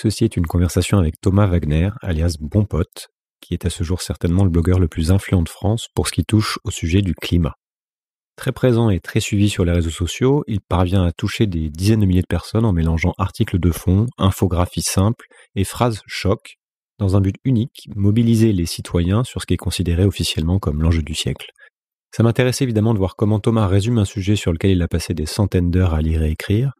Ceci est une conversation avec Thomas Wagner, alias Bon Pote, qui est à ce jour certainement le blogueur le plus influent de France pour ce qui touche au sujet du climat. Très présent et très suivi sur les réseaux sociaux, il parvient à toucher des dizaines de milliers de personnes en mélangeant articles de fond, infographies simples et phrases choc, dans un but unique, mobiliser les citoyens sur ce qui est considéré officiellement comme l'enjeu du siècle. Ça m'intéresse évidemment de voir comment Thomas résume un sujet sur lequel il a passé des centaines d'heures à lire et écrire,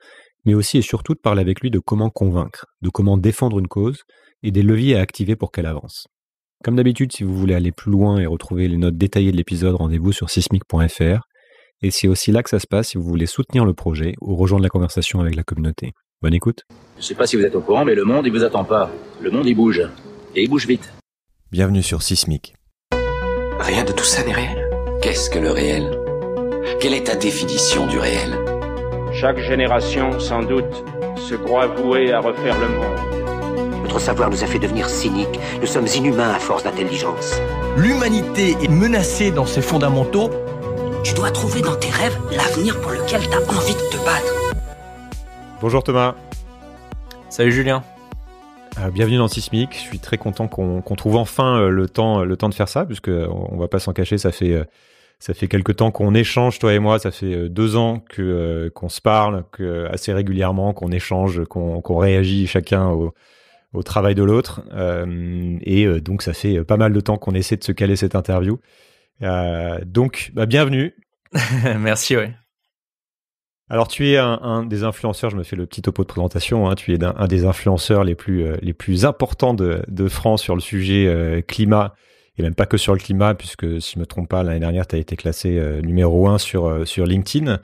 mais aussi et surtout de parler avec lui de comment convaincre, de comment défendre une cause et des leviers à activer pour qu'elle avance. Comme d'habitude, si vous voulez aller plus loin et retrouver les notes détaillées de l'épisode, rendez-vous sur sismic.fr. Et c'est aussi là que ça se passe si vous voulez soutenir le projet ou rejoindre la conversation avec la communauté. Bonne écoute. Je sais pas si vous êtes au courant, mais le monde, il vous attend pas. Le monde, il bouge. Et il bouge vite. Bienvenue sur Sismic. Rien de tout ça n'est réel. Qu'est-ce que le réel? Quelle est ta définition du réel? Chaque génération, sans doute, se croit vouée à refaire le monde. Notre savoir nous a fait devenir cyniques. Nous sommes inhumains à force d'intelligence. L'humanité est menacée dans ses fondamentaux. Tu dois trouver dans tes rêves l'avenir pour lequel tu as envie de te battre. Bonjour Thomas. Salut Julien. Euh, bienvenue dans Sismic. Je suis très content qu'on trouve enfin euh, le temps, le temps de faire ça, puisque on, va pas s'en cacher. Ça fait euh, ça fait quelque temps qu'on échange, toi et moi. Ça fait deux ans que qu'on se parle, que assez régulièrement, qu'on échange, qu'on réagit chacun au, au travail de l'autre. et donc ça fait pas mal de temps qu'on essaie de se caler cette interview. donc bah, bienvenue. Merci, oui. Alors tu es un, des influenceurs, je me fais le petit topo de présentation, hein, tu es un, des influenceurs les plus, euh, les plus importants de, de, France sur le sujet euh, climat, et même pas que sur le climat, puisque si je me trompe pas, l'année dernière, tu as été classé euh, numéro un sur, sur LinkedIn,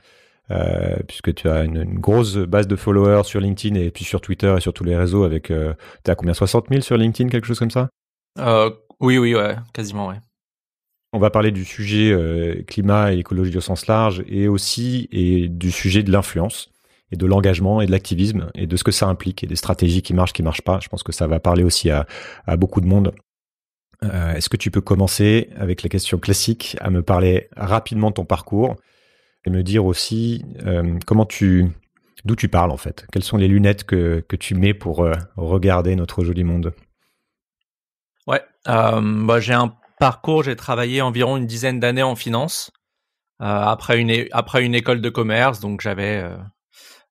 puisque tu as une, grosse base de followers sur LinkedIn et puis sur Twitter et sur tous les réseaux avec, tu as combien 60 000 sur LinkedIn, quelque chose comme ça? Oui, oui, ouais, quasiment, ouais. On va parler du sujet euh, climat et écologie au sens large et aussi et du sujet de l'influence et de l'engagement et de l'activisme et de ce que ça implique et des stratégies qui marchent, qui marchent pas. Je pense que ça va parler aussi à, beaucoup de monde. Euh, est-ce que tu peux commencer avec les questions classiques à me parler rapidement de ton parcours et me dire aussi euh, comment tu, d'où tu parles en fait? Quelles sont les lunettes que, tu mets pour regarder notre joli monde? Ouais, bah, j'ai un parcours, j'ai travaillé environ une dizaine d'années en finance euh, après une après une école de commerce, donc j'avais euh,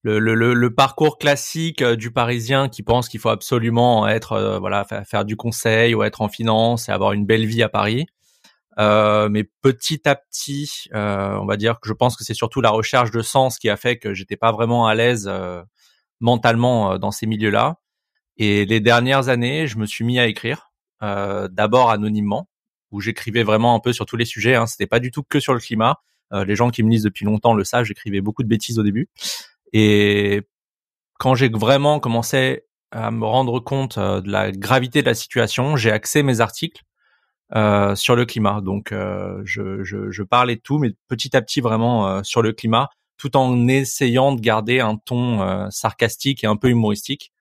le, le, le, parcours classique euh, du Parisien qui pense qu'il faut absolument être voilà faire, du conseil ou être en finance et avoir une belle vie à Paris. mais petit à petit, on va dire que je pense que c'est surtout la recherche de sens qui a fait que j'étais pas vraiment à l'aise mentalement dans ces milieux-là. Et les dernières années, je me suis mis à écrire, d'abord anonymement, où j'écrivais vraiment un peu sur tous les sujets. Hein. C'était pas du tout que sur le climat. Euh, les gens qui me lisent depuis longtemps le savent. J'écrivais beaucoup de bêtises au début. Et quand j'ai vraiment commencé à me rendre compte euh, de la gravité de la situation, j'ai axé mes articles euh, sur le climat. Donc, euh, je, je, je, parlais de tout, mais petit à petit vraiment euh, sur le climat, tout en essayant de garder un ton sarcastique et un peu humoristique,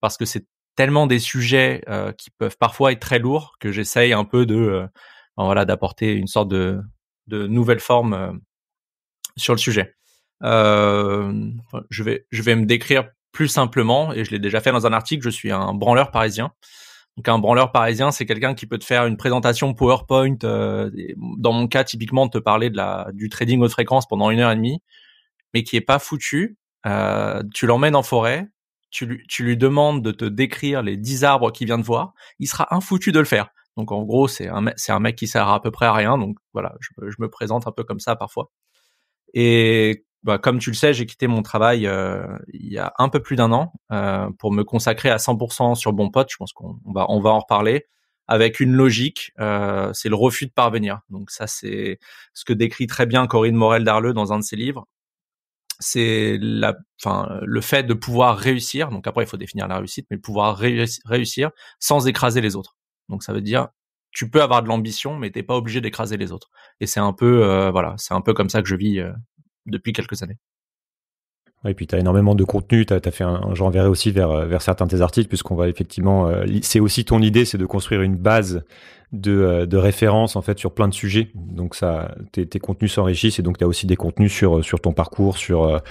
parce que c'est tellement des sujets euh, qui peuvent parfois être très lourds que j'essaye un peu de euh, voilà d'apporter une sorte de, de nouvelle forme euh, sur le sujet. Je vais je vais me décrire plus simplement et je l'ai déjà fait dans un article. Je suis un branleur parisien. Donc un branleur parisien, c'est quelqu'un qui peut te faire une présentation PowerPoint. dans mon cas, typiquement, te parler de la du trading haute fréquence pendant une heure et demie, mais qui est pas foutu. tu l'emmènes en forêt, tu lui, tu lui demandes de te décrire les 10 arbres qu'il vient de voir, il sera infoutu de le faire. Donc en gros, c'est un, c'est un mec qui sert à peu près à rien. Donc voilà, je, je me présente un peu comme ça parfois. Et bah, comme tu le sais, j'ai quitté mon travail euh, il y a un peu plus d'un an euh, pour me consacrer à 100% sur Bon Pote. Je pense qu'on va, on va en reparler avec une logique, euh, c'est le refus de parvenir. Donc ça, c'est ce que décrit très bien Corinne Morel Darleux dans un de ses livres c'est la, enfin, le fait de pouvoir réussir. Donc après, il faut définir la réussite, mais pouvoir réussir sans écraser les autres. Donc ça veut dire, tu peux avoir de l'ambition, mais t'es pas obligé d'écraser les autres. Et c'est un peu, euh, voilà, c'est un peu comme ça que je vis euh, depuis quelques années. Et puis tu as énormément de contenu, tu fait j'enverrai aussi vers, vers certains de tes articles, puisqu'on va effectivement, euh, c'est aussi ton idée, c'est de construire une base de, euh, de références en fait sur plein de sujets. Donc ça, tes, contenus s'enrichissent et donc tu as aussi des contenus sur, sur ton parcours, sur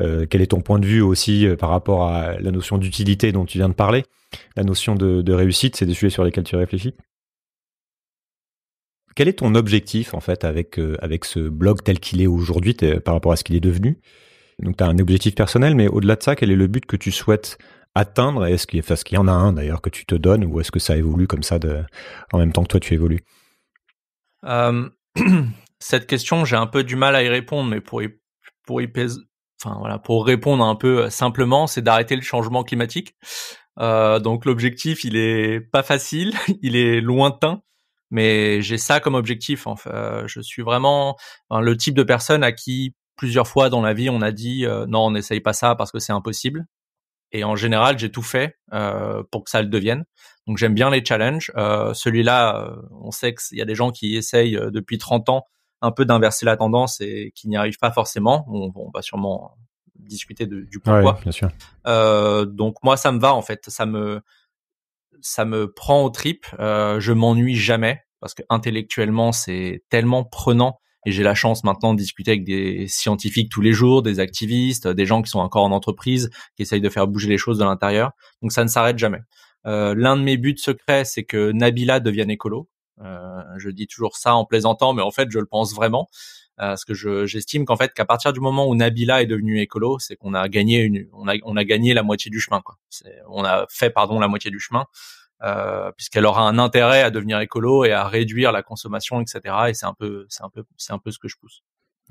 euh, quel est ton point de vue aussi par rapport à la notion d'utilité dont tu viens de parler, la notion de, de réussite, c'est des sujets sur lesquels tu réfléchis. Quel est ton objectif en fait avec, avec ce blog tel qu'il est aujourd'hui par rapport à ce qu'il est devenu? Donc tu as un objectif personnel, mais au-delà de ça, quel est le but que tu souhaites atteindre? Est-ce qu'il y, en a un d'ailleurs que tu te donnes ou est-ce que ça évolue comme ça en même temps que toi tu évolues? Euh, Cette question, j'ai un peu du mal à y répondre, mais pour y, répondre un peu simplement, c'est d'arrêter le changement climatique. Euh, donc l'objectif, il est pas facile, il est lointain, mais j'ai ça comme objectif. Enfin, je suis vraiment le type de personne à qui plusieurs fois dans la vie, on a dit euh, non, on n'essaye pas ça parce que c'est impossible. Et en général, j'ai tout fait euh, pour que ça le devienne. Donc j'aime bien les challenges. Euh, Celui-là, euh, on sait qu'il y a des gens qui essayent euh, depuis 30 ans un peu d'inverser la tendance et qui n'y arrivent pas forcément. On, on va sûrement discuter de, du pourquoi. Ouais, bien sûr. donc moi, ça me va en fait. Ça me ça me prend au trip. je m'ennuie jamais parce que intellectuellement, c'est tellement prenant et j'ai la chance maintenant de discuter avec des scientifiques tous les jours, des activistes, des gens qui sont encore en entreprise, qui essayent de faire bouger les choses de l'intérieur. Donc ça ne s'arrête jamais. Euh, L'un de mes buts secrets, c'est que Nabila devienne écolo. Euh, je dis toujours ça en plaisantant, mais en fait, je le pense vraiment. Euh, parce que j'estime qu'en fait, qu'à partir du moment où Nabila est devenue écolo, c'est qu'on a gagné une, on a, on a gagné la moitié du chemin. Quoi. On a fait, pardon, la moitié du chemin. Euh, puisqu'elle aura un intérêt à devenir écolo et à réduire la consommation, etc. Et c'est un peu, c'est un peu, c'est un peu ce que je pousse.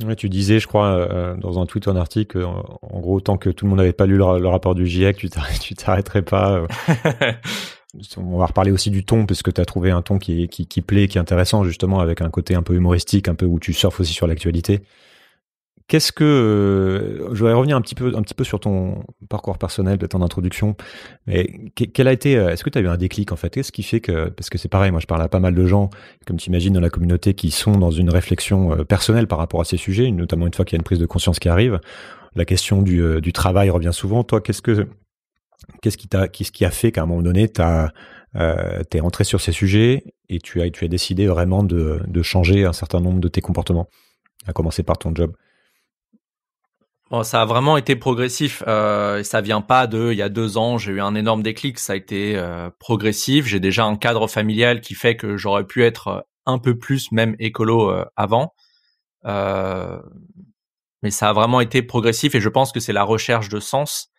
Ouais, tu disais, je crois, euh, dans un tweet ou un article, en, en, gros, tant que tout le monde n'avait pas lu le, le, rapport du GIEC, tu t'arrêterais pas. On va reparler aussi du ton, parce que tu as trouvé un ton qui, qui, plaît, qui est intéressant, justement, avec un côté un peu humoristique, un peu où tu surfes aussi sur l'actualité. Qu'est-ce que euh, je voudrais revenir un petit peu un petit peu sur ton parcours personnel, peut-être en introduction. Mais quel a été euh, Est-ce que tu as eu un déclic en fait? Qu'est-ce qui fait que parce que c'est pareil, moi je parle à pas mal de gens, comme tu imagines dans la communauté, qui sont dans une réflexion euh, personnelle par rapport à ces sujets, notamment une fois qu'il y a une prise de conscience qui arrive. La question du, du travail revient souvent. Toi, qu'est-ce que qu'est-ce qui t'a qu'est-ce qui a fait qu'à un moment donné, tu euh, es rentré sur ces sujets et tu as tu as décidé vraiment de, changer un certain nombre de tes comportements, à commencer par ton job? Bon, ça a vraiment été progressif. Euh, ça vient pas de il y a deux ans, j'ai eu un énorme déclic. Ça a été euh, progressif. J'ai déjà un cadre familial qui fait que j'aurais pu être euh, un peu plus même écolo euh, avant. Mais ça a vraiment été progressif et je pense que c'est la recherche de sens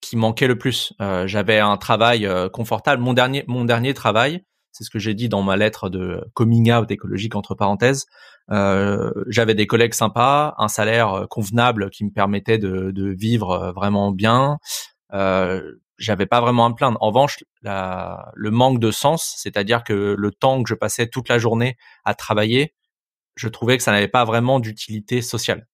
qui manquait le plus. J'avais un travail confortable. Mon dernier, mon dernier travail, c'est ce que j'ai dit dans ma lettre de coming out écologique entre parenthèses. Euh, j'avais des collègues sympas, un salaire euh, convenable qui me permettait de, de vivre euh, vraiment bien. Euh, j'avais pas vraiment à me plaindre. En revanche, la, le manque de sens, c'est-à-dire que le temps que je passais toute la journée à travailler, je trouvais que ça n'avait pas vraiment d'utilité sociale.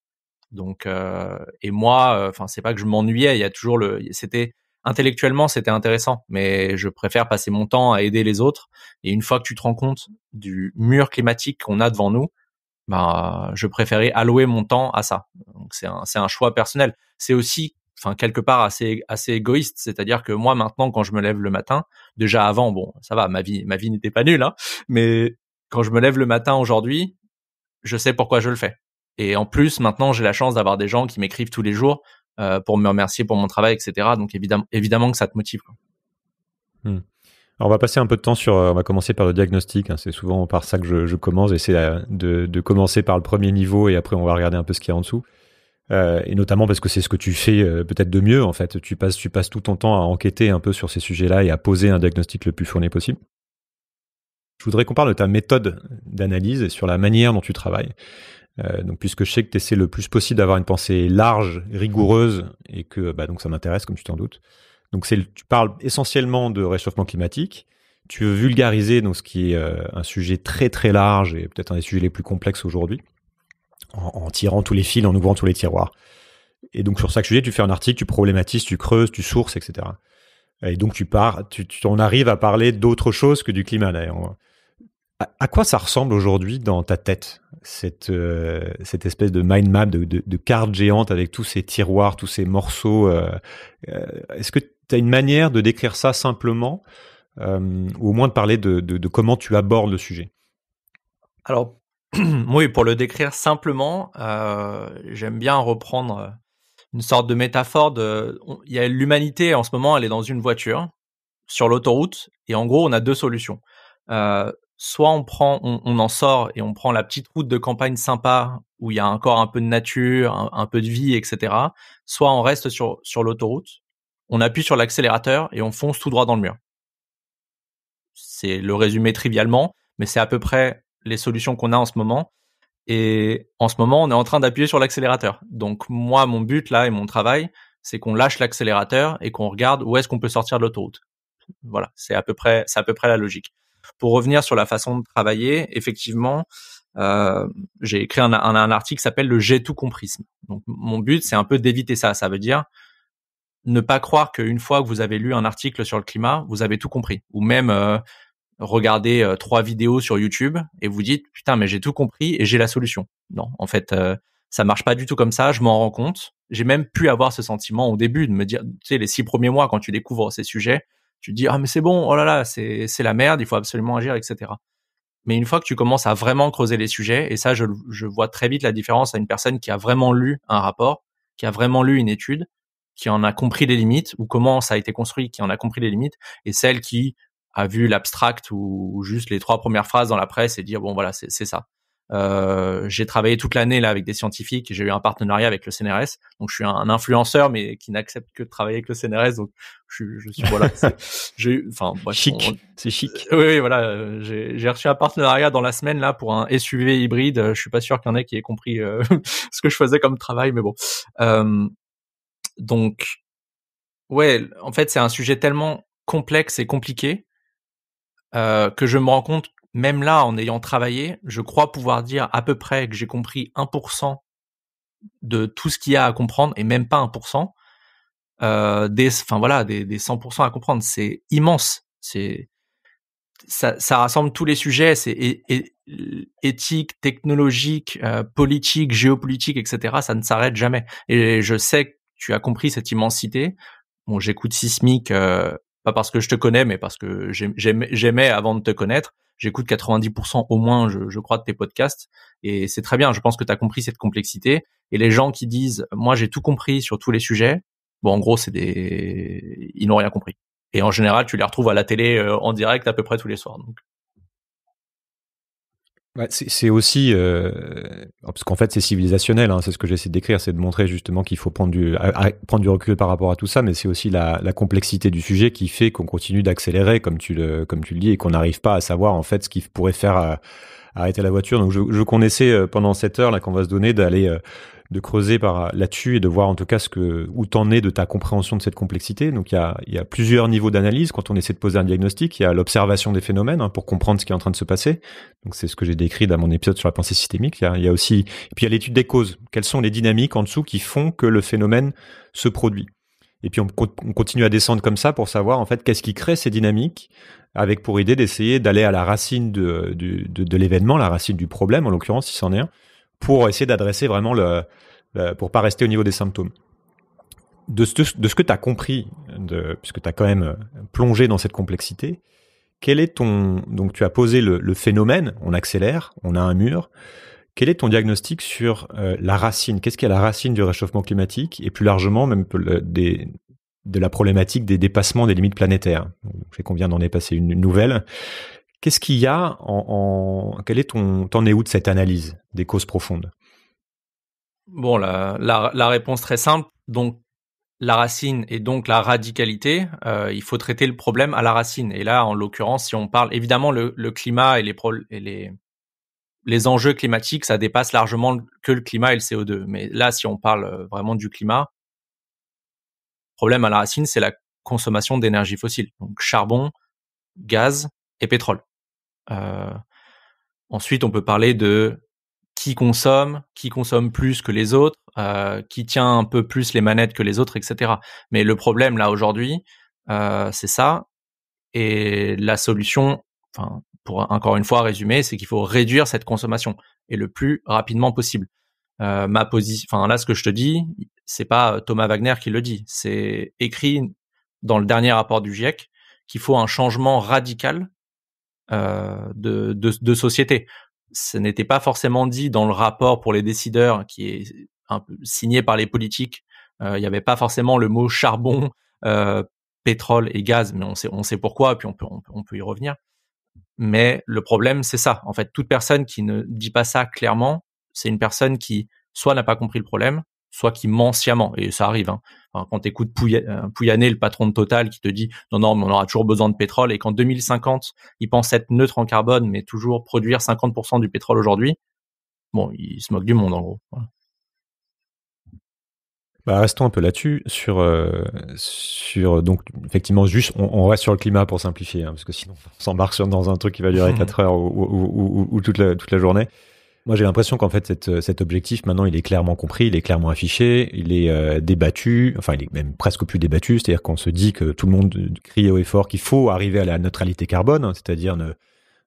Donc, euh, et moi, enfin, c'est pas que je m'ennuyais. Il y a toujours le, c'était intellectuellement, c'était intéressant, mais je préfère passer mon temps à aider les autres. Et une fois que tu te rends compte du mur climatique qu'on a devant nous, bah, je préférais allouer mon temps à ça. Donc c'est un, c'est un choix personnel. C'est aussi, enfin quelque part assez, assez égoïste. C'est-à-dire que moi maintenant, quand je me lève le matin, déjà avant, bon, ça va, ma vie, ma vie n'était pas nulle, hein, mais quand je me lève le matin aujourd'hui, je sais pourquoi je le fais. Et en plus, maintenant, j'ai la chance d'avoir des gens qui m'écrivent tous les jours euh, pour me remercier pour mon travail, etc. Donc évidemment, évidemment que ça te motive. Hmm. On va passer un peu de temps sur, euh, on va commencer par le diagnostic. Hein, c'est souvent par ça que je, commence. J'essaie euh, de, de, commencer par le premier niveau et après on va regarder un peu ce qu'il y a en dessous. Et notamment parce que c'est ce que tu fais peut-être de mieux en fait. Tu passes, tu passes tout ton temps à enquêter un peu sur ces sujets-là et à poser un diagnostic le plus fourni possible. Je voudrais qu'on parle de ta méthode d'analyse et sur la manière dont tu travailles. Euh, donc puisque je sais que tu essaies le plus possible d'avoir une pensée large, rigoureuse et que bah, donc ça m'intéresse comme tu t'en doutes. Donc c'est, tu parles essentiellement de réchauffement climatique. Tu veux vulgariser donc ce qui est euh, un sujet très très large et peut-être un des sujets les plus complexes aujourd'hui, en, tirant tous les fils, en ouvrant tous les tiroirs. Et donc sur chaque sujet, tu fais un article, tu problématises, tu creuses, tu sources, etc. Et donc tu pars, tu, tu arrives à parler d'autre chose que du climat d'ailleurs. À quoi ça ressemble aujourd'hui dans ta tête? Cette, cette espèce de mind map, de, carte géante avec tous ces tiroirs, tous ces morceaux. Est-ce que tu as une manière de décrire ça simplement ou au moins de parler de, comment tu abordes le sujet? Alors, oui, pour le décrire simplement, j'aime bien reprendre une sorte de métaphore de, il y a l'humanité en ce moment, elle est dans une voiture sur l'autoroute et en gros on a deux solutions. Euh, soit on prend, on, en sort et on prend la petite route de campagne sympa où il y a encore un peu de nature, un, peu de vie, etc. Soit on reste sur sur l'autoroute, on appuie sur l'accélérateur et on fonce tout droit dans le mur. C'est le résumé trivialement, mais c'est à peu près les solutions qu'on a en ce moment. Et en ce moment, on est en train d'appuyer sur l'accélérateur. Donc moi, mon but là et mon travail, c'est qu'on lâche l'accélérateur et qu'on regarde où est-ce qu'on peut sortir de l'autoroute. Voilà, c'est à peu près, c'est à peu près la logique. Pour revenir sur la façon de travailler, effectivement, euh, j'ai écrit un, article qui s'appelle le j'ai tout comprisme. Donc mon but, c'est un peu d'éviter ça. Ça veut dire ne pas croire qu'une fois que vous avez lu un article sur le climat, vous avez tout compris. Ou même euh, regardez euh, trois vidéos sur YouTube et vous dites putain mais j'ai tout compris et j'ai la solution. Non, en fait ça marche pas du tout comme ça, je m'en rends compte. J'ai même pu avoir ce sentiment au début de me dire tu sais les six premiers mois quand tu découvres ces sujets, tu dis ah mais c'est bon, oh là là, c'est c'est la merde, il faut absolument agir etc. Mais une fois que tu commences à vraiment creuser les sujets et ça je je vois très vite la différence à une personne qui a vraiment lu un rapport, qui a vraiment lu une étude, qui en a compris les limites ou comment ça a été construit, qui en a compris les limites et celle qui a vu l'abstract ou, juste les trois premières phrases dans la presse et dire bon voilà c'est ça. Euh, j'ai travaillé toute l'année là avec des scientifiques. J'ai eu un partenariat avec le CNRS, donc je suis un, influenceur mais qui n'accepte que de travailler avec le CNRS. Donc je, je suis voilà. J'ai enfin chic, c'est chic. Oui, oui voilà. J'ai reçu un partenariat dans la semaine là pour un SUV hybride. Je suis pas sûr qu'il y en ait qui aient compris euh, ce que je faisais comme travail, mais bon. Euh, donc ouais, en fait c'est un sujet tellement complexe et compliqué euh, que je me rends compte, même là, en ayant travaillé, je crois pouvoir dire à peu près que j'ai compris 1% de tout ce qu'il y a à comprendre, et même pas 1%, euh, des, enfin voilà, des, des 100% à comprendre. C'est immense. C'est ça, rassemble tous les sujets. C'est éthique, technologique, euh, politique, géopolitique, etc. Ça ne s'arrête jamais. Et je sais que tu as compris cette immensité. Bon, j'écoute Sismic euh, pas parce que je te connais, mais parce que j'aimais avant de te connaître. J'écoute 90% au moins, je, crois, de tes podcasts. Et c'est très bien. Je pense que tu as compris cette complexité. Et les gens qui disent, moi, j'ai tout compris sur tous les sujets, bon, en gros, c'est des, ils n'ont rien compris. Et en général, tu les retrouves à la télé euh, en direct à peu près tous les soirs. C'est aussi euh, parce qu'en fait c'est civilisationnel, hein, c'est ce que j'essaie de décrire, c'est de montrer justement qu'il faut prendre du prendre du recul par rapport à tout ça, mais c'est aussi la, la, complexité du sujet qui fait qu'on continue d'accélérer comme tu le comme tu le dis et qu'on n'arrive pas à savoir en fait ce qui pourrait faire euh, arrêter la voiture. Donc je, je connaissais euh, pendant cette heure là qu'on va se donner d'aller de creuser par là-dessus et de voir en tout cas ce que où t'en es de ta compréhension de cette complexité. Donc il y a, il y a plusieurs niveaux d'analyse quand on essaie de poser un diagnostic. Il y a l'observation des phénomènes hein, pour comprendre ce qui est en train de se passer. Donc c'est ce que j'ai décrit dans mon épisode sur la pensée systémique. Il y a, y a aussi puis il y a l'étude des causes. Quelles sont les dynamiques en dessous qui font que le phénomène se produit? Et puis on, on continue à descendre comme ça pour savoir en fait qu'est-ce qui crée ces dynamiques avec pour idée d'essayer d'aller à la racine de, de, de, l'événement, la racine du problème en l'occurrence si c'en est un pour essayer d'adresser vraiment le, pour pas rester au niveau des symptômes. De ce, de ce que tu as compris, de, puisque tu as quand même plongé dans cette complexité, quel est ton donc tu as posé le, phénomène, on accélère, on a un mur. Quel est ton diagnostic sur euh, la racine? Qu'est-ce qui est la racine du réchauffement climatique? Et plus largement même des, de la problématique des dépassements des limites planétaires Je sais qu'on vient d'en dépasser une, nouvelle. Qu'est-ce qu'il y a en, en, quel est ton t'en es où de cette analyse des causes profondes? Bon, la, réponse très simple. Donc, la racine et donc la radicalité, euh, il faut traiter le problème à la racine. Et là, en l'occurrence, si on parle évidemment le, le climat et les, les enjeux climatiques, ça dépasse largement que le climat et le CO2. Mais là, si on parle euh, vraiment du climat, problème à la racine, c'est la consommation d'énergie fossile, donc charbon, gaz et pétrole. Euh, ensuite, on peut parler de qui consomme, qui consomme plus que les autres, euh, qui tient un peu plus les manettes que les autres, etc. Mais le problème là aujourd'hui, euh, c'est ça. Et la solution, enfin, pour encore une fois résumer, c'est qu'il faut réduire cette consommation et le plus rapidement possible. Ma position, enfin là, ce que je te dis, c'est pas Thomas Wagner qui le dit, c'est écrit dans le dernier rapport du GIEC qu'il faut un changement radical de, société. Ce n'était pas forcément dit dans le rapport pour les décideurs qui est signé par les politiques. Il n'y avait pas forcément le mot charbon, pétrole et gaz, mais on sait, pourquoi, puis on peut y revenir. Mais le problème, c'est ça. En fait, toute personne qui ne dit pas ça clairement, c'est une personne qui soit n'a pas compris le problème, soit qui ment sciemment. Et ça arrive. Hein. quand tu écoutes euh, Pouyanné, le patron de Total, qui te dit non, non, mais on aura toujours besoin de pétrole, et qu'en 2050, il pense être neutre en carbone, mais toujours produire 50% du pétrole aujourd'hui, bon, il se moque du monde en gros. Bah, restons un peu là-dessus sur euh, sur donc effectivement juste on, reste sur le climat pour simplifier hein, parce que sinon on s'embarque dans un truc qui va durer 4 heures ou, ou, toute la toute la journée. Moi j'ai l'impression qu'en fait cet, objectif maintenant il est clairement compris, il est clairement affiché, il est euh, débattu, enfin il est même presque plus débattu, c'est-à-dire qu'on se dit que tout le monde crie au effort qu'il faut arriver à la neutralité carbone, c'est-à-dire ne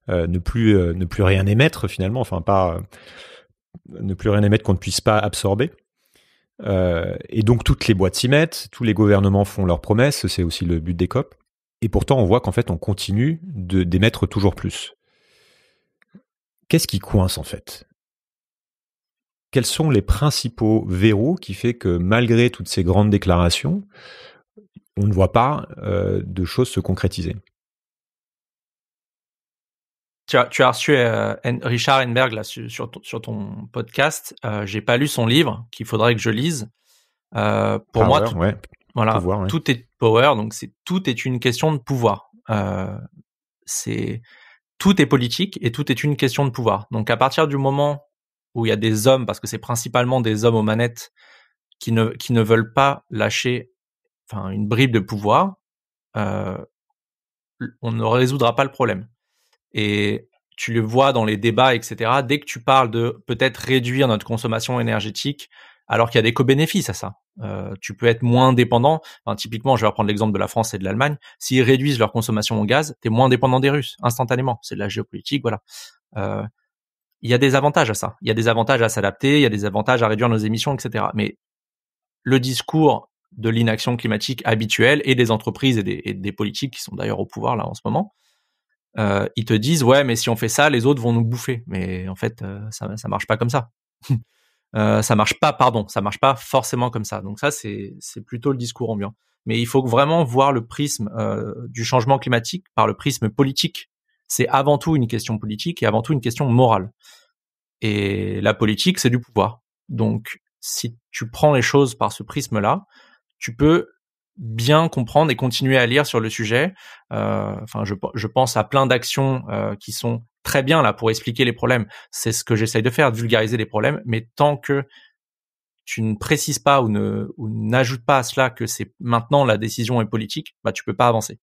euh, ne plus ne plus rien émettre finalement, enfin pas ne plus rien émettre qu'on ne puisse pas absorber. Euh, et donc toutes les boîtes s'y mettent, tous les gouvernements font leurs promesses, c'est aussi le but des COP. Et pourtant, on voit qu'en fait, on continue d'émettre toujours plus. Qu'est-ce qui coince en fait? Quels sont les principaux verrous qui fait que malgré toutes ces grandes déclarations, on ne voit pas euh, de choses se concrétiser? Tu as, tu as reçu euh, Richard Enberg là, sur, sur, ton, podcast. Euh, J'ai pas lu son livre qu'il faudrait que je lise. Euh, pour moi, tout, voilà, tout est power, donc c'est tout est une question de pouvoir. C'est tout est politique et tout est une question de pouvoir. Donc à partir du moment où il y a des hommes, parce que c'est principalement des hommes aux manettes qui ne qui ne veulent pas lâcher, une bribe de pouvoir, euh, on ne résoudra pas le problème. Et tu le vois dans les débats, etc. Dès que tu parles de peut-être réduire notre consommation énergétique, alors qu'il y a des co-bénéfices à ça. Euh, tu peux être moins dépendant. Typiquement, je vais reprendre l'exemple de la France et de l'Allemagne. S'ils réduisent leur consommation en gaz, tu es moins dépendant des Russes, instantanément. C'est de la géopolitique, voilà. Euh, il y a des avantages à ça. Il y a des avantages à s'adapter, il y a des avantages à réduire nos émissions, etc. Mais le discours de l'inaction climatique habituelle et des entreprises et des, et des politiques qui sont d'ailleurs au pouvoir là en ce moment, euh, ils te disent ouais mais si on fait ça les autres vont nous bouffer mais en fait euh, ça ça marche pas comme ça euh, ça marche pas pardon ça marche pas forcément comme ça. Donc ça c'est plutôt le discours ambiant. Mais il faut vraiment voir le prisme euh, du changement climatique par le prisme politique. C'est avant tout une question politique et avant tout une question morale. Et la politique c'est du pouvoir. Donc si tu prends les choses par ce prisme là tu peux bien comprendre et continuer à lire sur le sujet. Euh, enfin, je, pense à plein d'actions euh, qui sont très bien là pour expliquer les problèmes. C'est ce que j'essaye de faire, de vulgariser les problèmes. Mais tant que tu ne précises pas ou n'ajoutes pas à cela que c'est maintenant la décision est politique, bah tu peux pas avancer.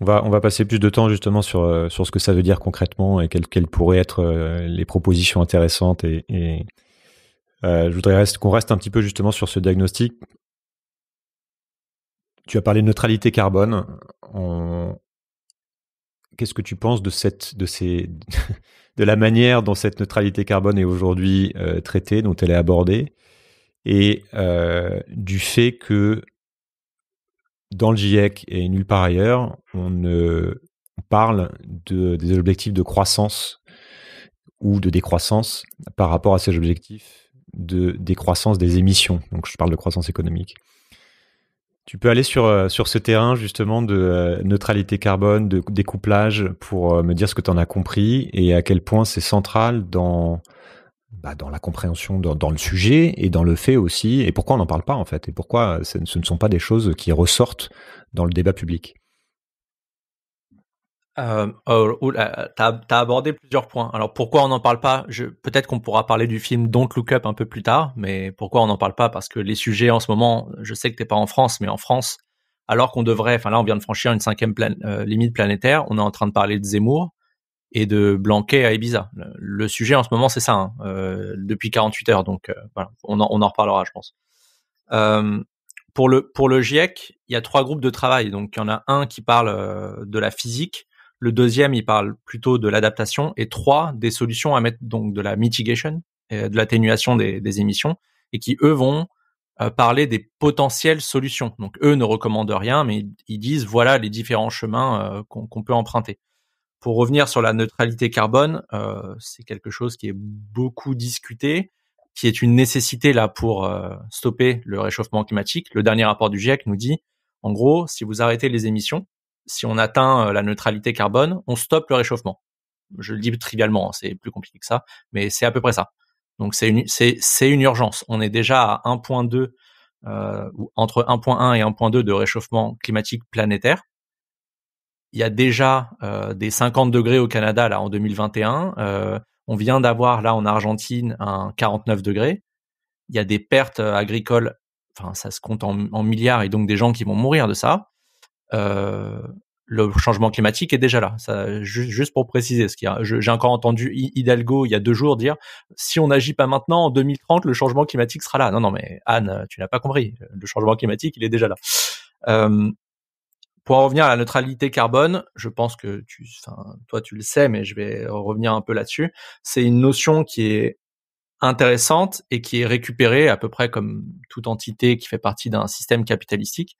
On va, on va passer plus de temps justement sur, euh, sur ce que ça veut dire concrètement et quelles, quelles pourraient être les propositions intéressantes. Et, je voudrais qu'on reste un petit peu justement sur ce diagnostic tu as parlé de neutralité carbone. Qu'est-ce que tu penses de cette, de ces, de la manière dont cette neutralité carbone est aujourd'hui euh, traitée, dont elle est abordée, et euh, du fait que dans le GIEC et nulle part ailleurs, on, on parle de, des objectifs de croissance ou de décroissance par rapport à ces objectifs de décroissance des émissions. Donc je parle de croissance économique. Tu peux aller sur, euh, sur ce terrain justement de euh, neutralité carbone, de découplage, pour euh, me dire ce que tu en as compris et à quel point c'est central dans, bah, dans la compréhension, dans, dans, le sujet et dans le fait aussi, et pourquoi on n'en parle pas en fait, et pourquoi ce ne sont pas des choses qui ressortent dans le débat public. Euh, oh, oh t'as as abordé plusieurs points. Alors pourquoi on n'en parle pas? Peut-être qu'on pourra parler du film Don't Look Up un peu plus tard, mais pourquoi on n'en parle pas? Parce que les sujets en ce moment, je sais que t'es pas en France, mais en France, alors qu'on devrait, enfin là on vient de franchir une cinquième euh, limite planétaire, on est en train de parler de Zemmour et de Blanquet à Ibiza. Le, sujet en ce moment c'est ça, hein, euh, depuis 48 heures, donc euh, voilà, on en, reparlera je pense. pour le GIEC, il y a trois groupes de travail. Donc il y en a un qui parle de la physique, Le deuxième, il parle plutôt de l'adaptation. Et trois, des solutions à mettre donc de la mitigation, de l'atténuation des, émissions, et qui eux vont euh, parler des potentielles solutions. Donc eux ne recommandent rien, mais ils disent voilà les différents chemins euh, qu'on peut emprunter. Pour revenir sur la neutralité carbone, euh, c'est quelque chose qui est beaucoup discuté, qui est une nécessité là pour euh, stopper le réchauffement climatique. Le dernier rapport du GIEC nous dit, en gros, si vous arrêtez les émissions, si on atteint euh, la neutralité carbone, on stoppe le réchauffement. Je le dis trivialement, hein, c'est plus compliqué que ça, mais c'est à peu près ça. Donc c'est une, une urgence. On est déjà à 1.2 euh, entre 1.1 et 1.2 de réchauffement climatique planétaire il y a déjà euh, des 50 degrés au Canada là en 2021. Euh, on vient d'avoir là en Argentine un 49 degrés. Il y a des pertes agricoles, enfin ça se compte en milliards et donc des gens qui vont mourir de ça. Euh, le changement climatique est déjà là. Ça, juste pour préciser, ce j'ai encore entendu Hidalgo il y a deux jours dire si on n'agit pas maintenant en 2030, le changement climatique sera là. Non, non, mais Anne, tu n'as pas compris. Le changement climatique, il est déjà là. Euh, pour en revenir à la neutralité carbone, je pense que tu, toi tu le sais, mais je vais revenir un peu là-dessus. C'est une notion qui est intéressante et qui est récupérée à peu près comme toute entité qui fait partie d'un système capitalistique.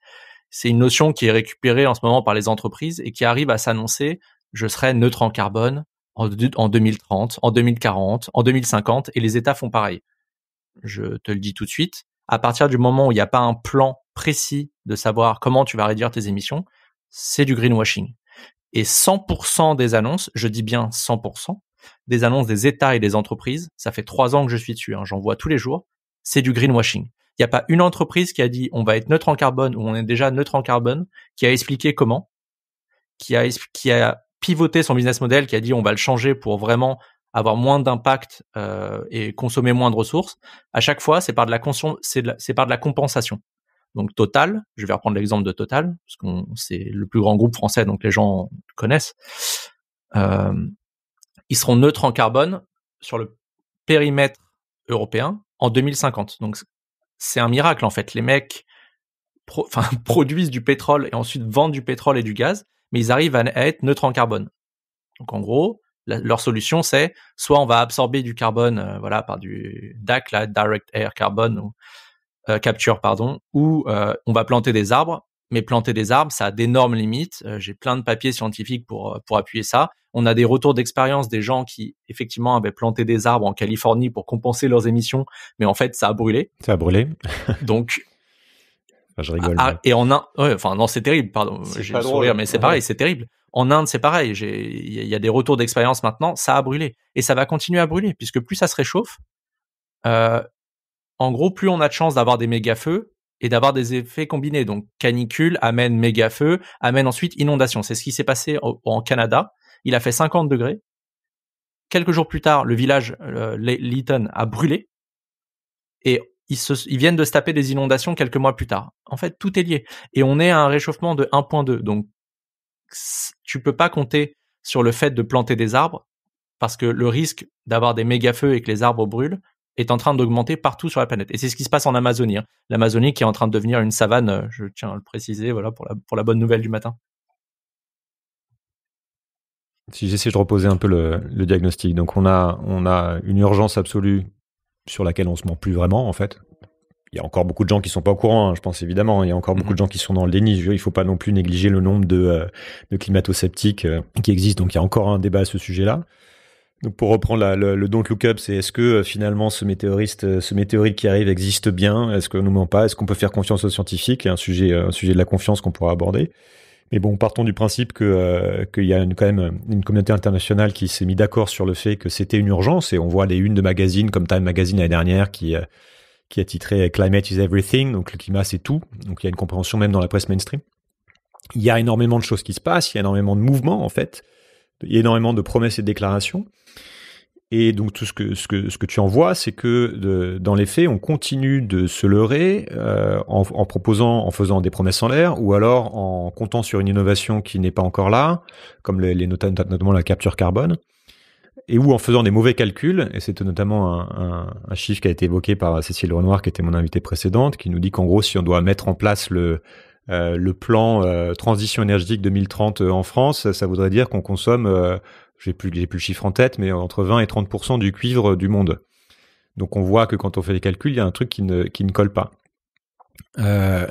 C'est une notion qui est récupérée en ce moment par les entreprises et qui arrive à s'annoncer je serai neutre en carbone en, en 2030, en 2040, en 2050 et les États font pareil. Je te le dis tout de suite. À partir du moment où il n'y a pas un plan précis de savoir comment tu vas réduire tes émissions, c'est du greenwashing. Et 100% des annonces, je dis bien 100%, des annonces des États et des entreprises, ça fait trois ans que je suis dessus, hein, j'en vois tous les jours, c'est du greenwashing. N'y a pas une entreprise qui a dit on va être neutre en carbone ou on est déjà neutre en carbone, qui a expliqué comment, qui a, qui a pivoté son business model, qui a dit on va le changer pour vraiment avoir moins d'impact euh, et consommer moins de ressources. À chaque fois, c'est par de la c'est par de la compensation. Donc Total, je vais reprendre l'exemple de Total, parce que c'est le plus grand groupe français, donc les gens connaissent. Euh, ils seront neutres en carbone sur le périmètre européen en 2050. Donc c'est un miracle en fait. Les mecs produisent du pétrole et ensuite vendent du pétrole et du gaz, mais ils arrivent à, être neutres en carbone. Donc en gros, leur solution c'est soit on va absorber du carbone, euh, voilà, par du DAC, Direct Air Carbone, ou euh, capture, pardon, où euh, on va planter des arbres. Mais planter des arbres, ça a d'énormes limites. J'ai plein de papiers scientifiques pour appuyer ça. On a des retours d'expérience des gens qui effectivement avaient planté des arbres en Californie pour compenser leurs émissions, mais en fait ça a brûlé. Ça a brûlé. Donc je rigole. Ah, et en Inde, ouais, enfin non, c'est terrible, pardon. J'ai le sourire, mais c'est pareil, c'est terrible. En Inde, c'est pareil. Il y, a des retours d'expérience maintenant, ça a brûlé et ça va continuer à brûler puisque plus ça se réchauffe, euh, en gros, plus on a de chances d'avoir des méga feux et d'avoir des effets combinés. Donc canicule amène méga feu, amène ensuite inondation. C'est ce qui s'est passé en Canada. Il a fait 50 degrés. Quelques jours plus tard, le village euh, Lytton a brûlé et ils, viennent de se taper des inondations quelques mois plus tard. En fait, tout est lié. Et on est à un réchauffement de 1.2. Donc, tu peux pas compter sur le fait de planter des arbres parce que le risque d'avoir des méga feux et que les arbres brûlent, est en train d'augmenter partout sur la planète. Et c'est ce qui se passe en Amazonie. Hein. L'Amazonie qui est en train de devenir une savane, euh, je tiens à le préciser, voilà, pour la bonne nouvelle du matin. Si j'essaie de reposer un peu le, diagnostic, donc on a, on a une urgence absolue sur laquelle on se ment plus vraiment, en fait. Il y a encore beaucoup de gens qui sont pas au courant, hein, je pense évidemment. Il y a encore beaucoup de mhm. gens qui sont dans le déni. Il faut pas non plus négliger le nombre de, euh, de climato-sceptiques euh, qui existent. Donc il y a encore un débat à ce sujet-là. Donc pour reprendre la, le, le Don't Look Up, c'est est-ce que euh, finalement ce météoriste, euh, ce météorite qui arrive existe bien? Est-ce qu'on nous ment pas? Est-ce qu'on peut faire confiance aux scientifiques? Un sujet, euh, un sujet de la confiance qu'on pourra aborder. Mais bon, partons du principe que qu'il y a une, quand même une communauté internationale qui s'est mis d'accord sur le fait que c'était une urgence et on voit les unes de magazines comme Time Magazine l'année dernière qui qui a titré Climate is everything, donc le climat c'est tout. Donc il y a une compréhension même dans la presse mainstream. Il y a énormément de choses qui se passent, il y a énormément de mouvements en fait, il y a énormément de promesses et de déclarations. Et donc tout ce que ce que ce que tu en vois, c'est que de, dans les faits, on continue de se leurrer euh, en, en, proposant, en faisant des promesses en l'air, ou alors en comptant sur une innovation qui n'est pas encore là, comme les, les notamment la capture carbone, et ou en faisant des mauvais calculs. Et c'est notamment un, un, chiffre qui a été évoqué par Cécile Renoir, qui était mon invitée précédente, qui nous dit qu'en gros, si on doit mettre en place le le plan transition énergétique 2030 en France, ça voudrait dire qu'on consomme, j'ai plus, plus le chiffre en tête, mais entre 20 et 30% du cuivre du monde. Donc on voit que quand on fait les calculs, il y a un truc qui ne, qui ne colle pas. Euh,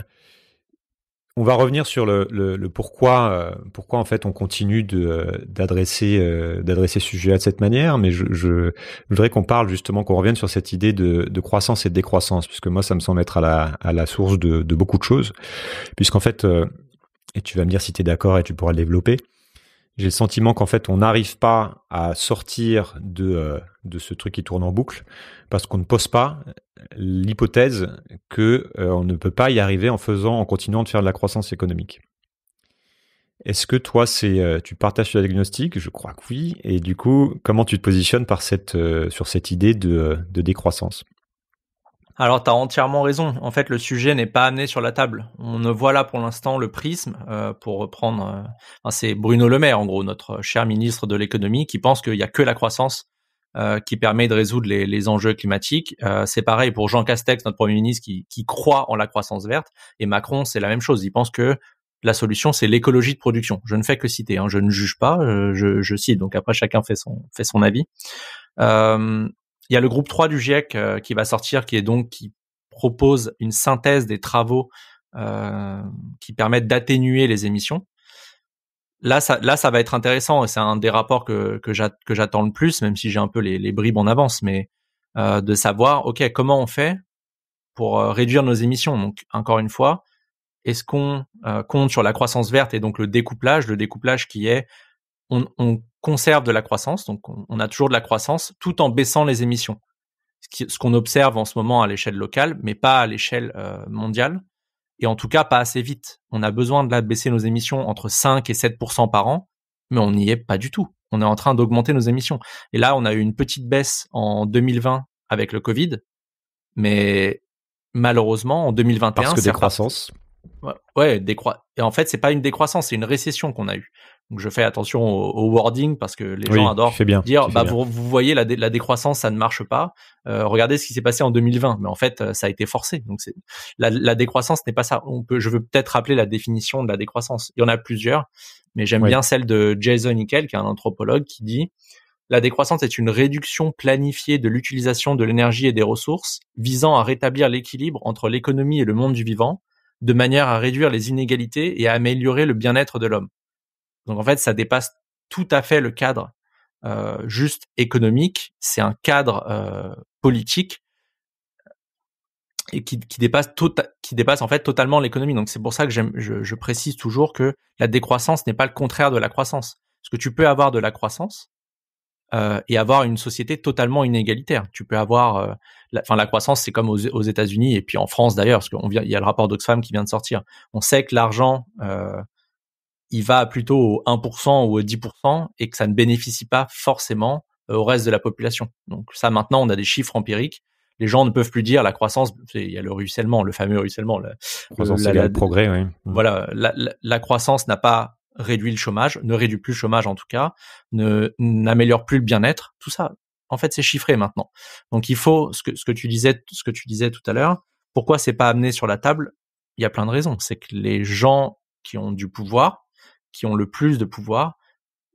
on va revenir sur le, le, pourquoi, euh, pourquoi en fait on continue de, d'adresser, euh, d'adresser ce sujet-là de cette manière, mais je, je, voudrais qu'on parle justement, qu'on revienne sur cette idée de, de, croissance et de décroissance, puisque moi ça me semble être à la, à la source de, de beaucoup de choses, puisqu'en fait, et tu vas me dire si tu es d'accord et tu pourras le développer, j'ai le sentiment qu'en fait, on n'arrive pas à sortir de, euh, de ce truc qui tourne en boucle parce qu'on ne pose pas l'hypothèse que euh, on ne peut pas y arriver en faisant, en continuant de faire de la croissance économique. Est-ce que toi, c'est, euh, tu partages ce diagnostic? Je crois que oui. Et du coup, comment tu te positionnes cette, sur cette idée de décroissance? Alors, tu as entièrement raison. En fait, le sujet n'est pas amené sur la table. On ne voit là pour l'instant le prisme, euh, pour reprendre. Euh, c'est Bruno Le Maire, en gros, notre cher ministre de l'économie, qui pense qu'il n'y a que la croissance euh, qui permet de résoudre les, enjeux climatiques. c'est pareil pour Jean Castex, notre Premier ministre, qui, croit en la croissance verte. Et Macron, c'est la même chose. Il pense que la solution, c'est l'écologie de production. Je ne fais que citer, hein. je ne juge pas, je, cite. Donc après, chacun fait son avis. Il y a le groupe 3 du GIEC euh, qui va sortir, qui est donc qui propose une synthèse des travaux euh, qui permettent d'atténuer les émissions. Là, ça, là, ça va être intéressant et c'est un des rapports que, que j'attends le plus, même si j'ai un peu les, bribes en avance, mais euh, de savoir, ok, comment on fait pour réduire nos émissions. Donc, encore une fois, est-ce qu'on compte sur la croissance verte et donc le découplage, le découplage qui est on, on conserve de la croissance, donc on, a toujours de la croissance, tout en baissant les émissions. Ce qu'on observe en ce moment à l'échelle locale, mais pas à l'échelle euh, mondiale, et en tout cas pas assez vite. On a besoin de la baisser nos émissions entre 5 et 7 par an, mais on n'y est pas du tout. On est en train d'augmenter nos émissions. Et là, on a eu une petite baisse en 2020 avec le Covid, mais malheureusement en 2021, parce que décroissance. Ouais, décroît. Et en fait, c'est pas une décroissance, c'est une récession qu'on a eue. Donc je fais attention au, wording parce que les gens adorent bien, dire bah vous, vous, voyez la, la, décroissance ça ne marche pas. Euh, regardez ce qui s'est passé en 2020, mais en fait euh, ça a été forcé. Donc c'est la, la, décroissance n'est pas ça. On peut, je veux peut-être rappeler la définition de la décroissance. Il y en a plusieurs, mais j'aime bien celle de Jason Nickel qui est un anthropologue qui dit la décroissance est une réduction planifiée de l'utilisation de l'énergie et des ressources visant à rétablir l'équilibre entre l'économie et le monde du vivant de manière à réduire les inégalités et à améliorer le bien-être de l'homme. Donc en fait, ça dépasse tout à fait le cadre juste économique. C'est un cadre politique et qui, dépasse tout, qui dépasse en fait totalement l'économie. Donc c'est pour ça que je, je précise toujours que la décroissance n'est pas le contraire de la croissance. Parce que tu peux avoir de la croissance et avoir une société totalement inégalitaire. Tu peux avoir, enfin la croissance, c'est comme aux, États-Unis et puis en France d'ailleurs, parce qu'on vient, il y a le rapport d'Oxfam qui vient de sortir. On sait que l'argent il va plutôt au 1% ou au 10% et que ça ne bénéficie pas forcément euh, au reste de la population. Donc ça, maintenant, on a des chiffres empiriques. Les gens ne peuvent plus dire la croissance. Il y a le ruissellement, le fameux ruissellement. La, croissance, le, progrès, oui. Mmh. Voilà, la, la croissance n'a pas réduit le chômage, ne réduit plus le chômage en tout cas, ne n'améliore plus le bien-être. Tout ça, en fait, c'est chiffré maintenant. Donc il faut ce que ce que tu disais, ce que tu disais tout à l'heure. Pourquoi c'est pas amené sur la table? Il y a plein de raisons. C'est que les gens qui ont du pouvoir, qui ont le plus de pouvoir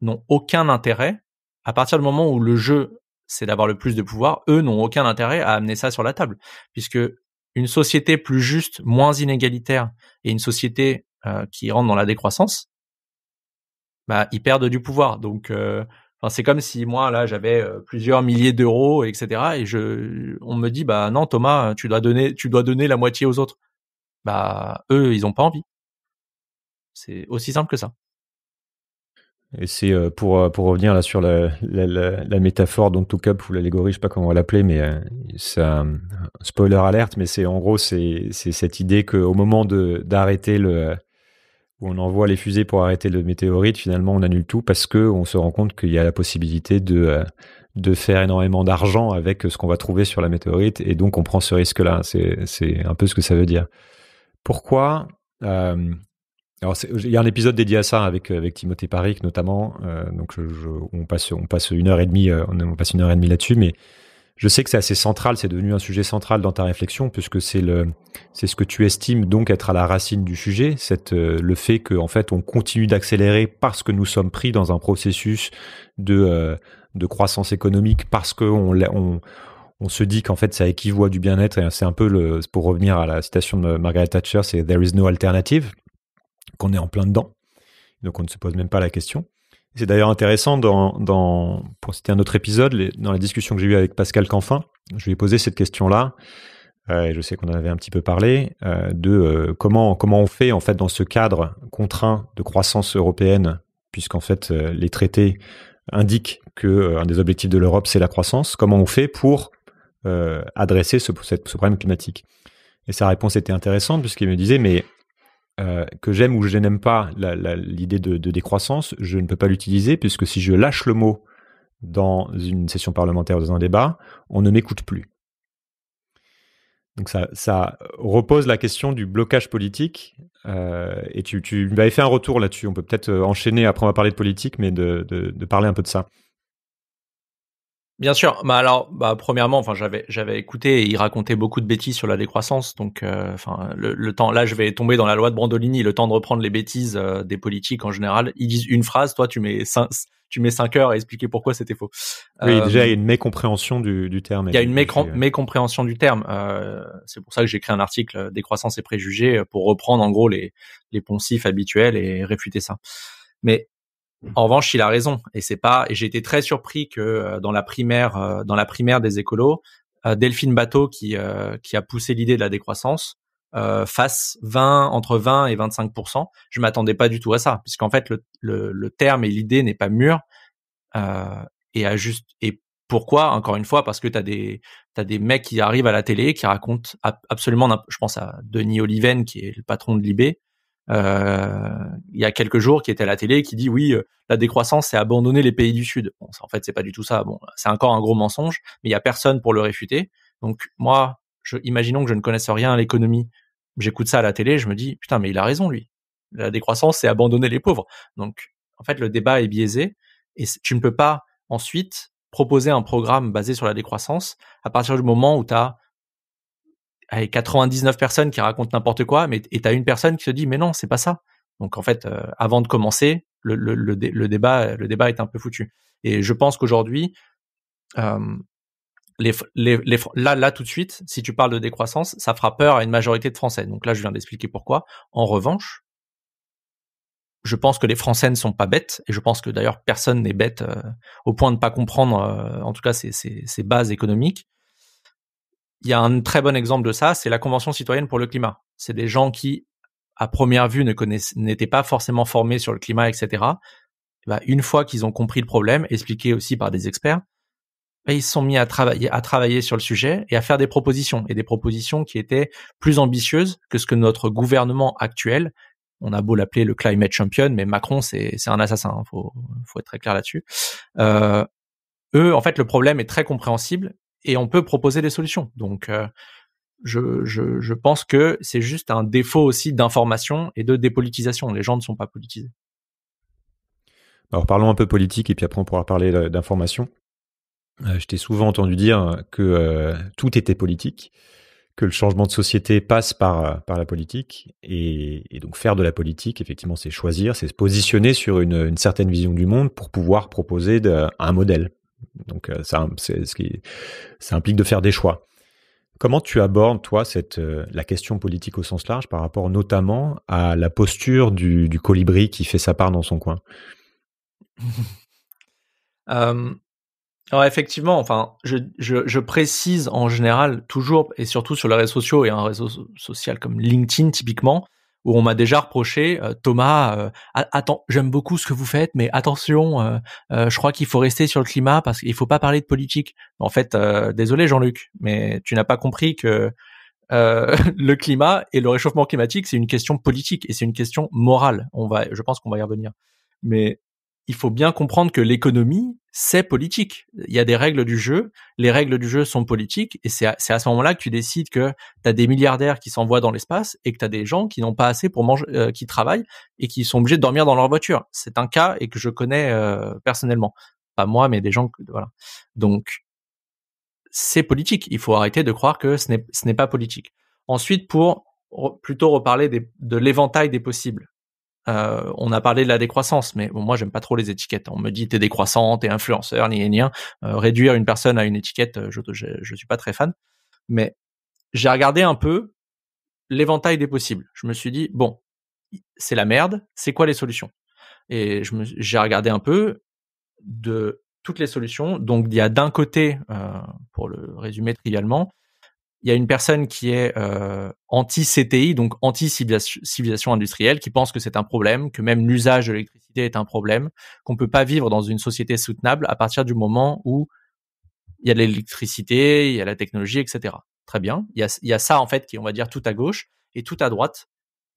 n'ont aucun intérêt, à partir du moment où le jeu c'est d'avoir le plus de pouvoir, eux n'ont aucun intérêt à amener ça sur la table, puisque une société plus juste, moins inégalitaire, et une société euh, qui rentre dans la décroissance, bah ils perdent du pouvoir. Donc, euh, c'est comme si moi là j'avais euh, plusieurs milliers d'euros, etc. Et je, on me dit bah non Thomas, tu dois donner, tu dois donner la moitié aux autres. Bah eux ils ont pas envie. C'est aussi simple que ça. Et c'est euh, pour, euh, pour revenir là sur la, la, métaphore Don't Look Up ou l'allégorie, je sais pas comment on va l'appeler, mais euh, c'est un spoiler alerte, mais c'est en gros c'est cette idée qu'au moment d'arrêter le où on envoie les fusées pour arrêter le météorite, finalement on annule tout parce que on se rend compte qu'il y a la possibilité de de faire énormément d'argent avec ce qu'on va trouver sur la météorite et donc on prend ce risque-là. C'est un peu ce que ça veut dire. Pourquoi alors, il y a un épisode dédié à ça avec avec Timothée Paric notamment. Euh, donc, on passe on passe une heure et demie, euh, on passe une heure et demie là-dessus. Mais je sais que c'est assez central, c'est devenu un sujet central dans ta réflexion, puisque c'est le, c'est ce que tu estimes donc être à la racine du sujet, cette, euh, le fait qu'en en fait on continue d'accélérer parce que nous sommes pris dans un processus de, euh, de croissance économique, parce qu'on on, on se dit qu'en fait ça équivaut à du bien-être, et c'est un peu le, pour revenir à la citation de Margaret Thatcher, c'est There is no alternative, qu'on est en plein dedans, donc on ne se pose même pas la question. C'est d'ailleurs intéressant dans, pour citer un autre épisode, dans la discussion que j'ai eue avec Pascal Canfin, je lui ai posé cette question-là. Euh, je sais qu'on en avait un petit peu parlé euh, de euh, comment comment on fait en fait dans ce cadre contraint de croissance européenne, puisqu'en fait les traités indiquent que un des objectifs de l'Europe c'est la croissance. Comment on fait pour adresser ce problème climatique? Et sa réponse était intéressante puisqu'il me disait mais euh, que j'aime ou je n'aime pas l'idée de, décroissance, je ne peux pas l'utiliser puisque si je lâche le mot dans une session parlementaire ou dans un débat, on ne m'écoute plus. Donc ça, repose la question du blocage politique. Euh, et tu, m'avais fait un retour là-dessus. On peut peut-être euh, enchaîner, après on va parler de politique, mais de parler un peu de ça. Bien sûr. Bah alors, bah premièrement, enfin j'avais j'avais écouté et il racontait beaucoup de bêtises sur la décroissance. Donc, euh, enfin le, le, temps. Là, je vais tomber dans la loi de Brandolini. Le temps de reprendre les bêtises euh, des politiques en général. Ils disent une phrase, toi tu mets cinq, tu mets cinq heures à expliquer pourquoi c'était faux. Oui, déjà il y a une mécompréhension du, du terme. Il y a une mécompréhension du terme. Euh, c'est pour ça que j'ai écrit un article décroissance et préjugés pour reprendre en gros les les poncifs habituels et réfuter ça. Mais en revanche, il a raison et c'est pas. Et j'ai été très surpris que euh, dans la primaire, euh, dans la primaire des écolos, euh, Delphine Bateau qui qui a poussé l'idée de la décroissance fasse 20 entre 20 et 25% Je m'attendais pas du tout à ça, puisqu'en fait le, le, le, terme et l'idée n'est pas mûr et à juste et pourquoi Encore une fois, parce que tu as des t'as des mecs qui arrivent à la télé qui racontent absolument. Je pense à Denis Oliven qui est le patron de Libé, euh, il y a quelques jours qui était à la télé qui dit oui euh, la décroissance c'est abandonner les pays du sud. Bon en fait c'est pas du tout ça. Bon c'est encore un gros mensonge mais il y a personne pour le réfuter. Donc moi je, imaginons que je ne connaisse rien à l'économie. J'écoute ça à la télé je me dis putain mais il a raison lui. La décroissance c'est abandonner les pauvres. Donc en fait le débat est biaisé. Et tu ne peux pas ensuite proposer un programme basé sur la décroissance à partir du moment où tu as avec 99 personnes qui racontent n'importe quoi, mais et t'as une personne qui se dit mais non, c'est pas ça. Donc en fait, euh, avant de commencer, le, le, débat, le débat est un peu foutu. Et je pense qu'aujourd'hui, euh, les, les, les, là, là tout de suite, si tu parles de décroissance, ça fera peur à une majorité de Français. Donc là, je viens d'expliquer pourquoi. En revanche, je pense que les Français ne sont pas bêtes, et je pense que d'ailleurs personne n'est bête euh, au point de ne pas comprendre, euh, en tout cas, ces bases économiques il y a un très bon exemple de ça, c'est la Convention citoyenne pour le climat. C'est des gens qui, à première vue, ne connaissent, n'étaient pas forcément formés sur le climat, etc. Bah, une fois qu'ils ont compris le problème, expliqué aussi par des experts, bah, ils se sont mis à travailler, à travailler sur le sujet et à faire des propositions, et des propositions qui étaient plus ambitieuses que ce que notre gouvernement actuel, on a beau l'appeler le climate champion, mais Macron c'est un assassin, hein, faut, faut être très clair là-dessus. Euh, eux, en fait, le problème est très compréhensible et on peut proposer des solutions. Donc, euh, je, pense que c'est juste un défaut aussi d'information et de dépolitisation. Les gens ne sont pas politisés. Alors parlons un peu politique et puis après on pourra parler d'information. Euh, je t'ai souvent entendu dire que euh, tout était politique, que le changement de société passe par, par la politique et, donc faire de la politique, effectivement, c'est choisir, c'est se positionner sur une, certaine vision du monde pour pouvoir proposer un modèle. Donc euh, ça, ce qui, ça implique de faire des choix. Comment tu abordes, toi, cette, euh, la question politique au sens large par rapport notamment à la posture du, colibri qui fait sa part dans son coin? Euh, Alors effectivement, enfin, je, je, précise en général toujours et surtout sur les réseaux sociaux et un réseau social comme LinkedIn typiquement, où on m'a déjà reproché euh, Thomas, euh, attends, j'aime beaucoup ce que vous faites, mais attention, euh, je crois qu'il faut rester sur le climat parce qu'il faut pas parler de politique. En fait, désolé Jean-Luc, mais tu n'as pas compris que le climat et le réchauffement climatique, c'est une question politique et c'est une question morale. On va, je pense qu'on va y revenir. Mais il faut bien comprendre que l'économie, c'est politique. Il y a des règles du jeu, les règles du jeu sont politiques, et c'est à, à, ce moment-là que tu décides que tu des milliardaires qui s'envoient dans l'espace et que tu des gens qui n'ont pas assez pour manger, euh, qui travaillent et qui sont obligés de dormir dans leur voiture. C'est un cas et que je connais euh, personnellement. Pas moi, mais des gens, voilà. Donc, c'est politique. Il faut arrêter de croire que ce n'est pas politique. Ensuite, pour plutôt reparler de l'éventail des possibles. Euh, on a parlé de la décroissance, mais bon, moi j'aime pas trop les étiquettes. On me dit t'es décroissant, t'es influenceur, ni ni. Euh, réduire une personne à une étiquette, je, je, je suis pas très fan. Mais j'ai regardé un peu l'éventail des possibles. Je me suis dit bon, c'est la merde. C'est quoi les solutions? Et j'ai regardé un peu de toutes les solutions. Donc il y a d'un côté, euh, pour le résumer trivialement, il y a une personne qui est euh, anti-CTI, donc anti-civilisation industrielle, qui pense que c'est un problème, que même l'usage de l'électricité est un problème, qu'on peut pas vivre dans une société soutenable à partir du moment où il y a l'électricité, il y a la technologie, etc. Très bien. Il y, a, il y a ça en fait qui est, on va dire, tout à gauche et tout à droite.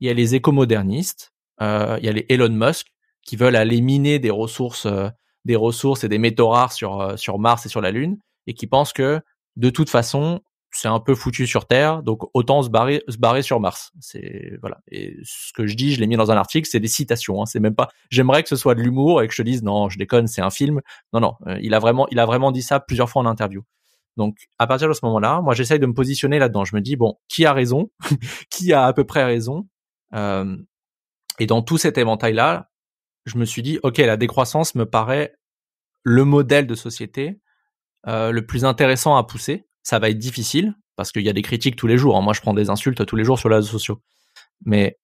Il y a les écomodernistes, euh, il y a les Elon Musk qui veulent aller miner des ressources, euh, des ressources et des métaux rares sur euh, sur Mars et sur la Lune et qui pensent que de toute façon c'est un peu foutu sur Terre, donc autant se barrer, se barrer sur Mars. C'est voilà. Et ce que je dis, je l'ai mis dans un article, c'est des citations. Hein, c'est même pas. J'aimerais que ce soit de l'humour et que je dise non, je déconne, c'est un film. Non, non. Euh, il a vraiment, il a vraiment dit ça plusieurs fois en interview. Donc à partir de ce moment-là, moi j'essaye de me positionner là-dedans. Je me dis bon, qui a raison, qui a à peu près raison? Euh, et dans tout cet éventail-là, je me suis dit ok, la décroissance me paraît le modèle de société euh, le plus intéressant à pousser ça va être difficile parce qu'il y a des critiques tous les jours. Hein. Moi, je prends des insultes tous les jours sur les réseaux sociaux. Mais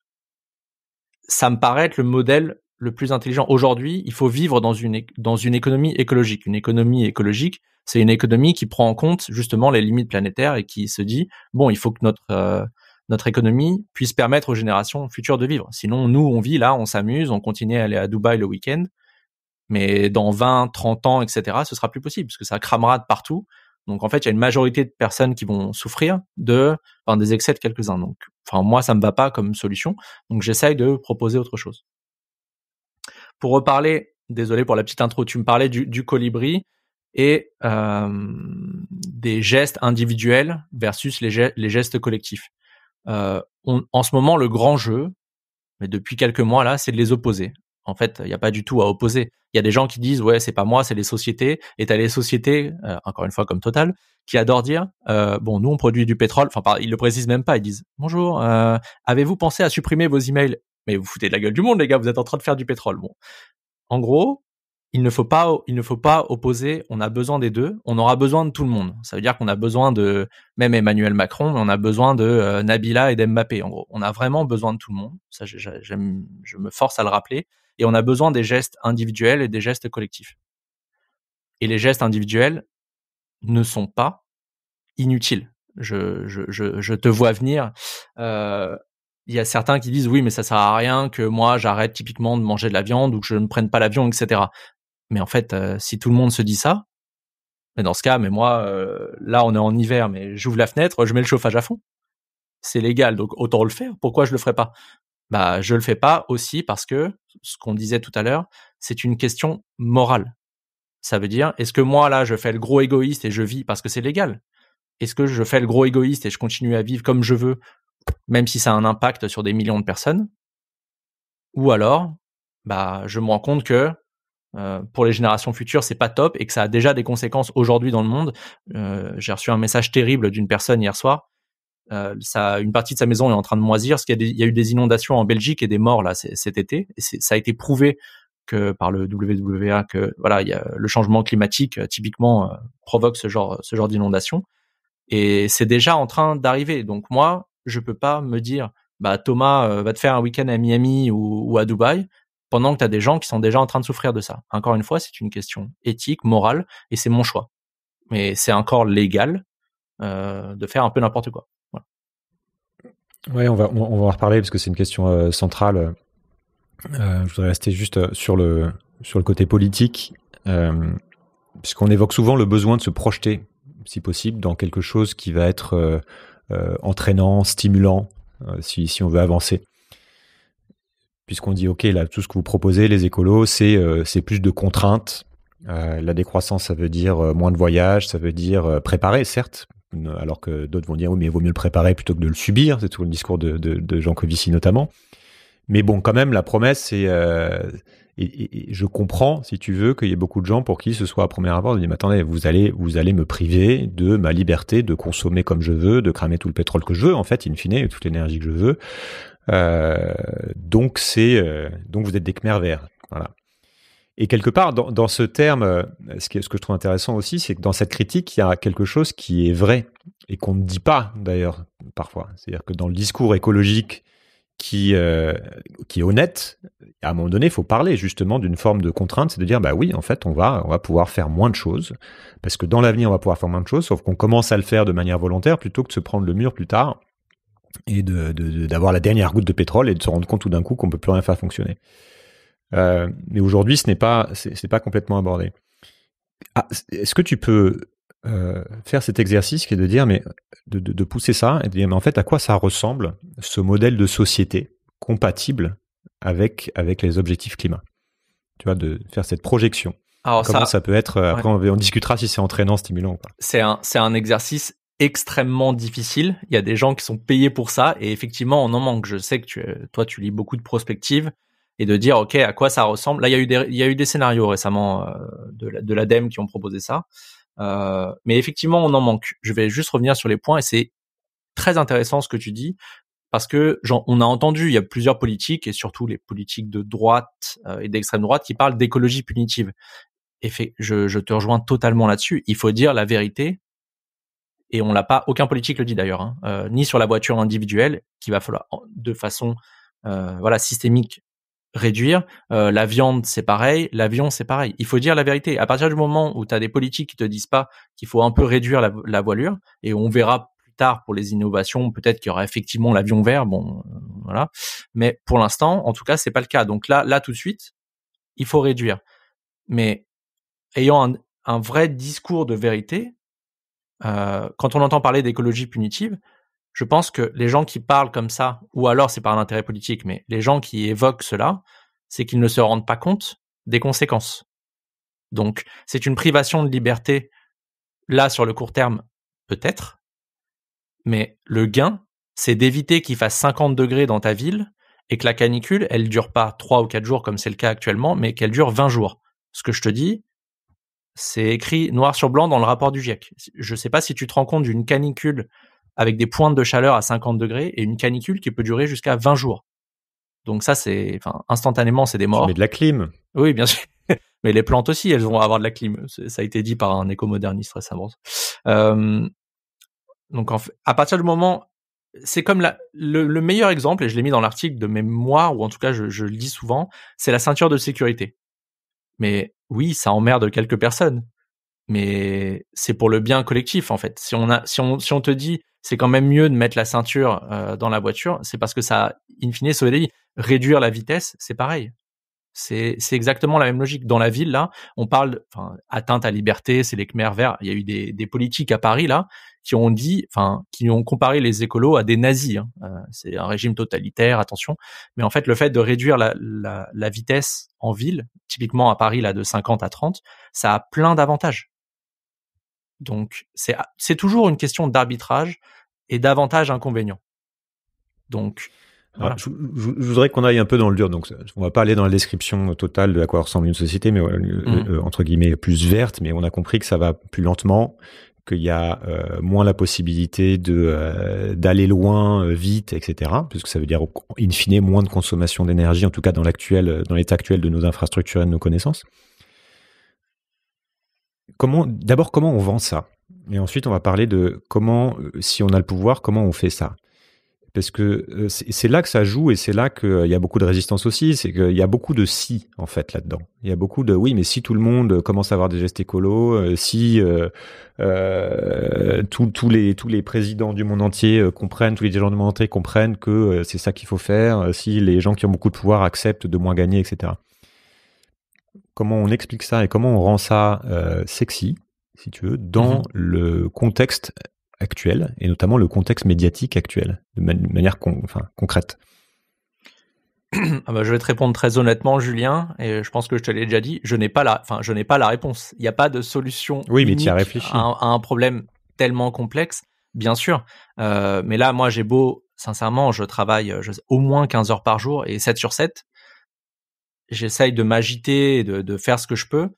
ça me paraît être le modèle le plus intelligent. Aujourd'hui, il faut vivre dans une, dans une économie écologique. Une économie écologique, c'est une économie qui prend en compte justement les limites planétaires et qui se dit, bon, il faut que notre, euh, notre économie puisse permettre aux générations futures de vivre. Sinon, nous, on vit là, on s'amuse, on continue à aller à Dubaï le week-end. Mais dans 20, 30 ans, etc., ce sera plus possible parce que ça cramera de partout donc en fait, il y a une majorité de personnes qui vont souffrir de des excès de quelques-uns. Donc, enfin moi, ça me va pas comme solution. Donc j'essaye de proposer autre chose. Pour reparler, désolé pour la petite intro, tu me parlais du, colibri et euh, des gestes individuels versus les, les gestes collectifs. Euh, en ce moment, le grand jeu, mais depuis quelques mois là, c'est de les opposer. En fait, il n'y a pas du tout à opposer. Il y a des gens qui disent ouais c'est pas moi, c'est les sociétés. Et t'as les sociétés, euh, encore une fois comme Total, qui adorent dire euh, bon nous on produit du pétrole. Enfin ils le précisent même pas. Ils disent bonjour, euh, avez-vous pensé à supprimer vos emails? Mais vous foutez de la gueule du monde les gars, vous êtes en train de faire du pétrole. Bon, en gros, il ne faut pas, il ne faut pas opposer. On a besoin des deux. On aura besoin de tout le monde. Ça veut dire qu'on a besoin de même Emmanuel Macron, on a besoin de euh, Nabila et d'Mbappé. En gros, on a vraiment besoin de tout le monde. Ça, je me force à le rappeler. Et on a besoin des gestes individuels et des gestes collectifs. Et les gestes individuels ne sont pas inutiles. Je, te vois venir. Euh, il y a certains qui disent oui, mais ça sert à rien que moi j'arrête typiquement de manger de la viande ou que je ne prenne pas l'avion, etc. Mais en fait, euh, si tout le monde se dit ça, mais dans ce cas, mais moi, euh, là, on est en hiver, mais j'ouvre la fenêtre, je mets le chauffage à fond. C'est légal, donc autant le faire. Pourquoi je le ferais pas? Bah, je le fais pas aussi parce que ce qu'on disait tout à l'heure, c'est une question morale. Ça veut dire, est-ce que moi là, je fais le gros égoïste et je vis parce que c'est légal? Est-ce que je fais le gros égoïste et je continue à vivre comme je veux, même si ça a un impact sur des millions de personnes? Ou alors, bah, je me rends compte que euh, pour les générations futures, c'est pas top et que ça a déjà des conséquences aujourd'hui dans le monde. Euh, j'ai reçu un message terrible d'une personne hier soir. Euh, ça, une partie de sa maison est en train de moisir parce qu'il y, a eu des inondations en Belgique et des morts là cet été. Et ça a été prouvé que par le WWA que voilà, il y a le changement climatique typiquement provoque ce genre ce genre d'inondation. Et c'est déjà en train d'arriver. Donc moi, je peux pas me dire bah Thomas va te faire un week-end à Miami ou, ou à Dubaï pendant que tu as des gens qui sont déjà en train de souffrir de ça. Encore une fois, c'est une question éthique, morale, et c'est mon choix. Mais c'est encore légal euh, de faire un peu n'importe quoi. Ouais, on va, on va en reparler parce que c'est une question euh, centrale. Euh, je voudrais rester juste sur le, sur le côté politique, puisqu'on évoque souvent le besoin de se projeter, si possible, dans quelque chose qui va être entraînant, stimulant, si, si on veut avancer puisqu'on dit ok là tout ce que vous proposez les écolos c'est euh, plus de contraintes euh, la décroissance ça veut dire euh, moins de voyages ça veut dire préparer certes alors que d'autres vont dire oui mais il vaut mieux le préparer plutôt que de le subir c'est tout le discours de, Jean Covici notamment mais bon quand même la promesse c'est et, je comprends, si tu veux, qu'il y ait beaucoup de gens pour qui ce soit à premier abord de dire, mais attendez, vous allez, vous allez me priver de ma liberté de consommer comme je veux, de cramer tout le pétrole que je veux, en fait, in fine, toute l'énergie que je veux. Euh, donc c'est, euh, donc vous êtes des Khmer verts, voilà. Et quelque part, dans, ce terme, euh, ce, que je trouve intéressant aussi, c'est que dans cette critique, il y a quelque chose qui est vrai et qu'on ne dit pas d'ailleurs parfois. C'est-à-dire que dans le discours écologique qui, euh, qui est honnête, à un moment donné, il faut parler justement d'une forme de contrainte, c'est de dire, bah oui, en fait, on va, on va pouvoir faire moins de choses, parce que dans l'avenir, on va pouvoir faire moins de choses, sauf qu'on commence à le faire de manière volontaire plutôt que de se prendre le mur plus tard et d'avoir de, de, la dernière goutte de pétrole et de se rendre compte tout d'un coup qu'on peut plus rien faire fonctionner. Euh, mais aujourd'hui, ce n'est pas, c'est pas complètement abordé. Ah, Est-ce que tu peux euh, faire cet exercice qui est de dire, mais de, de, pousser ça et de dire, mais en fait, à quoi ça ressemble ce modèle de société compatible avec, avec les objectifs climat? Tu vois, de faire cette projection. Alors Comment ça, peut être Après, on, discutera si c'est entraînant, stimulant. C'est un, c'est un exercice extrêmement difficile. Il y a des gens qui sont payés pour ça et effectivement, on en manque. Je sais que tu, toi, tu lis beaucoup de prospectives et de dire, OK, à quoi ça ressemble. Là, il y a eu des, il y a eu des scénarios récemment euh, de l'ADEME qui ont proposé ça. Euh, mais effectivement, on en manque. Je vais juste revenir sur les points et c'est très intéressant ce que tu dis parce que on a entendu, il y a plusieurs politiques et surtout les politiques de droite euh, et d'extrême droite qui parlent d'écologie punitive. Et fait, je, je te rejoins totalement là-dessus. Il faut dire la vérité et on l'a pas. Aucun politique le dit d'ailleurs, hein, euh, ni sur la voiture individuelle qui va falloir de façon euh, voilà systémique réduire. Euh, la viande, c'est pareil. L'avion, c'est pareil. Il faut dire la vérité. À partir du moment où tu as des politiques qui te disent pas qu'il faut un peu réduire la, voilure, et on verra plus tard pour les innovations, peut-être qu'il y aura effectivement l'avion vert. Bon, voilà. Mais pour l'instant, en tout cas, c'est pas le cas. Donc là, là tout de suite, il faut réduire. Mais ayant un, un vrai discours de vérité, euh, quand on entend parler d'écologie punitive, je pense que les gens qui parlent comme ça, ou alors c'est par intérêt politique, mais les gens qui évoquent cela, c'est qu'ils ne se rendent pas compte des conséquences. Donc, c'est une privation de liberté, là, sur le court terme, peut-être, mais le gain, c'est d'éviter qu'il fasse 50 degrés dans ta ville et que la canicule, elle dure pas 3 ou 4 jours comme c'est le cas actuellement, mais qu'elle dure 20 jours. Ce que je te dis, c'est écrit noir sur blanc dans le rapport du GIEC. Je ne sais pas si tu te rends compte d'une canicule avec des pointes de chaleur à 50 degrés et une canicule qui peut durer jusqu'à 20 jours. Donc ça, c'est, enfin, instantanément, c'est des morts. Mais de la clim. Oui, bien sûr. Mais les plantes aussi, elles vont avoir de la clim. Ça a été dit par un éco-moderniste récemment. Euh, donc, en fait, à partir du moment, c'est comme la, le, meilleur exemple, et je l'ai mis dans l'article de mémoire, ou en tout cas, je, je le dis souvent, c'est la ceinture de sécurité. Mais oui, ça emmerde quelques personnes mais c'est pour le bien collectif en fait. Si on a, si on, si on te dit c'est quand même mieux de mettre la ceinture euh, dans la voiture, c'est parce que ça, in fine, sauver des. Réduire la vitesse, c'est pareil. C'est, c'est exactement la même logique. Dans la ville, là, on parle, enfin, atteinte à liberté, c'est les Khmer verts. Il y a eu des, des politiques à Paris, là, qui ont dit, enfin, qui ont comparé les écolos à des nazis. Hein. Euh, c'est un régime totalitaire, attention. Mais en fait, le fait de réduire la, la, la vitesse en ville, typiquement à Paris, là, de 50 à 30, ça a plein d'avantages donc c'est toujours une question d'arbitrage et d'avantages inconvénients. Donc voilà. je, voudrais qu'on aille un peu dans le dur. Donc, on va pas aller dans la description totale de à quoi ressemble une société, mais mmh. euh, entre guillemets plus verte. Mais on a compris que ça va plus lentement, qu'il y a euh, moins la possibilité de euh, d'aller loin, vite, etc. Puisque ça veut dire in fine moins de consommation d'énergie, en tout cas dans l'actuel, dans l'état actuel de nos infrastructures et de nos connaissances comment, d'abord, comment on vend ça? Et ensuite, on va parler de comment, euh, si on a le pouvoir, comment on fait ça. Parce que euh, c'est là que ça joue et c'est là qu'il euh, y a beaucoup de résistance aussi, c'est qu'il y a beaucoup de si en fait là-dedans. Il y a beaucoup de oui, mais si tout le monde commence à avoir des gestes écolos, si tous les tous les présidents du monde entier comprennent, tous les dirigeants du monde entier comprennent que c'est ça qu'il faut faire, si les gens qui ont beaucoup de pouvoir acceptent de moins gagner, etc comment on explique ça et comment on rend ça euh, sexy, si tu veux, dans mhm. le contexte actuel et notamment le contexte médiatique actuel, de, manière concrète. Ah bah, je vais te répondre très honnêtement, Julien, et je pense que je te l'ai déjà dit. Je n'ai pas la, enfin, je n'ai pas la réponse. Il n'y a pas de solution. Oui, mais tu as réfléchi à, un problème tellement complexe, bien sûr. Euh, mais là, moi, j'ai beau, sincèrement, je travaille au moins 15 heures par jour et 7 sur 7 j'essaye de m'agiter, de, de faire ce que je peux,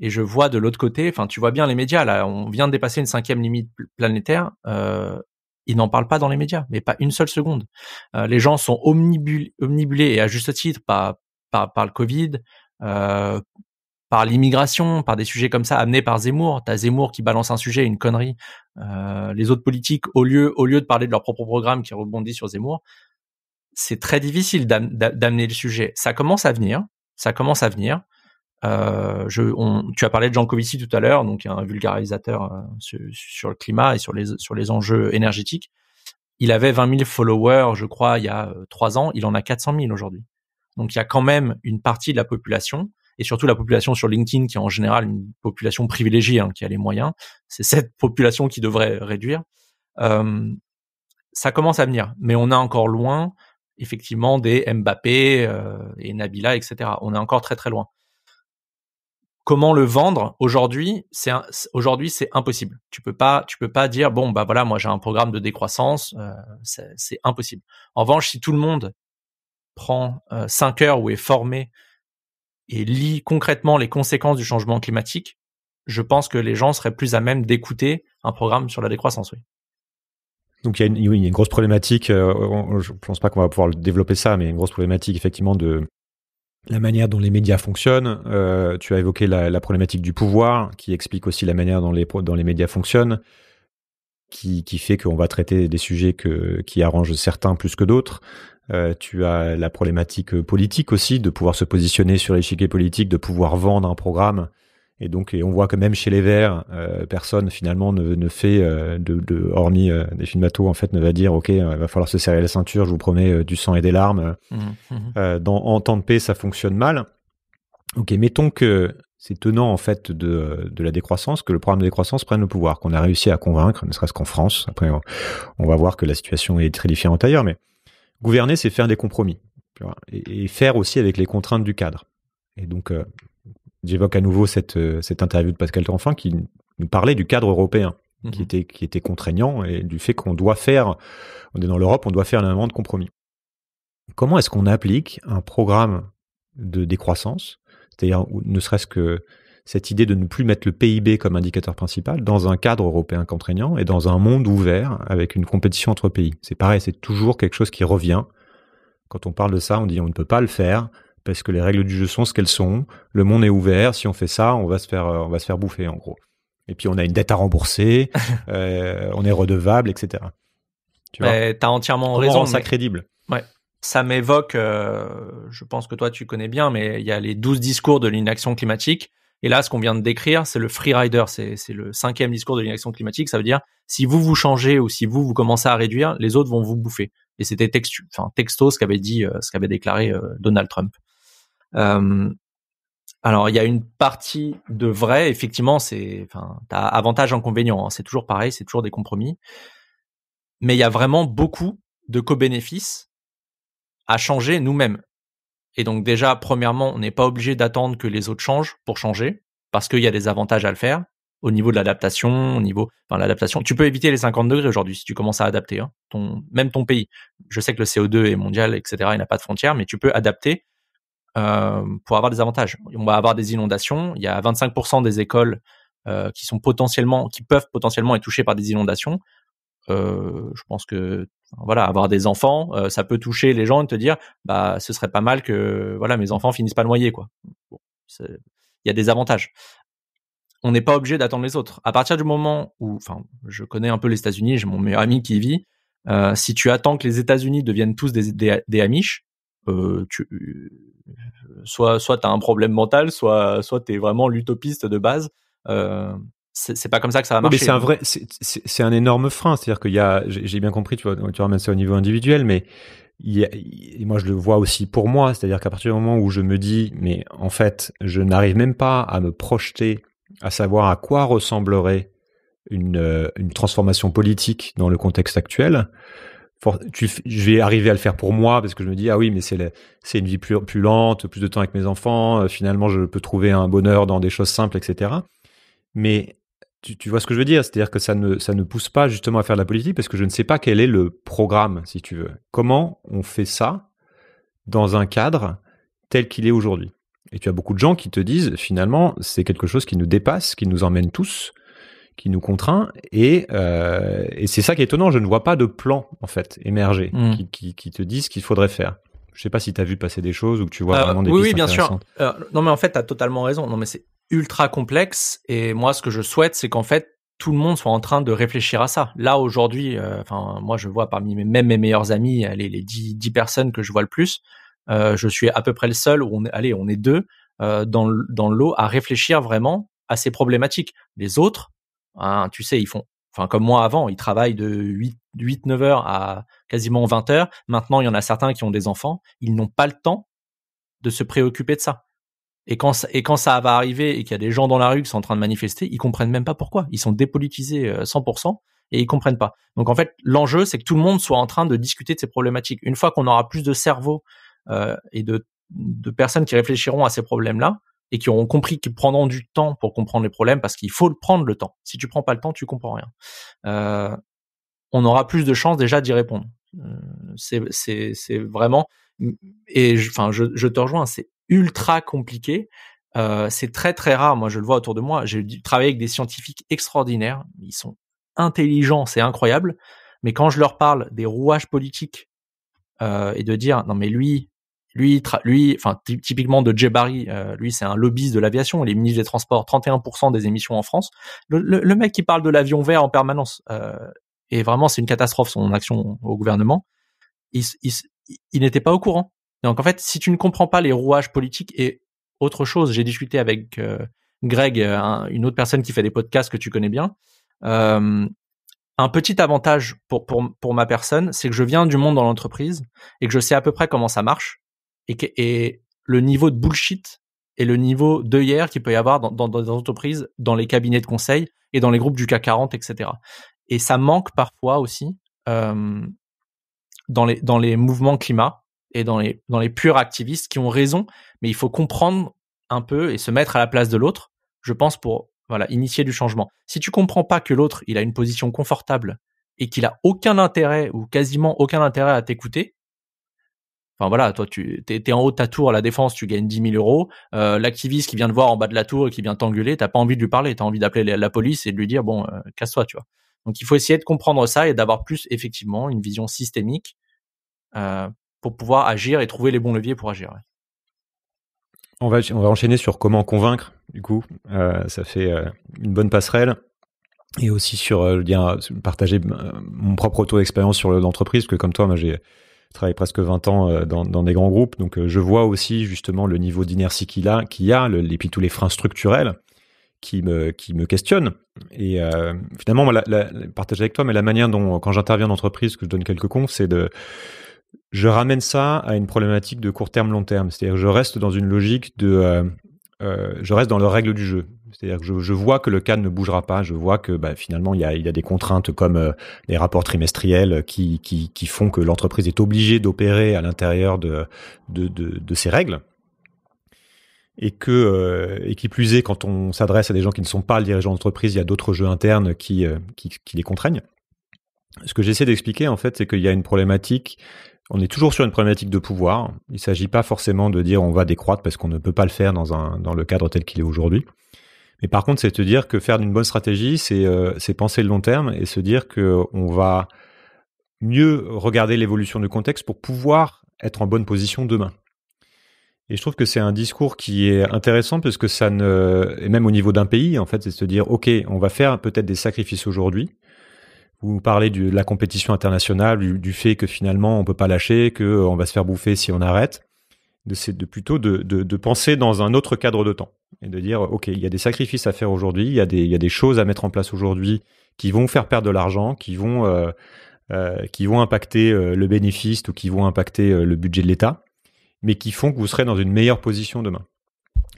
et je vois de l'autre côté, enfin, tu vois bien les médias, là, on vient de dépasser une cinquième limite planétaire, euh, ils n'en parlent pas dans les médias, mais pas une seule seconde. Euh, les gens sont omnibulés, omnibulés, et à juste titre, par, par, le Covid, euh, par l'immigration, par des sujets comme ça amenés par Zemmour. T'as Zemmour qui balance un sujet, une connerie. Les autres politiques, au lieu, au lieu de parler de leur propre programme qui rebondit sur Zemmour, c'est très difficile d'amener le sujet. Ça commence à venir, ça commence à venir. Euh, tu as parlé de Jean Covici tout à l'heure, donc un vulgarisateur euh, sur, le climat et sur les, sur les enjeux énergétiques. Il avait 20 000 followers, je crois, il y a euh, trois ans. Il en a 400 000 aujourd'hui. Donc il y a quand même une partie de la population, et surtout la population sur LinkedIn, qui est en général une population privilégiée, hein, qui a les moyens. C'est cette population qui devrait réduire. Ça commence à venir, mais on est encore loin, effectivement, des Mbappé euh, et Nabila, etc. On est encore très très loin. Comment le vendre aujourd'hui c'est aujourd'hui c'est impossible. Tu peux pas tu peux pas dire bon bah voilà moi j'ai un programme de décroissance euh, c'est impossible. En revanche si tout le monde prend euh, 5 heures ou est formé et lit concrètement les conséquences du changement climatique je pense que les gens seraient plus à même d'écouter un programme sur la décroissance oui donc il y a une, grosse problématique, euh, je pense pas qu'on va pouvoir développer ça, mais une grosse problématique effectivement de la manière dont les médias fonctionnent. Euh, tu as évoqué la, problématique du pouvoir, qui explique aussi la manière dont les, médias fonctionnent, qui, fait qu'on va traiter des sujets qui arrangent certains plus que d'autres. Euh, tu as la problématique politique aussi, de pouvoir se positionner sur l'échiquier politique, de pouvoir vendre un programme et donc, et on voit que même chez les Verts, euh, personne finalement ne, ne fait, euh, de, de, hormis euh, des films en fait, ne va dire, ok, il va falloir se serrer la ceinture, je vous promets du sang et des larmes. Mmh, mmh. dans en temps de paix, ça fonctionne mal. Ok, mettons que c'est tenant en fait de, de la décroissance, que le programme de décroissance prenne le pouvoir, qu'on a réussi à convaincre, ne serait-ce qu'en France. Après, on, va voir que la situation est très différente ailleurs, mais gouverner, c'est faire des compromis et, et, faire aussi avec les contraintes du cadre. Et donc, J'évoque à nouveau cette, euh, cette interview de Pascal Tranfin qui nous parlait du cadre européen qui, mhm. était, qui était contraignant et du fait qu'on doit faire, on est dans l'Europe, on doit faire un de compromis. Comment est-ce qu'on applique un programme de décroissance, c'est-à-dire ne serait-ce que cette idée de ne plus mettre le PIB comme indicateur principal dans un cadre européen contraignant et dans un monde ouvert avec une compétition entre pays? C'est pareil, c'est toujours quelque chose qui revient. Quand on parle de ça, on dit on ne peut pas le faire parce que les règles du jeu sont ce qu'elles sont. Le monde est ouvert. Si on fait ça, on va se faire, on va se faire bouffer en gros. Et puis on a une dette à rembourser, euh, on est redevable, etc. Tu vois? T'as entièrement raison. Rend ça crédible? Ouais. Ça m'évoque, euh, je pense que toi tu connais bien, mais il y a les 12 discours de l'inaction climatique. Et là, ce qu'on vient de décrire, c'est le free rider, c'est le cinquième discours de l'inaction climatique. Ça veut dire, si vous vous changez ou si vous vous commencez à réduire, les autres vont vous bouffer. Et c'était textu, enfin, texto ce qu'avait dit, euh, ce qu'avait déclaré euh, Donald Trump. Alors il y a une partie de vrai, effectivement, c'est, enfin, t'as avantage inconvénient, hein, c'est toujours pareil, c'est toujours des compromis, mais il y a vraiment beaucoup de co-bénéfices à changer nous-mêmes. Et donc déjà, premièrement, on n'est pas obligé d'attendre que les autres changent pour changer, parce qu'il y a des avantages à le faire au niveau de l'adaptation, au niveau, enfin l'adaptation. Tu peux éviter les 50 degrés aujourd'hui si tu commences à adapter, hein, ton, même ton pays. Je sais que le CO2 est mondial, etc. Il n'a pas de frontières, mais tu peux adapter euh, pour avoir des avantages. On va avoir des inondations. Il y a 25% des écoles euh, qui sont potentiellement, qui peuvent potentiellement être touchées par des inondations. Euh, je pense que voilà, avoir des enfants, ça peut toucher les gens et te dire, bah, ce serait pas mal que voilà, mes enfants finissent pas noyés quoi. Il y a des avantages. On n'est pas obligé d'attendre les autres. À partir du moment où, enfin, je connais un peu les États-Unis, j'ai mon meilleur ami qui y vit. Si tu attends que les États-Unis deviennent tous des, des, des Amish, euh, tu, soit soit t'as un problème mental, soit soit t'es vraiment l'utopiste de base. Euh, c'est pas comme ça que ça va marcher. mais c'est un vrai, c'est un énorme frein. C'est-à-dire qu'il y a, j'ai bien compris, tu vois, tu ramènes ça au niveau individuel, mais il y a, et moi je le vois aussi pour moi, c'est-à-dire qu'à partir du moment où je me dis, mais en fait, je n'arrive même pas à me projeter, à savoir à quoi ressemblerait une, euh, une transformation politique dans le contexte actuel je vais arriver à le faire pour moi parce que je me dis ah oui mais c'est c'est une vie plus, plus lente, plus de temps avec mes enfants. Euh, finalement, je peux trouver un bonheur dans des choses simples, etc. Mais tu, tu vois ce que je veux dire, c'est-à-dire que ça ne ça ne pousse pas justement à faire de la politique parce que je ne sais pas quel est le programme, si tu veux. Comment on fait ça dans un cadre tel qu'il est aujourd'hui? Et tu as beaucoup de gens qui te disent, finalement, c'est quelque chose qui nous dépasse, qui nous emmène tous, qui nous contraint. Et, euh, et c'est ça qui est étonnant. Je ne vois pas de plan, en fait, émerger, Mm. qui, qui, qui te disent ce qu'il faudrait faire. Je sais pas si tu as vu passer des choses ou que tu vois Euh, vraiment des oui, pistes oui, bien sûr. Euh, non, mais en fait, tu as totalement raison. Non, mais c'est ultra complexe. Et moi, ce que je souhaite, c'est qu'en fait, tout le monde soit en train de réfléchir à ça. Là, aujourd'hui, enfin, moi, je vois parmi mes, même mes meilleurs amis, les, les 10, 10 personnes que je vois le plus, je suis à peu près le seul, où on est, allez, on est deux, dans, dans le lot à réfléchir vraiment à ces problématiques. Les autres, hein, tu sais, ils font, enfin, comme moi avant, ils travaillent de 8, 8 9 heures à quasiment 20 heures. Maintenant, il y en a certains qui ont des enfants. Ils n'ont pas le temps de se préoccuper de ça. Et quand, ça- et quand ça va arriver et qu'il y a des gens dans la rue qui sont en train de manifester, ils comprennent même pas pourquoi. Ils sont dépolitisés euh, 100% et ils comprennent pas. Donc en fait, l'enjeu, c'est que tout le monde soit en train de discuter de ces problématiques. Une fois qu'on aura plus de cerveaux euh, et de, de personnes qui réfléchiront à ces problèmes-là et qui auront compris qu'ils prendront du temps pour comprendre les problèmes parce qu'il faut prendre le temps. Si tu prends pas le temps, tu comprends rien. Euh, on aura plus de chances déjà d'y répondre. Euh, c'est, vraiment et je, enfin, je, te rejoins, c'est ultra compliqué. Euh, c'est très très rare. Moi, je le vois autour de moi. J'ai dû travailler avec des scientifiques extraordinaires. Ils sont intelligents, c'est incroyable. Mais quand je leur parle des rouages politiques et de dire non mais lui, lui, lui, enfin ty- typiquement de Jay Barry, euh, lui c'est un lobbyiste de l'aviation. Il est ministre des Transports, 31% des émissions en France. Le, le, le mec qui parle de l'avion vert en permanence. Euh, et vraiment, c'est une catastrophe son action au gouvernement. Il, il, il n'était pas au courant. Donc en fait, si tu ne comprends pas les rouages politiques et autre chose, j'ai discuté avec euh, Greg, euh, un- une autre personne qui fait des podcasts que tu connais bien. Euh, un petit avantage pour, pour, pour ma personne, c'est que je viens du monde dans l'entreprise et que je sais à peu près comment ça marche et, le niveau de bullshit et le niveau d'œillère qu'il peut y avoir dans des entreprises, dans les cabinets de conseil et dans les groupes du CAC 40, etc. Et ça manque parfois aussi euh, dans, les, dans les mouvements climat et dans les, dans les purs activistes qui ont raison, mais il faut comprendre un peu et se mettre à la place de l'autre, je pense, pour voilà, initier du changement. Si tu comprends pas que l'autre, il a une position confortable et qu'il a aucun intérêt ou quasiment aucun intérêt à t'écouter, Enfin voilà, toi tu en haut de ta tour à la défense, tu gagnes 10 000 euros. Euh, l'activiste qui vient te voir en bas de la tour et qui vient t'engueuler, t'as pas envie de lui parler, t'as envie d'appeler la, police et de lui dire bon, euh, casse-toi, tu vois. Donc il faut essayer de comprendre ça et d'avoir plus effectivement une vision systémique euh, pour pouvoir agir et trouver les bons leviers pour agir. On va, enchaîner sur comment convaincre, du coup. Ça fait une bonne passerelle. Et aussi sur dire, partager mon propre retour d'expérience sur le- l'entreprise, parce que comme toi, moi j'ai travaillé presque 20 ans euh, dans, des grands groupes, donc euh, je vois aussi justement le niveau d'inertie qu'il a, qu'il y a, et puis tous les freins structurels qui me, qui me questionnent. Et euh, finalement, moi, partager avec toi, mais la manière dont, quand j'interviens en entreprise, que je donne quelques confs, c'est de je ramène ça à une problématique de court terme, long terme. C'est-à-dire que je reste dans une logique de... je reste dans les règles du jeu. C'est-à-dire que je, je vois que le cadre ne bougera pas. Je vois que bah, finalement, il y a, il y a des contraintes comme euh, les rapports trimestriels qui, qui, qui font que l'entreprise est obligée d'opérer à l'intérieur de, de, de, de ces règles. Et que, euh, et qui plus est, quand on s'adresse à des gens qui ne sont pas le dirigeant d'entreprise, il y a d'autres jeux internes qui, euh, qui, qui les contraignent. Ce que j'essaie d'expliquer, en fait, c'est qu'il y a une problématique on est toujours sur une problématique de pouvoir. Il ne s'agit pas forcément de dire on va décroître parce qu'on ne peut pas le faire dans, un, dans le cadre tel qu'il est aujourd'hui. Mais par contre, c'est te dire que faire une bonne stratégie, c'est euh, c'est penser le long terme et se dire que on va mieux regarder l'évolution du contexte pour pouvoir être en bonne position demain. Et je trouve que c'est un discours qui est intéressant parce que ça ne, et même au niveau d'un pays, en fait, c'est de se dire, OK, on va faire peut-être des sacrifices aujourd'hui, vous parlez de la compétition internationale, du, fait que finalement on peut pas lâcher, que on va se faire bouffer si on arrête. C'est plutôt de, penser dans un autre cadre de temps et de dire ok il y a des sacrifices à faire aujourd'hui, il y a des il y a des choses à mettre en place aujourd'hui qui vont faire perdre de l'argent, qui vont euh, euh, qui vont impacter euh, le bénéfice ou qui vont impacter le budget de l'État, mais qui font que vous serez dans une meilleure position demain.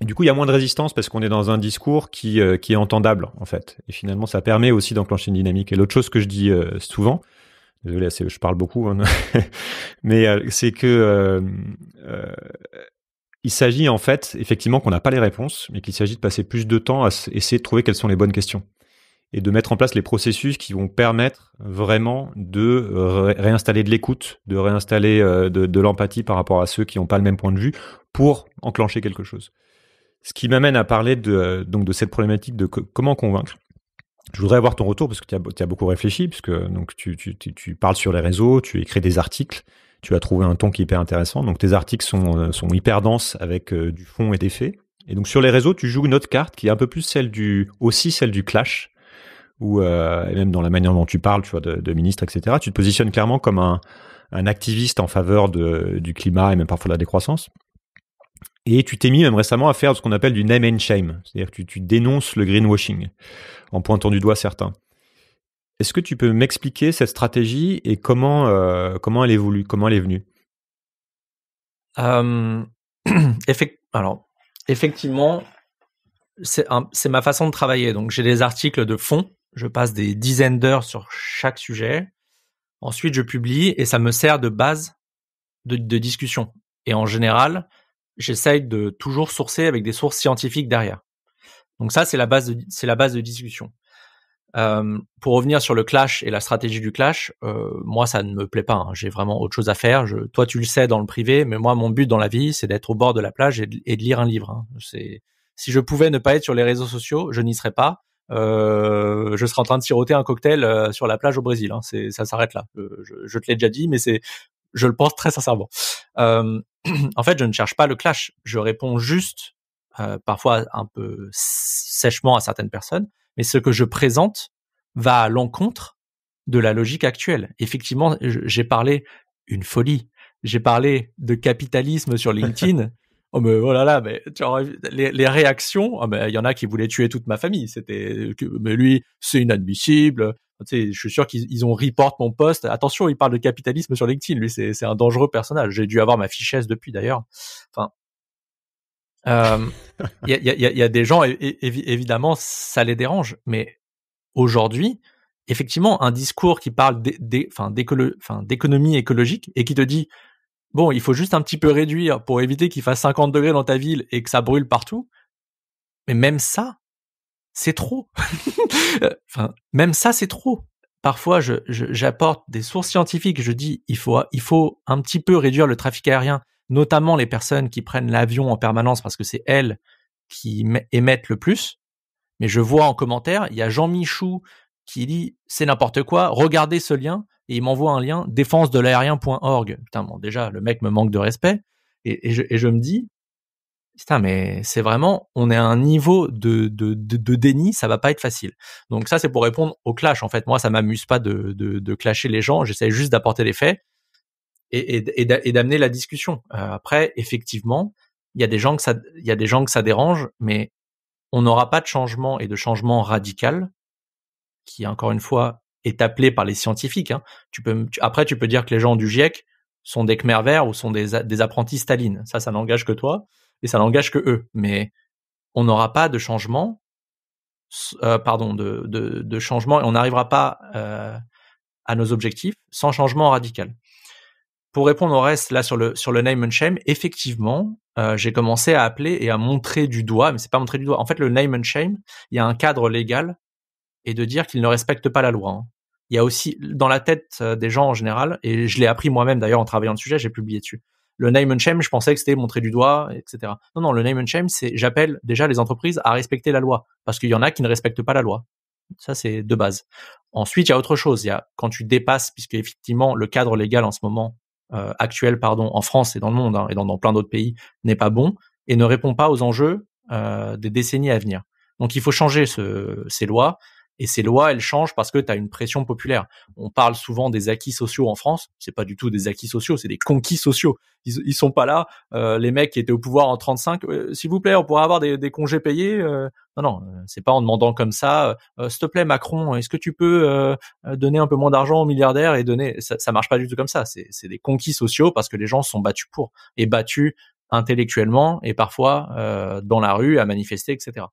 Et du coup, il y a moins de résistance parce qu'on est dans un discours qui, qui est entendable, en fait. Et finalement, ça permet aussi d'enclencher une dynamique. Et l'autre chose que je dis souvent, désolé, je parle beaucoup, hein, mais c'est que il s'agit en fait, effectivement, qu'on n'a pas les réponses, mais qu'il s'agit de passer plus de temps à essayer de trouver quelles sont les bonnes questions. et de mettre en place les processus qui vont permettre vraiment de réinstaller de l'écoute, de réinstaller de, de l'empathie par rapport à ceux qui n'ont pas le même point de vue pour enclencher quelque chose. Ce qui m'amène à parler de, donc de cette problématique de comment convaincre. Je voudrais avoir ton retour parce que tu as, beaucoup réfléchi, puisque donc tu, tu, parles sur les réseaux, tu écris des articles, tu as trouvé un ton qui est hyper intéressant. Donc tes articles sont, euh, sont hyper denses avec euh, du fond et des faits. Et donc sur les réseaux, tu joues une autre carte qui est un peu plus celle du, aussi celle du clash, ou euh, même dans la manière dont tu parles, tu vois, de, de ministre, etc. Tu te positionnes clairement comme un, un activiste en faveur de, du climat et même parfois de la décroissance. Et tu t'es mis même récemment à faire ce qu'on appelle du name and shame, c'est-à-dire que tu, dénonces le greenwashing en pointant du doigt certains. Est-ce que tu peux m'expliquer cette stratégie et comment euh, comment elle évolue, comment elle est venue? Alors effectivement, c'est ma façon de travailler. Donc j'ai des articles de fond, je passe des dizaines d'heures sur chaque sujet. Ensuite je publie et ça me sert de base de, discussion. Et en général, j'essaye de toujours sourcer avec des sources scientifiques derrière. Donc ça, c'est la base de discussion. Pour revenir sur le clash et la stratégie du clash, euh, moi ça ne me plaît pas. Hein. J'ai vraiment autre chose à faire. Je, toi tu le sais dans le privé, mais moi mon but dans la vie c'est d'être au bord de la plage et de, lire un livre. Hein. C'est si je pouvais ne pas être sur les réseaux sociaux, je n'y serais pas. Euh, je serais en train de siroter un cocktail sur la plage au Brésil. Hein. C'est ça s'arrête là. Je, je, te l'ai déjà dit, mais c'est je le pense très sincèrement. En fait, je ne cherche pas le clash. Je réponds juste, parfois un peu sèchement à certaines personnes, mais ce que je présente va à l'encontre de la logique actuelle. Effectivement, j'ai parlé une folie. J'ai parlé de capitalisme sur LinkedIn. oh mais oh là là, mais tu les, les, réactions, oh, il y en a qui voulaient tuer toute ma famille. C'était, mais lui, c'est inadmissible. Tu sais, je suis sûr qu'ils ont report mon poste. Attention, il parle de capitalisme sur LinkedIn. Lui, c'est un dangereux personnage. J'ai dû avoir ma fichesse depuis d'ailleurs. Enfin, euh, il y, a, y, a, y, a, des gens, évidemment, ça les dérange. Mais aujourd'hui, effectivement, un discours qui parle d'économie écologique et qui te dit bon, il faut juste un petit peu réduire pour éviter qu'il fasse 50 degrés dans ta ville et que ça brûle partout. Mais même ça, c'est trop. enfin, même ça, c'est trop. Parfois, je, j'apporte des sources scientifiques. Je dis, il faut, il faut un petit peu réduire le trafic aérien, notamment les personnes qui prennent l'avion en permanence parce que c'est elles qui émettent le plus. Mais je vois en commentaire, il y a Jean Michou qui dit c'est n'importe quoi, regardez ce lien et il m'envoie un lien défense de l'aérien.org. Putain, bon, déjà le mec me manque de respect et, je, me dis putain, mais c'est vraiment, on est à un niveau de, de, de, déni, ça va pas être facile. Donc ça, c'est pour répondre au clash. En fait, moi, ça m'amuse pas de, de, clasher les gens. J'essaie juste d'apporter des faits et, d'amener la discussion. Euh, après, effectivement, il y a des gens que ça, dérange, mais on n'aura pas de changement et de changement radical qui, encore une fois, est appelé par les scientifiques. Hein. Après, tu peux dire que les gens du GIEC sont des Khmer verts ou sont des, apprentis Staline. Ça, ça n'engage que toi et ça n'engage que eux. Mais on n'aura pas de changement, euh, pardon, de, changement, et on n'arrivera pas euh, à nos objectifs sans changement radical. Pour répondre au reste, là sur le sur le name and shame, effectivement, euh, j'ai commencé à appeler et à montrer du doigt, mais c'est pas montrer du doigt. En fait, le name and shame, il y a un cadre légal et de dire qu'ils ne respectent pas la loi. Hein. Il y a aussi dans la tête euh, des gens en général, et je l'ai appris moi-même d'ailleurs en travaillant le sujet, j'ai publié dessus. Le name and shame, je pensais que c'était montrer du doigt, etc. Non, non, le name and shame, c'est j'appelle déjà les entreprises à respecter la loi, parce qu'il y en a qui ne respectent pas la loi. Ça, c'est de base. Ensuite, il y a autre chose. Il y a quand tu dépasses, puisque effectivement le cadre légal en ce moment euh, actuel, pardon, en France et dans le monde hein, et dans, plein d'autres pays n'est pas bon et ne répond pas aux enjeux euh, des décennies à venir. Donc, il faut changer ce, ces lois et ces lois, elles changent parce que tu as une pression populaire. On parle souvent des acquis sociaux en France. C'est pas du tout des acquis sociaux, c'est des conquis sociaux. Ils, ils sont pas là. Euh, les mecs qui étaient au pouvoir en 35, euh, s'il vous plaît, on pourrait avoir des, des congés payés. Euh, non, non, euh, c'est pas en demandant comme ça. S'il te plaît, Macron, est-ce que tu peux donner un peu moins d'argent aux milliardaires et donner ça, ça marche pas du tout comme ça. C'est des conquis sociaux parce que les gens sont battus pour et battus intellectuellement et parfois dans la rue à manifester, etc.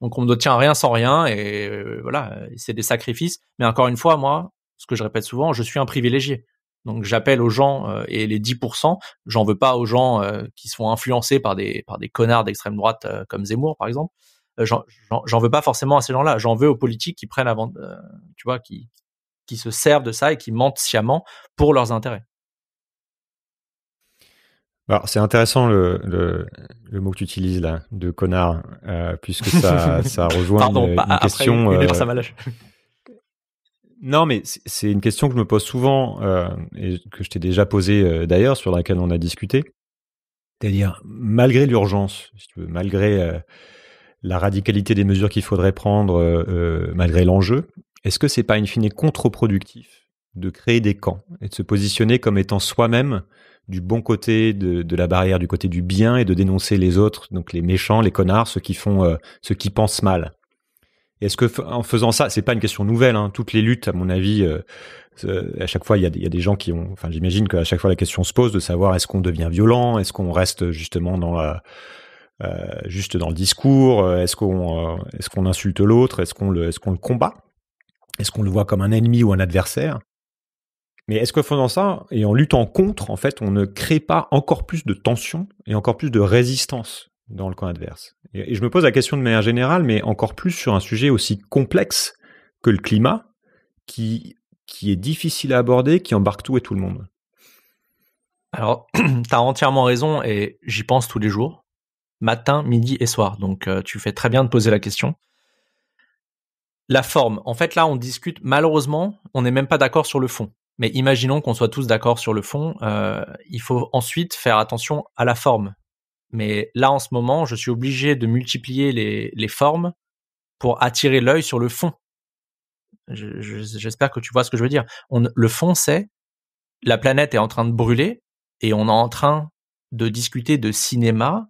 Donc on ne tient rien sans rien et euh, voilà, c'est des sacrifices. Mais encore une fois, moi, ce que je répète souvent, je suis un privilégié. Donc j'appelle aux gens euh, et les 10%, j'en veux pas aux gens euh, qui sont influencés par des par des connards d'extrême droite comme Zemmour par exemple. j'en veux pas forcément à ces gens-là. J'en veux aux politiques qui prennent avant, tu vois, qui qui se servent de ça et qui mentent sciemment pour leurs intérêts. Alors c'est intéressant le, le, le, mot que tu utilises là, de connard, euh, puisque ça, ça rejoint Pardon, une, pas, une après question. une euh, ça non, mais c'est- une question que je me pose souvent euh, et que je t'ai déjà posée d'ailleurs, sur laquelle on a discuté. C'est-à-dire, malgré l'urgence, si tu veux, malgré la radicalité des mesures qu'il faudrait prendre, malgré l'enjeu, est-ce que c'est pas in fine contre-productif de créer des camps et de se positionner comme étant soi-même du bon côté de, de la barrière, du côté du bien et de dénoncer les autres, donc les méchants, les connards, ceux qui font, euh, ceux qui pensent mal. Est-ce que en faisant ça, c'est pas une question nouvelle, hein, toutes les luttes, à mon avis, euh, euh, à chaque fois, il y, a y a des gens qui ont, enfin, j'imagine qu'à chaque fois la question se pose de savoir est-ce qu'on devient violent, est-ce qu'on reste justement dans la, euh, juste dans le discours, est-ce qu'on, euh, est-ce qu'on insulte l'autre, est-ce qu'on le, est-ce qu'on le combat, est-ce qu'on le voit comme un ennemi ou un adversaire? Mais est-ce qu'en faisant ça et en luttant contre, en fait, on ne crée pas encore plus de tension et encore plus de résistance dans le camp adverse? Et, je me pose la question de manière générale, mais encore plus sur un sujet aussi complexe que le climat, qui, qui est difficile à aborder, qui embarque tout et tout le monde. Alors, tu as entièrement raison et j'y pense tous les jours, matin, midi et soir. Donc, euh, tu fais très bien de poser la question. La forme. En fait, là, on discute. Malheureusement, on n'est même pas d'accord sur le fond. Mais imaginons qu'on soit tous d'accord sur le fond. euh, il faut ensuite faire attention à la forme. Mais là, en ce moment, je suis obligé de multiplier les, les formes pour attirer l'œil sur le fond. Je- je- J'espère que tu vois ce que je veux dire. Le fond, c'est la planète est en train de brûler et on est en train de discuter de cinéma,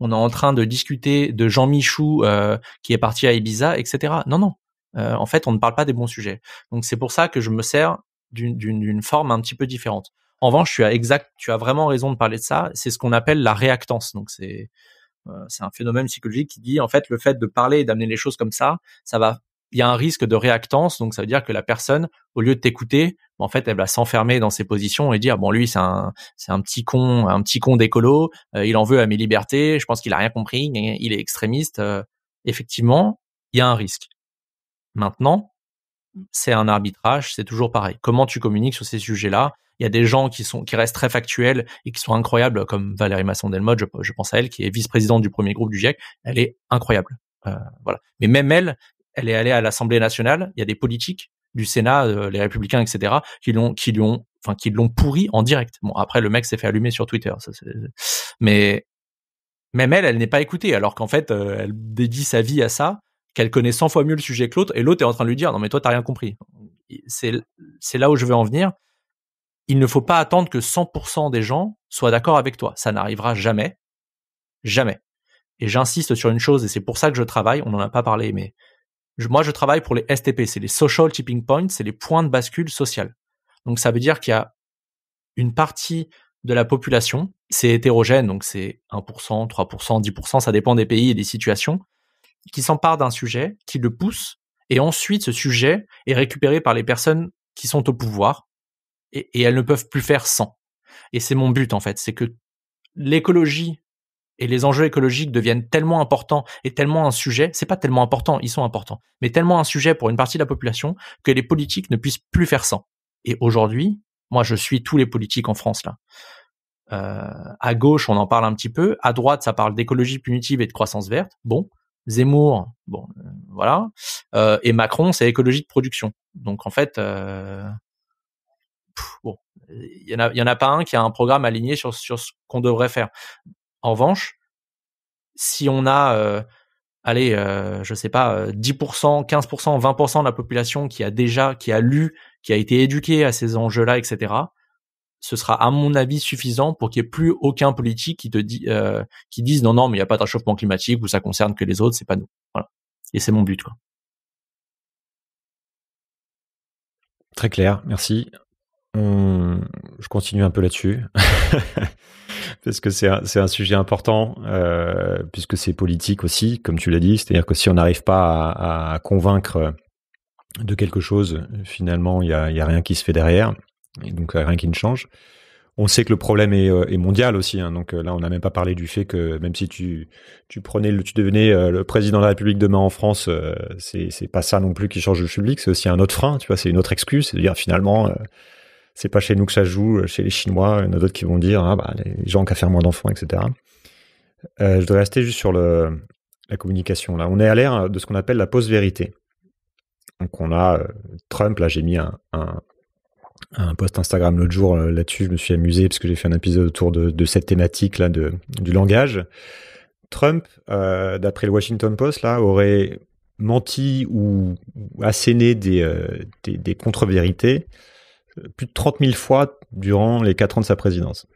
on est en train de discuter de Jean Michou euh, qui est parti à Ibiza, etc. Non, non. Euh, en fait, on ne parle pas des bons sujets. Donc c'est pour ça que je me sers d'une- forme un petit peu différente. En revanche, tu as exact, tu as vraiment raison de parler de ça. C'est ce qu'on appelle la réactance. Donc c'est euh, c'est un phénomène psychologique qui dit en fait le fait de parler et d'amener les choses comme ça, ça va il y a un risque de réactance, donc ça veut dire que la personne, au lieu de t'écouter, en fait, elle va s'enfermer dans ses positions et dire bon lui c'est un c'est un petit con, un petit con d'écolo, euh, il en veut à mes libertés, je pense qu'il a rien compris, il est extrémiste. euh, effectivement, il y a un risque. Maintenant, c'est un arbitrage, c'est toujours pareil. Comment tu communiques sur ces sujets-là? Il y a des gens qui sont qui restent très factuels et qui sont incroyables, comme Valérie Masson-Delmotte, je, pense à elle, qui est vice-présidente du premier groupe du GIEC. Elle est incroyable. Euh, voilà. Mais même elle, elle est allée à l'Assemblée nationale. Il y a des politiques du Sénat, euh, les Républicains, etc., qui l'ont, qui lui enfin, qui l'ont pourri en direct. Bon, après, le mec s'est fait allumer sur Twitter. Mais même elle, elle n'est pas écoutée, alors qu'en fait, euh, elle dédie sa vie à ça, qu'elle connaît 100 fois mieux le sujet que l'autre, et l'autre est en train de lui dire, non mais toi, t'as rien compris. C'est, là où je veux en venir. Il ne faut pas attendre que 100% des gens soient d'accord avec toi. Ça n'arrivera jamais. Jamais. Et j'insiste sur une chose, et c'est pour ça que je travaille, on n'en a pas parlé, mais moi je travaille pour les STP, c'est les Social Tipping Points, c'est les points de bascule social. Donc ça veut dire qu'il y a une partie de la population, c'est hétérogène, donc c'est 1%, 3%, 10%, ça dépend des pays et des situations, qui s'emparent d'un sujet, qui le pousse, et ensuite ce sujet est récupéré par les personnes qui sont au pouvoir, et, et elles ne peuvent plus faire sans. Et c'est mon but en fait, c'est que l'écologie et les enjeux écologiques deviennent tellement importants et tellement un sujet, c'est pas tellement important, ils sont importants, mais tellement un sujet pour une partie de la population que les politiques ne puissent plus faire sans. Et aujourd'hui, moi je suis tous les politiques en France là. Euh, à gauche, on en parle un petit peu. À droite, ça parle d'écologie punitive et de croissance verte. Bon, Zemmour, bon, euh, voilà. Euh, et Macron, c'est écologie de production. Donc en fait, euh, bon, il y en a, y en a pas un qui a un programme aligné sur sur ce qu'on devrait faire. En revanche, si on a, allez, euh, je sais pas, euh, 10%, 15%, 20% de la population qui a déjà, qui a lu, qui a été éduqué à ces enjeux-là, etc., ce sera à mon avis suffisant pour qu'il n'y ait plus aucun politique qui te dit, euh, qui dise non non mais il n'y a pas de réchauffement climatique ou ça concerne que les autres, c'est pas nous. Et c'est mon but. Très clair, merci. Je continue un peu là-dessus. Parce que c'est un, sujet important, euh, puisque c'est politique aussi, comme tu l'as dit. C'est-à-dire que si on n'arrive pas à, convaincre de quelque chose, finalement, il n'y y a rien qui se fait derrière. Donc, euh, rien qui ne change. on sait que le problème est, est mondial aussi. Hein, donc là, on n'a même pas parlé du fait que même si tu tu prenais tu devenais le président de la République demain en France, c'est pas ça non plus qui change le public. C'est aussi un autre frein. Tu vois, c'est une autre excuse. C'est de dire finalement c'est pas chez nous que ça joue, euh, chez les Chinois, il y en a d'autres qui vont dire ah bah les gens ont faire moins d'enfants, etc. Euh, je voudrais rester juste sur la communication. Là, on est à l'ère de ce qu'on appelle la post-vérité. Donc on a euh, Trump. Là, j'ai mis un, un, post Instagram l'autre jour là-dessus. Je me suis amusé parce que j'ai fait un épisode autour de, cette thématique là de, du langage. Trump, euh, d'après le Washington Post, là, aurait menti ou, asséné des, des, des contre-vérités plus de 30 000 fois durant les 4 ans de sa présidence.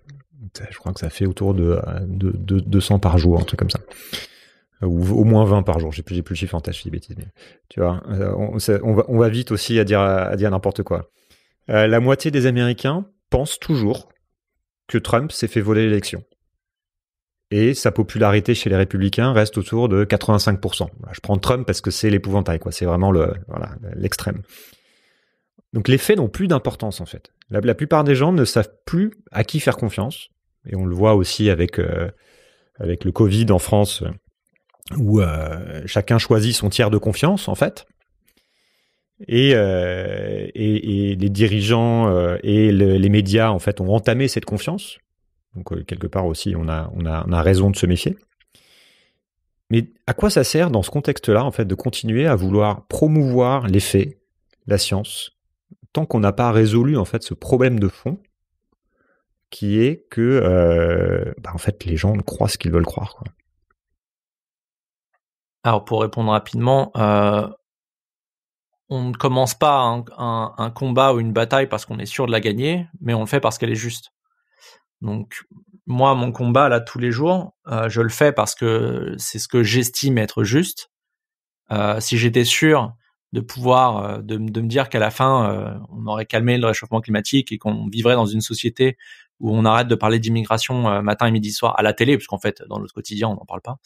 Je crois que ça fait autour de, de, de 200 par jour, un truc comme ça. Ou au moins 20 par jour. J'ai plus, plus le chiffre en tête, je dis bêtises. Mais, tu vois, euh, on, va, on va vite aussi à dire, à dire n'importe quoi. Euh, la moitié des Américains pensent toujours que Trump s'est fait voler l'élection. Et sa popularité chez les républicains reste autour de 85%. Je prends Trump parce que c'est l'épouvantail, quoi. C'est vraiment l'extrême. Donc les faits n'ont plus d'importance en fait. La, plupart des gens ne savent plus à qui faire confiance. Et on le voit aussi avec, euh, le Covid en France, où euh, chacun choisit son tiers de confiance en fait. Et, euh, et, les dirigeants euh, et le, les médias en fait ont entamé cette confiance. Donc euh, quelque part aussi, on a, on, a, on a raison de se méfier. Mais à quoi ça sert dans ce contexte-là en fait de continuer à vouloir promouvoir les faits, la science, tant qu'on n'a pas résolu en fait ce problème de fond qui est que bah, en fait les gens croient ce qu'ils veulent croire. Alors pour répondre rapidement, on ne commence pas un, combat ou une bataille parce qu'on est sûr de la gagner, mais on le fait parce qu'elle est juste. Donc moi, mon combat là tous les jours, euh, je le fais parce que c'est ce que j'estime être juste. Euh, si j'étais sûr de pouvoir euh, de, de me dire qu'à la fin on aurait calmé le réchauffement climatique et qu'on vivrait dans une société où on arrête de parler d'immigration matin et midi soir à la télé parce qu'en fait dans notre quotidien on n'en parle pas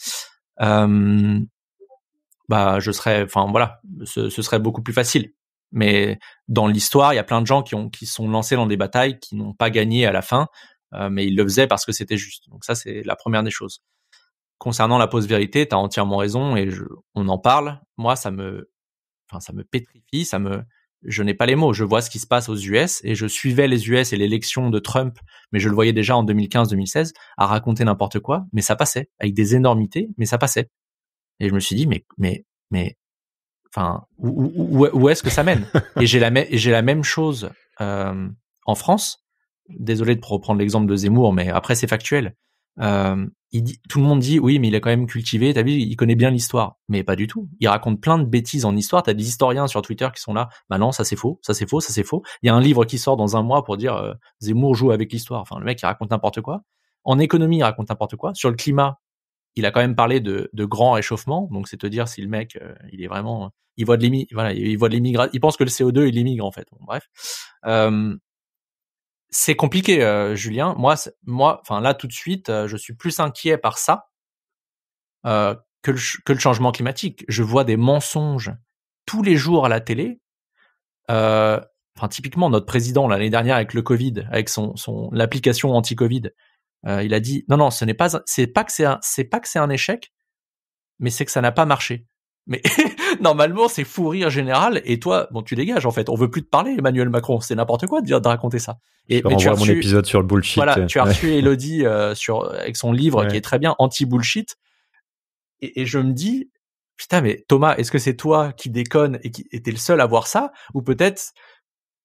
bah je serais enfin voilà ce, serait beaucoup plus facile. Mais dans l'histoire il y a plein de gens qui ont qui sont lancés dans des batailles qui n'ont pas gagné à la fin euh, mais ils le faisaient parce que c'était juste. Donc ça c'est la première des choses. Concernant la pause vérité tu as entièrement raison et on en parle. Moi ça me enfin ça me pétrifie, ça me je n'ai pas les mots, je vois ce qui se passe aux US et je suivais les US et l'élection de Trump, mais je le voyais déjà en 2015-2016 à raconter n'importe quoi, mais ça passait avec des énormités, mais ça passait. Et je me suis dit mais mais mais enfin où, où, où est-ce que ça mène? Et j'ai la même chose euh, en France. Désolé de reprendre l'exemple de Zemmour, mais après c'est factuel. Euh, tout le monde dit oui, mais il est quand même cultivé. T'as vu, il connaît bien l'histoire, mais pas du tout. Il raconte plein de bêtises en histoire. T'as des historiens sur Twitter qui sont là. Bah non, ça c'est faux, ça c'est faux, ça c'est faux. Il y a un livre qui sort dans un mois pour dire euh, Zemmour joue avec l'histoire. Enfin, le mec il raconte n'importe quoi. En économie, il raconte n'importe quoi. Sur le climat, il a quand même parlé de, de grand réchauffement. Donc c'est te dire si le mec, euh, il est vraiment, il voit de l'émi, voilà, il voit de l'immigration. Il pense que le CO2 il immigre en fait. Bref. C'est compliqué, euh, Julien. Moi, moi, enfin là tout de suite, euh, je suis plus inquiet par ça que, le, que, le, changement climatique. Je vois des mensonges tous les jours à la télé. Enfin, typiquement notre président l'année dernière avec le Covid, avec son, son l'application anti-Covid, euh, il a dit non, non, ce n'est pas, c'est pas que c'est c'est pas que c'est un échec, mais c'est que ça n'a pas marché. Mais normalement, c'est fou rire général. Et toi, bon, tu dégages en fait. On veut plus te parler, Emmanuel Macron. C'est n'importe quoi de dire de raconter ça. Et mais tu as reçu, mon épisode sur le bullshit. Voilà, tu as reçu Elodie euh, sur avec son livre ouais. qui est très bien, anti bullshit. Et, et, je me dis, putain, mais Thomas, est-ce que c'est toi qui déconne et qui était le seul à voir ça, ou peut-être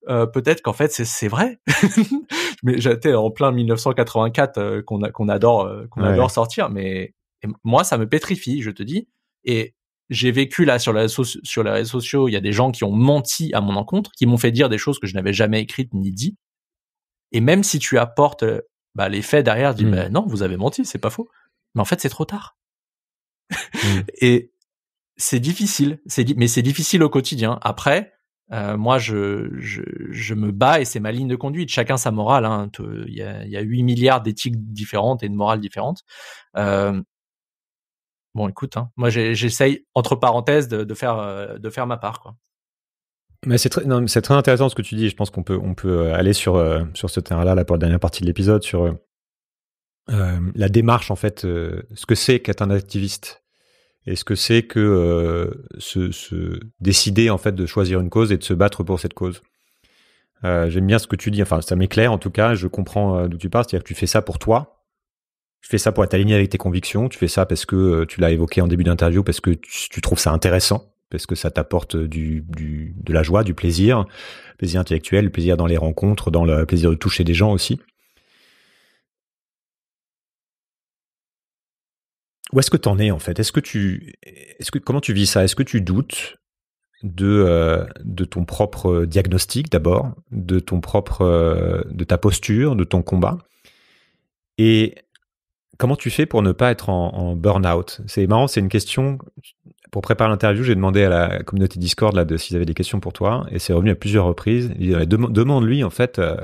euh, peut-être qu'en fait c'est vrai. mais j'étais en plein 1984 euh, qu'on qu'on adore euh, qu'on ouais. adore sortir, mais moi ça me pétrifie, je te dis. Et j'ai vécu là sur les, réseaux, sur les réseaux sociaux, il y a des gens qui ont menti à mon encontre, qui m'ont fait dire des choses que je n'avais jamais écrites ni dit. Et même si tu apportes bah, les faits derrière, tu dis mmh. bah, non, vous avez menti, c'est pas faux. Mais en fait, c'est trop tard. Mmh. Et c'est difficile, c'est mais c'est difficile au quotidien. Après, euh, moi, je, me bats et c'est ma ligne de conduite. Chacun sa morale. Hein. Il y, a, a 8 milliards d'éthiques différentes et de morales différentes. Euh, bon, écoute, hein, moi j'essaye entre parenthèses de, euh, faire ma part. Mais c'est très, intéressant ce que tu dis. Je pense qu'on peut, aller sur, ce terrain-là là, pour la dernière partie de l'épisode, sur la démarche, en fait, ce que c'est qu'être un activiste. Et ce que c'est que se, se, décider, en fait, de choisir une cause et de se battre pour cette cause. J'aime bien ce que tu dis. Enfin, ça m'éclaire, en tout cas. Je comprends d'où tu parles. C'est-à-dire que tu fais ça pour toi. Tu fais ça pour être aligné avec tes convictions. Tu fais ça parce que tu l'as évoqué en début d'interview, parce que tu, tu trouves ça intéressant parce que ça t'apporte du, du, de la joie, du plaisir, plaisir intellectuel, plaisir dans les rencontres, dans le plaisir de toucher des gens aussi. Où est-ce que tu en es en fait? Est-ce que tu, est-ce que comment tu vis ça? Est-ce que tu doutes de euh, de ton propre diagnostic d'abord, de ton propre, euh, de ta posture, de ton combat? Et comment tu fais pour ne pas être en, en burn-out? C'est marrant, c'est une question pour préparer l'interview, j'ai demandé à la communauté Discord là de s'ils avaient des questions pour toi, et c'est revenu à plusieurs reprises. Demande-lui en fait euh,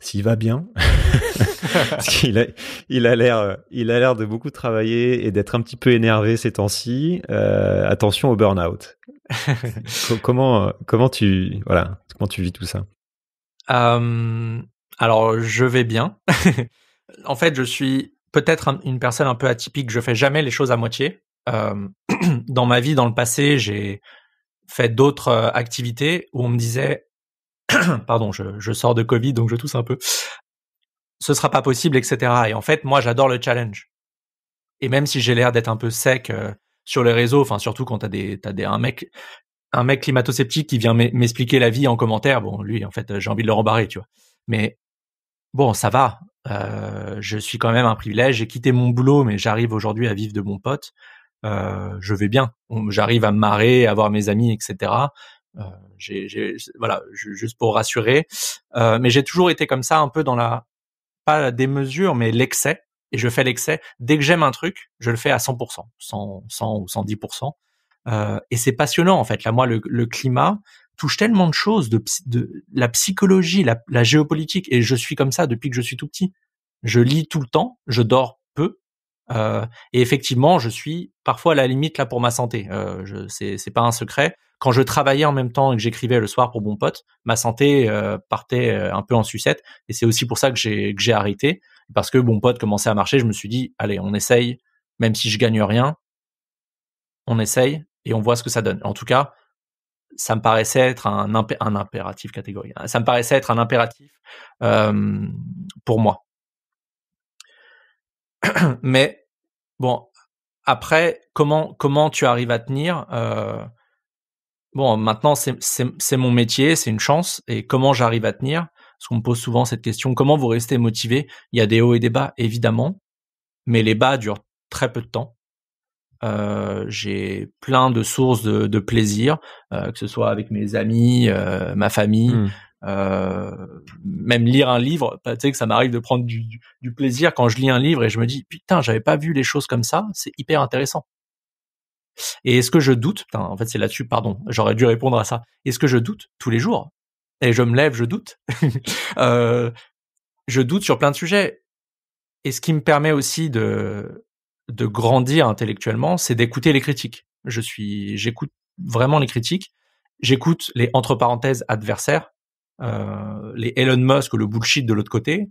s'il va bien, parce qu'il a, il a l'air, il a l'air de beaucoup travailler et d'être un petit peu énervé ces temps-ci. Euh, attention au burn-out. comment, comment tu, voilà, comment tu vis tout ça? Euh, Alors, je vais bien. en fait, je suis peut-être une personne un peu atypique. Je fais jamais les choses à moitié. Euh, dans ma vie, dans le passé, j'ai fait d'autres euh, activités où on me disait, pardon, je, sors de Covid, donc je tousse un peu, ce sera pas possible, etc. Et en fait, moi, j'adore le challenge. Et même si j'ai l'air d'être un peu sec euh, sur les réseaux, enfin surtout quand t'as des, t'as des un mec, un mec climato-sceptique qui vient m'expliquer la vie en commentaire, bon, lui, en fait, j'ai envie de le rembarrer, tu vois. Mais bon, ça va. Euh, je suis quand même un privilège. J'ai quitté mon boulot, mais j'arrive aujourd'hui à vivre de mon pote euh, je vais bien. J'arrive à me marrer, à voir mes amis, etc. Euh, j'ai, voilà, juste pour rassurer. Euh, mais j'ai toujours été comme ça, un peu dans la pas la démesure, mais l'excès. Et je fais l'excès. Dès que j'aime un truc, je le fais à 100%, 100, 100 ou 110%. Euh, et c'est passionnant en fait. Là, moi, le, le, climat touche tellement de choses, de, de la psychologie, la, la géopolitique. Et je suis comme ça depuis que je suis tout petit. Je lis tout le temps, je dors peu, euh, et effectivement, je suis parfois à la limite là pour ma santé. Euh, c'est, pas un secret. Quand je travaillais en même temps et que j'écrivais le soir pour Bon Pote, ma santé euh, partait euh, un peu en sucette. Et c'est aussi pour ça que j'ai, arrêté. Parce que Bon Pote commençait à marcher, je me suis dit, allez, on essaye, même si je gagne rien, on essaye et on voit ce que ça donne. En tout cas, ça me paraissait être un, impératif catégorique. Ça me paraissait être un impératif pour moi. Mais Bon, après, comment comment tu arrives à tenir euh, Bon, maintenant c'est mon métier, c'est une chance. Et comment j'arrive à tenir? Parce qu'on me pose souvent cette question comment vous restez motivé? Il y a des hauts et des bas, évidemment, mais les bas durent très peu de temps. Euh, j'ai plein de sources de, plaisir, euh, que ce soit avec mes amis, ma famille, mmh. Euh, même lire un livre, bah, tu sais que ça m'arrive de prendre du, plaisir quand je lis un livre et je me dis putain j'avais pas vu les choses comme ça, c'est hyper intéressant. Et est-ce que je doute putain, En fait c'est là-dessus, pardon, j'aurais dû répondre à ça. Est-ce que je doute tous les jours? Et je me lève, je doute. euh, je doute sur plein de sujets. Et ce qui me permet aussi de de grandir intellectuellement, c'est d'écouter les critiques. Je suis, j'écoute vraiment les critiques. J'écoute les entre parenthèses adversaires euh, les Elon Musk ou le bullshit de l'autre côté,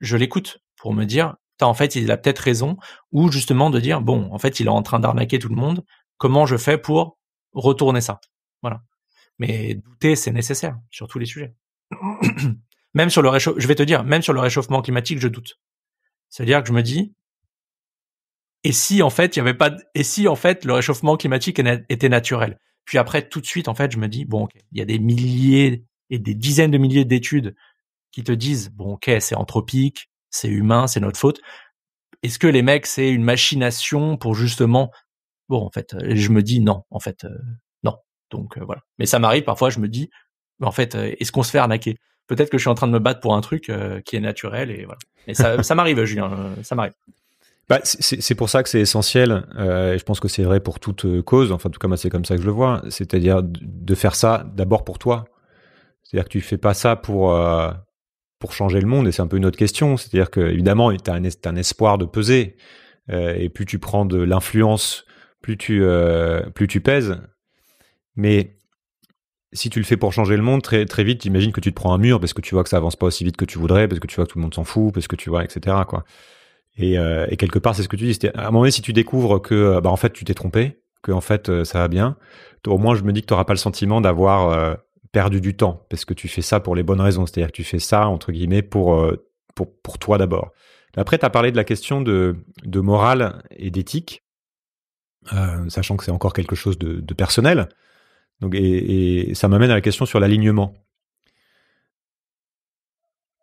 je l'écoute pour me dire, en fait, il a peut-être raison, ou justement de dire, bon, en fait, il est en train d'arnaquer tout le monde, comment je fais pour retourner ça? Voilà. Mais douter, c'est nécessaire sur tous les sujets. même sur le réchauffement, je vais te dire, même sur le réchauffement climatique, je doute. C'est-à-dire que je me dis, et si en fait il avait pas, et si en fait le réchauffement climatique était naturel? Puis après, tout de suite, en fait, je me dis, bon, il y a des milliers et des dizaines de milliers d'études qui te disent bon ok c'est anthropique, c'est humain, c'est notre faute. Est-ce que les mecs c'est une machination pour justement bon en fait euh, je me dis non en fait euh, non donc euh, voilà. Mais ça m'arrive parfois je me dis en fait est-ce qu'on se fait arnaquer? Peut-être que je suis en train de me battre pour un truc qui est naturel et voilà. Et ça m'arrive Julien, ça m'arrive. Bah, c'est pour ça que c'est essentiel, et je pense que c'est vrai pour toute cause, enfin en tout cas c'est comme ça que je le vois, c'est-à-dire de faire ça d'abord pour toi, c'est-à-dire que tu fais pas ça pour euh, pour changer le monde, et c'est un peu une autre question. C'est-à-dire que évidemment, tu as un, espoir de peser, euh, et plus tu prends de l'influence, plus tu euh, plus tu pèses. Mais si tu le fais pour changer le monde, très, très vite, j'imagine que tu te prends un mur parce que tu vois que ça avance pas aussi vite que tu voudrais, parce que tu vois que tout le monde s'en fout, parce que tu vois, etc. Quoi. Et, euh, et quelque part, c'est ce que tu dis. À un moment donné, si tu découvres que, bah, en fait, tu t'es trompé, que en fait, ça va bien, au moins, je me dis que tu n'auras pas le sentiment d'avoir perdu du temps, parce que tu fais ça pour les bonnes raisons. C'est-à-dire que tu fais ça, entre guillemets, pour, pour, pour toi d'abord. Après, tu as parlé de la question de, de morale et d'éthique, sachant que c'est encore quelque chose de, personnel. Donc, et, et ça m'amène à la question sur l'alignement.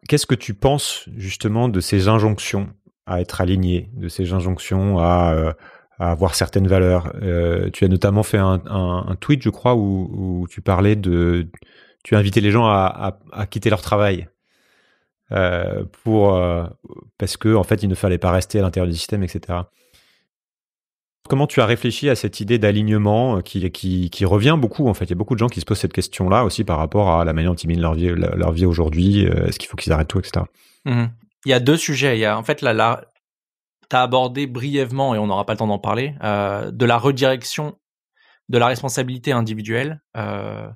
Qu'est-ce que tu penses justement de ces injonctions à être aligné, de ces injonctions à, euh, à avoir certaines valeurs. Euh, tu as notamment fait un, tweet, je crois, où, tu parlais de, tu as invité les gens à, quitter leur travail euh, pour euh, parce que en fait il ne fallait pas rester à l'intérieur du système, etc. Comment tu as réfléchi à cette idée d'alignement qui, revient beaucoup en fait? Il y a beaucoup de gens qui se posent cette question-là aussi par rapport à la manière dont ils mènent leur vie, vie aujourd'hui. Est-ce qu'il faut qu'ils arrêtent tout, etc. Mmh il y a deux sujets. Il y a en fait la, la tu as abordé brièvement, et on n'aura pas le temps d'en parler, euh, de la redirection de la responsabilité individuelle. Euh,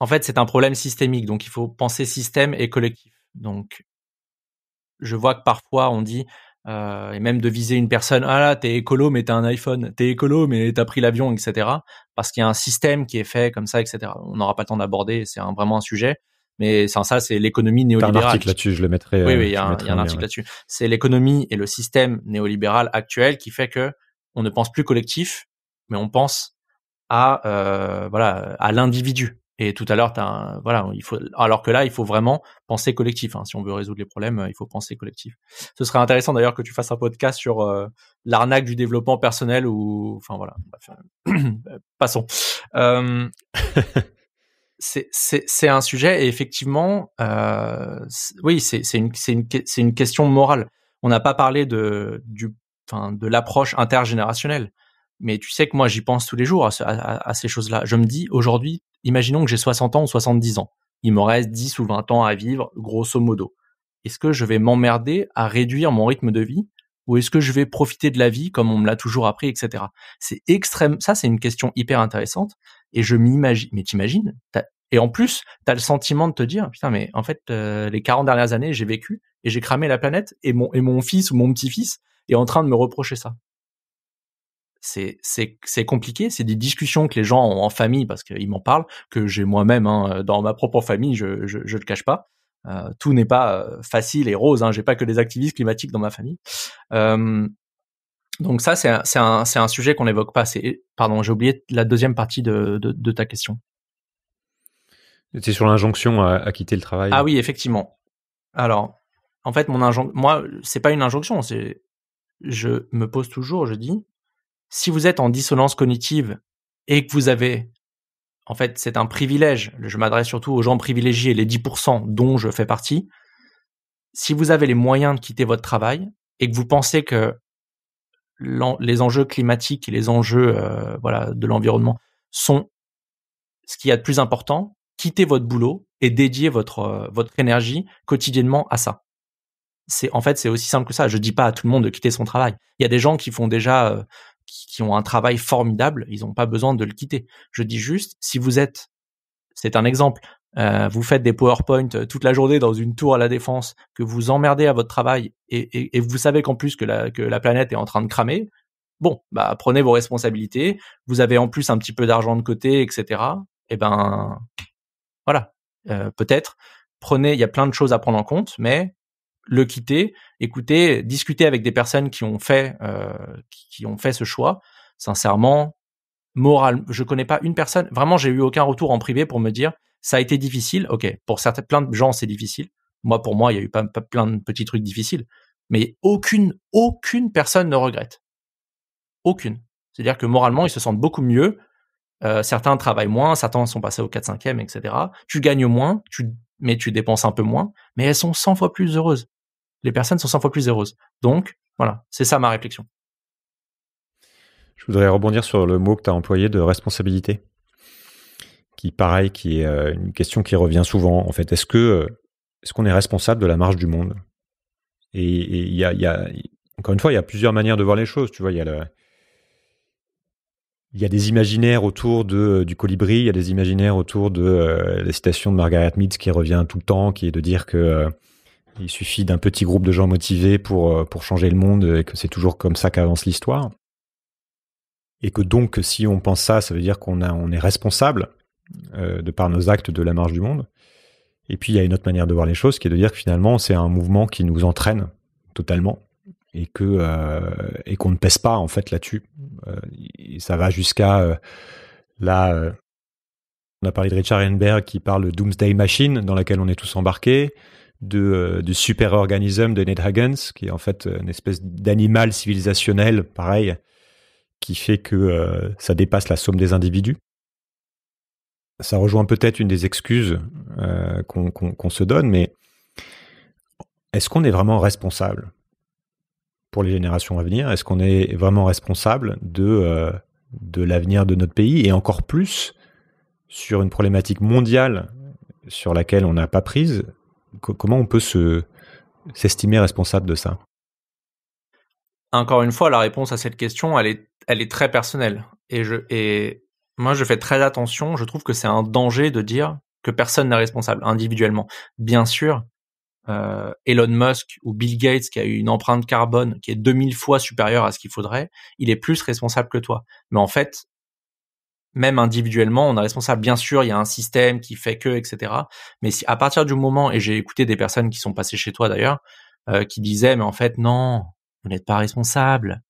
en fait, c'est un problème systémique, donc il faut penser système et collectif. Donc, je vois que parfois on dit, euh, et même de viser une personne, ah là, t'es écolo, mais t'as un iPhone, t'es écolo, mais t'as pris l'avion, etc. Parce qu'il y a un système qui est fait comme ça, etc. On n'aura pas le temps d'aborder, c'est vraiment un sujet. Mais sans ça, c'est l'économie néolibérale. un article là-dessus, je le mettrai. Oui, oui, il y a un, article là-dessus. C'est l'économie et le système néolibéral actuel qui fait que on ne pense plus collectif, mais on pense à euh, voilà à l'individu. Et tout à l'heure, voilà, il faut, alors que là, il faut vraiment penser collectif. Hein. Si on veut résoudre les problèmes, il faut penser collectif. Ce serait intéressant d'ailleurs que tu fasses un podcast sur euh, l'arnaque du développement personnel ou, enfin voilà. Passons. Euh, c'est un sujet et effectivement, euh, oui, c'est une, question morale. On n'a pas parlé de, de l'approche intergénérationnelle, mais tu sais que moi j'y pense tous les jours à, à, ces choses-là. Je me dis aujourd'hui, imaginons que j'ai 60 ans ou 70 ans, il me reste 10 ou 20 ans à vivre, grosso modo. Est-ce que je vais m'emmerder à réduire mon rythme de vie ou est-ce que je vais profiter de la vie comme on me l'a toujours appris, etc. C'est extrême. Ça, c'est une question hyper intéressante. Et je m'imagine. Mais t'imagines Et en plus, t'as le sentiment de te dire, putain, mais en fait, euh, les 40 dernières années, j'ai vécu et j'ai cramé la planète et mon et mon fils ou mon petit-fils est en train de me reprocher ça. C'est c'est c'est compliqué. C'est des discussions que les gens ont en famille parce qu'ils m'en parlent, que j'ai moi-même hein, dans ma propre famille. Je je, je le cache pas. Euh, tout n'est pas euh, facile et rose. Hein. J'ai pas que des activistes climatiques dans ma famille. Euh, donc ça, c'est un, un, un, sujet qu'on n'évoque pas. Pardon, j'ai oublié la deuxième partie de, de, de ta question. C'est sur l'injonction à, à, quitter le travail. Ah oui, effectivement. Alors, en fait, mon injonction, moi, c'est pas une injonction. C'est, je me pose toujours, je dis, si vous êtes en dissonance cognitive et que vous avez en fait, c'est un privilège. Je m'adresse surtout aux gens privilégiés, les 10% dont je fais partie. Si vous avez les moyens de quitter votre travail et que vous pensez que les enjeux climatiques et les enjeux euh, voilà de l'environnement sont ce qu'il y a de plus important, quittez votre boulot et dédiez votre euh, votre énergie quotidiennement à ça. C'est en fait c'est aussi simple que ça. Je dis pas à tout le monde de quitter son travail. Il y a des gens qui font déjà euh, qui, ont un travail formidable, ils n'ont pas besoin de le quitter. Je dis juste, si vous êtes, c'est un exemple, euh, vous faites des PowerPoint euh, toute la journée dans une tour à la défense, que vous emmerdez à votre travail et, et, vous savez qu'en plus que la, que la planète est en train de cramer, bon, bah prenez vos responsabilités. Vous avez en plus un petit peu d'argent de côté, etc. Et eh ben voilà, euh, peut-être prenez. Il y a plein de choses à prendre en compte, mais le quitter, écouter, discuter avec des personnes qui ont fait euh, qui, ont fait ce choix. Sincèrement, moral, je connais pas une personne. Vraiment, j'ai eu aucun retour en privé pour me dire ça a été difficile. Ok, pour plein de gens, c'est difficile. Moi, pour moi, il y a eu pas, plein de petits trucs difficiles, mais aucune aucune personne ne regrette. Aucune. C'est-à-dire que moralement, ils se sentent beaucoup mieux. Euh, certains travaillent moins, certains sont passés au 4-5e, etc. Tu gagnes moins, tu, mais tu dépenses un peu moins, mais elles sont 100 fois plus heureuses les personnes sont 100 fois plus heureuses. Donc, voilà, c'est ça ma réflexion. Je voudrais rebondir sur le mot que tu as employé de responsabilité, qui, pareil, qui est euh, une question qui revient souvent. En fait, est-ce que euh, est-ce qu'on est responsable de la marche du monde? Et il y a, encore une fois, il y a plusieurs manières de voir les choses. Tu vois, il y a il y a des imaginaires autour de, du colibri, il y a des imaginaires autour de euh, la citation de Margaret Mead qui revient tout le temps, qui est de dire que euh, il suffit d'un petit groupe de gens motivés pour, euh, pour changer le monde et que c'est toujours comme ça qu'avance l'histoire. Et que donc, si on pense ça, ça veut dire qu'on on est responsable de par nos actes de la marche du monde. Et puis, il y a une autre manière de voir les choses qui est de dire que finalement, c'est un mouvement qui nous entraîne totalement et que euh, et qu'on ne pèse pas en fait là-dessus. Euh, ça va jusqu'à euh, là. on a parlé de Richard Ehrenberg qui parle de Doomsday Machine dans laquelle on est tous embarqués, de du super organisme de Ned Huggins qui est en fait une espèce d'animal civilisationnel pareil qui fait que ça dépasse la somme des individus. Ça rejoint peut-être une des excuses qu'on se donne, mais est-ce qu'on est vraiment responsable pour les générations à venir? Est-ce qu'on est vraiment responsable de, euh, de l'avenir de notre pays? Et encore plus sur une problématique mondiale sur laquelle on n'a pas prise Comment on peut se, s'estimer responsable de ça? Encore une fois, la réponse à cette question, elle est, elle est très personnelle. Et, je, et moi, je fais très attention. Je trouve que c'est un danger de dire que personne n'est responsable individuellement. Bien sûr, euh, Elon Musk ou Bill Gates qui a eu une empreinte carbone qui est 2000 fois supérieure à ce qu'il faudrait, il est plus responsable que toi. Mais en fait, même individuellement, on est responsable. Bien sûr, il y a un système qui fait que, etc. Mais à partir du moment, et j'ai écouté des personnes qui sont passées chez toi d'ailleurs, euh, qui disaient, mais en fait, non, vous n'êtes pas responsable.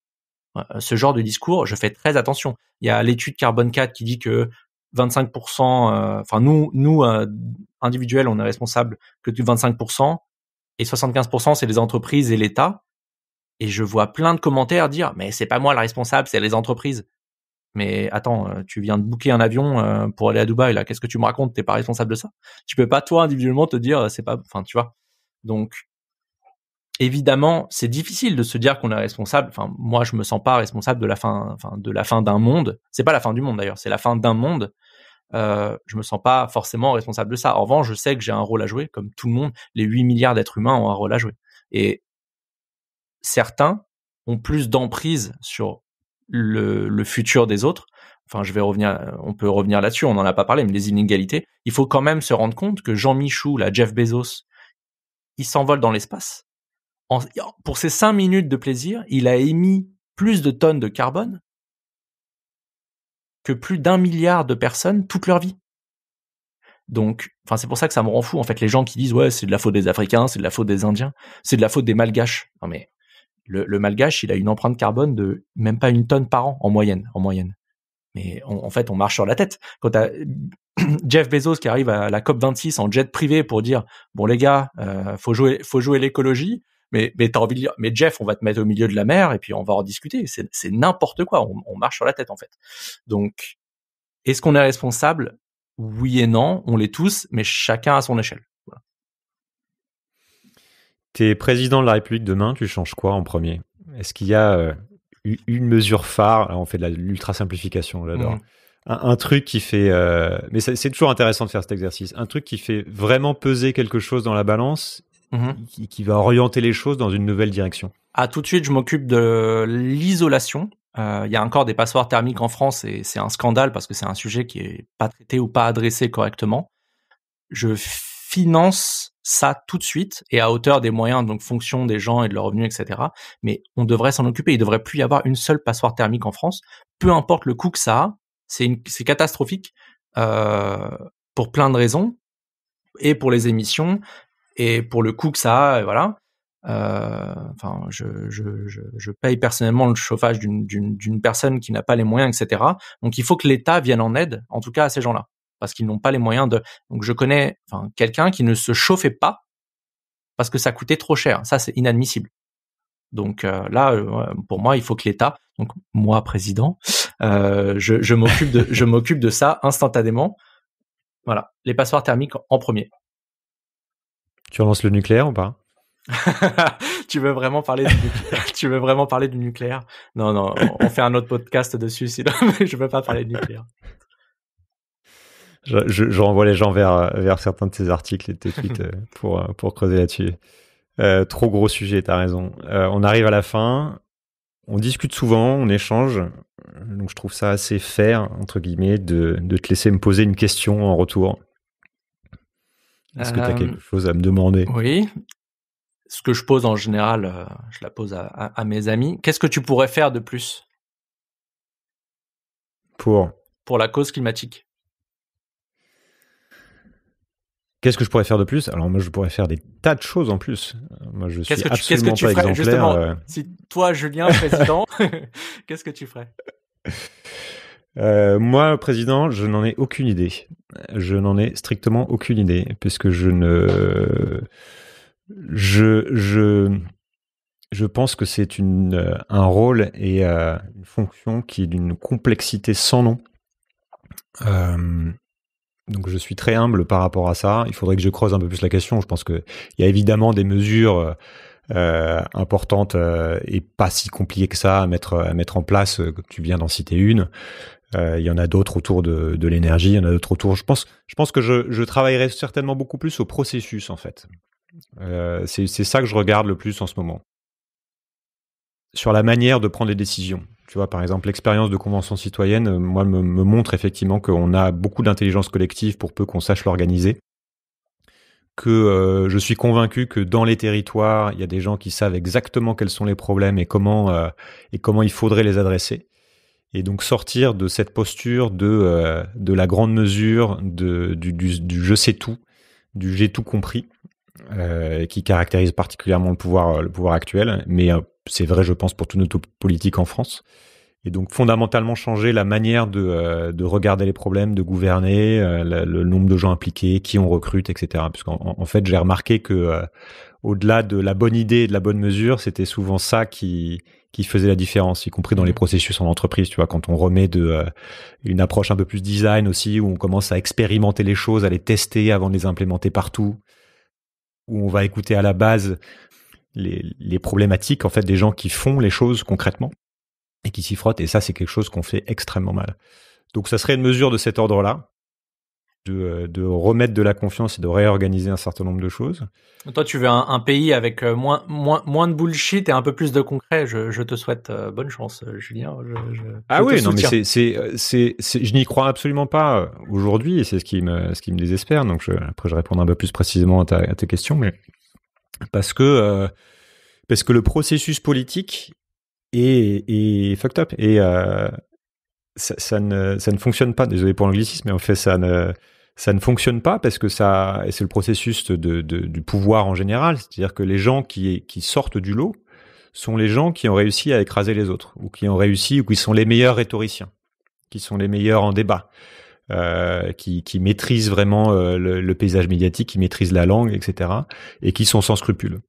Euh, ce genre de discours, je fais très attention. Il y a l'étude Carbone 4 qui dit que 25%, euh, enfin nous, nous euh, individuels, on est responsable que de 25%, et 75% c'est les entreprises et l'État. Et je vois plein de commentaires dire mais c'est pas moi le responsable, c'est les entreprises. Mais attends, euh, tu viens de booker un avion pour aller à Dubaï là, qu'est-ce que tu me racontes? T'es pas responsable de ça? Tu peux pas toi individuellement te dire c'est pas, enfin tu vois. Donc évidemment, c'est difficile de se dire qu'on est responsable. Enfin, moi, je me sens pas responsable de la fin, de la fin d'un monde. C'est pas la fin du monde d'ailleurs, c'est la fin d'un monde. Euh, je me sens pas forcément responsable de ça. En revanche, je sais que j'ai un rôle à jouer, comme tout le monde. Les 8 milliards d'êtres humains ont un rôle à jouer. Et certains ont plus d'emprise sur le, futur des autres. Enfin, je vais revenir, on peut revenir là-dessus, on n'en a pas parlé, mais les inégalités. Il faut quand même se rendre compte que Jean Michou, la Jeff Bezos, il s'envole dans l'espace pour ces cinq minutes de plaisir, il a émis plus de tonnes de carbone que plus d'un milliard de personnes toute leur vie. Donc, enfin, c'est pour ça que ça me rend fou. En fait, les gens qui disent ouais, c'est de la faute des Africains, c'est de la faute des Indiens, c'est de la faute des Malgaches. Non mais le, Malgache, il a une empreinte carbone de même pas une tonne par an en moyenne, en moyenne. Mais en fait, on marche sur la tête. Quand t'as Jeff Bezos qui arrive à la COP 26 en jet privé pour dire bon les gars, euh, faut jouer, faut jouer l'écologie mais mais t'as envie de dire mais Jeff on va te mettre au milieu de la mer et puis on va en discuter. C'est n'importe quoi. On, marche sur la tête en fait. Donc est-ce qu'on est responsable? Oui et non on l'est tous mais chacun à son échelle. Voilà. t'es président de la République demain tu changes quoi en premier? Est-ce qu'il y a euh, une mesure phare? On fait de l'ultra simplification j'adore. Mmh. un, truc qui fait euh, mais c'est toujours intéressant de faire cet exercice. Un truc qui fait vraiment peser quelque chose dans la balance Mhm. qui, va orienter les choses dans une nouvelle direction Ah, tout de suite, je m'occupe de l'isolation. Euh, il y a encore des passoires thermiques en France et c'est un scandale parce que c'est un sujet qui est pas traité ou pas adressé correctement. Je finance ça tout de suite et à hauteur des moyens, donc fonction des gens et de leurs revenus, etc. Mais on devrait s'en occuper. Il devrait plus y avoir une seule passoire thermique en France, peu importe le coût que ça a. C'est c'est catastrophique euh, pour plein de raisons et pour les émissions et pour le coût que ça a, voilà. Euh, enfin, je, je, je, paye personnellement le chauffage d'une personne qui n'a pas les moyens, etc. Donc, il faut que l'État vienne en aide, en tout cas à ces gens-là, parce qu'ils n'ont pas les moyens de. Donc, je connais enfin, quelqu'un qui ne se chauffait pas parce que ça coûtait trop cher. Ça, c'est inadmissible. Donc euh, là, euh, pour moi, il faut que l'État, donc moi président, euh, je, je m'occupe de, je m'occupe de ça instantanément. Voilà, les passoires thermiques en premier. Tu relances le nucléaire ou pas tu veux vraiment parler du nucléaire? Tu veux vraiment parler du nucléaire? Non, non, on fait un autre podcast dessus, sinon je veux pas parler de nucléaire. Je, je, renvoie les gens vers, vers certains de tes articles et tes tweets euh, pour, euh, pour creuser là-dessus. Euh, trop gros sujet, t'as raison. on arrive à la fin. on discute souvent, on échange. Donc je trouve ça assez fair, entre guillemets, de, de te laisser me poser une question en retour. Est-ce que tu as Euh, quelque chose à me demander? Oui. Ce que je pose en général, euh, je la pose à, à- à mes amis. Qu'est-ce que tu pourrais faire de plus? Pour? Pour la cause climatique Qu'est-ce que je pourrais faire de plus? Alors moi, je pourrais faire des tas de choses en plus. Moi, je suis Qu'est-ce que tu, qu'est-ce absolument que tu pas ferais? exemplaire. justement euh. Si toi, Julien, président, qu'est-ce que tu ferais? Euh, moi, président, je n'en ai aucune idée. Je n'en ai strictement aucune idée, puisque je ne, je, je, je pense que c'est euh, un rôle et euh, une fonction qui est d'une complexité sans nom. Euh, donc, je suis très humble par rapport à ça. Il faudrait que je creuse un peu plus la question. Je pense que il y a évidemment des mesures importantes et pas si compliquées que ça à mettre à mettre en place. Comme tu viens d'en citer une. Euh, il y en a d'autres autour de, de l'énergie, il y en a d'autres autour. Je pense, je pense que je, je travaillerai certainement beaucoup plus au processus en fait. Euh, c'est ça que je regarde le plus en ce moment. Sur la manière de prendre les décisions. Tu vois, par exemple, l'expérience de convention citoyenne, euh, moi, me, me montre effectivement qu'on a beaucoup d'intelligence collective pour peu qu'on sache l'organiser. Que euh, je suis convaincu que dans les territoires, il y a des gens qui savent exactement quels sont les problèmes et comment euh, et comment il faudrait les adresser. Et donc sortir de cette posture de euh, de la grande mesure, de du, du, du je sais tout, du j'ai tout compris, euh, qui caractérise particulièrement le pouvoir le pouvoir actuel. Mais euh, c'est vrai, je pense, pour toute notre politique en France. Et donc fondamentalement changer la manière de, euh, de regarder les problèmes, de gouverner, euh, le, le nombre de gens impliqués, qui on recrute, etc. Puisqu'en en, en fait, j'ai remarqué que euh, au-delà de la bonne idée et de la bonne mesure, c'était souvent ça qui qui faisait la différence, y compris dans les processus en entreprise. Tu vois, quand on remet de euh, une approche un peu plus design aussi, où on commence à expérimenter les choses, à les tester avant de les implémenter partout, où on va écouter à la base les, les problématiques en fait des gens qui font les choses concrètement et qui s'y frottent. Et ça, c'est quelque chose qu'on fait extrêmement mal. Donc, ça serait une mesure de cet ordre-là, de, euh, de remettre de la confiance et de réorganiser un certain nombre de choses. Toi, tu veux un, un pays avec euh, moins, moins, moins de bullshit et un peu plus de concret. Je, je te souhaite euh, bonne chance, Julien. Je, je, Ah oui, non, mais c'est, je n'y crois absolument pas aujourd'hui et c'est ce qui me, ce qui me désespère. Donc, je, après, je répondrai un peu plus précisément à, ta, à tes questions, mais parce que, euh, parce que le processus politique est, est fucked up et euh, ça, ça ne, ça ne fonctionne pas. Désolé pour l'anglicisme, mais en fait, ça ne, ça ne fonctionne pas parce que ça, et c'est le processus de, de- du pouvoir en général. C'est-à-dire que les gens qui, qui sortent du lot sont les gens qui ont réussi à écraser les autres, ou qui ont réussi, ou qui sont les meilleurs rhétoriciens, qui sont les meilleurs en débat, euh, qui, qui maîtrisent vraiment euh, le, le paysage médiatique, qui maîtrisent la langue, etc., et qui sont sans scrupules.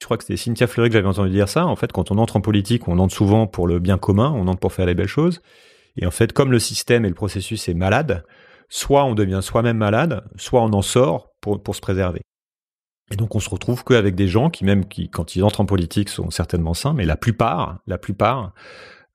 Je crois que c'était Cynthia Fleury que j'avais entendu dire ça. En fait, quand on entre en politique, on entre souvent pour le bien commun, on entre pour faire les belles choses. Et en fait, comme le système et le processus est malade, soit on devient soi-même malade, soit on en sort pour, pour se préserver. Et donc on se retrouve qu'avec des gens qui même qui quand ils entrent en politique sont certainement sains, mais la plupart, la plupart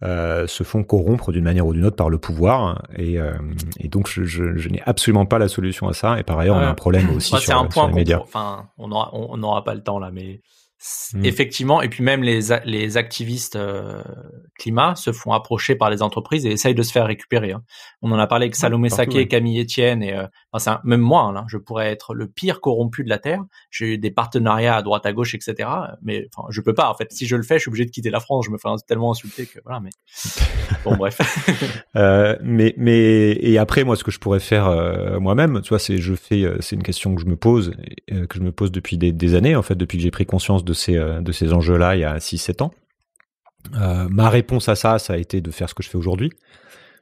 euh, se font corrompre d'une manière ou d'une autre par le pouvoir. Et, euh, et donc je, je, je n'ai absolument pas la solution à ça. Et par ailleurs, on a un problème aussi c'est sur, un sur point les médias. Enfin, on n'aura on, on n'aura pas le temps là, mais c- Mm. effectivement, et puis même les les activistes euh, climat se font approcher par les entreprises et essayent de se faire récupérer. hein. On en a parlé avec Salomé partout, Saké, ouais. Camille Etienne et euh, enfin, un- même moi, hein, là, je pourrais être le pire corrompu de la terre. J'ai eu des partenariats à droite à gauche, etc. Mais enfin, je peux pas. En fait, si je le fais, je suis obligé de quitter la France. Je me fais tellement insulter que voilà. Mais bon, bref. Euh, mais mais et après moi ce que je pourrais faire moi-même, tu vois, c'est je fais c'est une question que je me pose que je me pose depuis des, des années en fait depuis que j'ai pris conscience de ces euh, de ces enjeux-là il y a 6 7 ans. Euh, ma réponse à ça ça a été de faire ce que je fais aujourd'hui,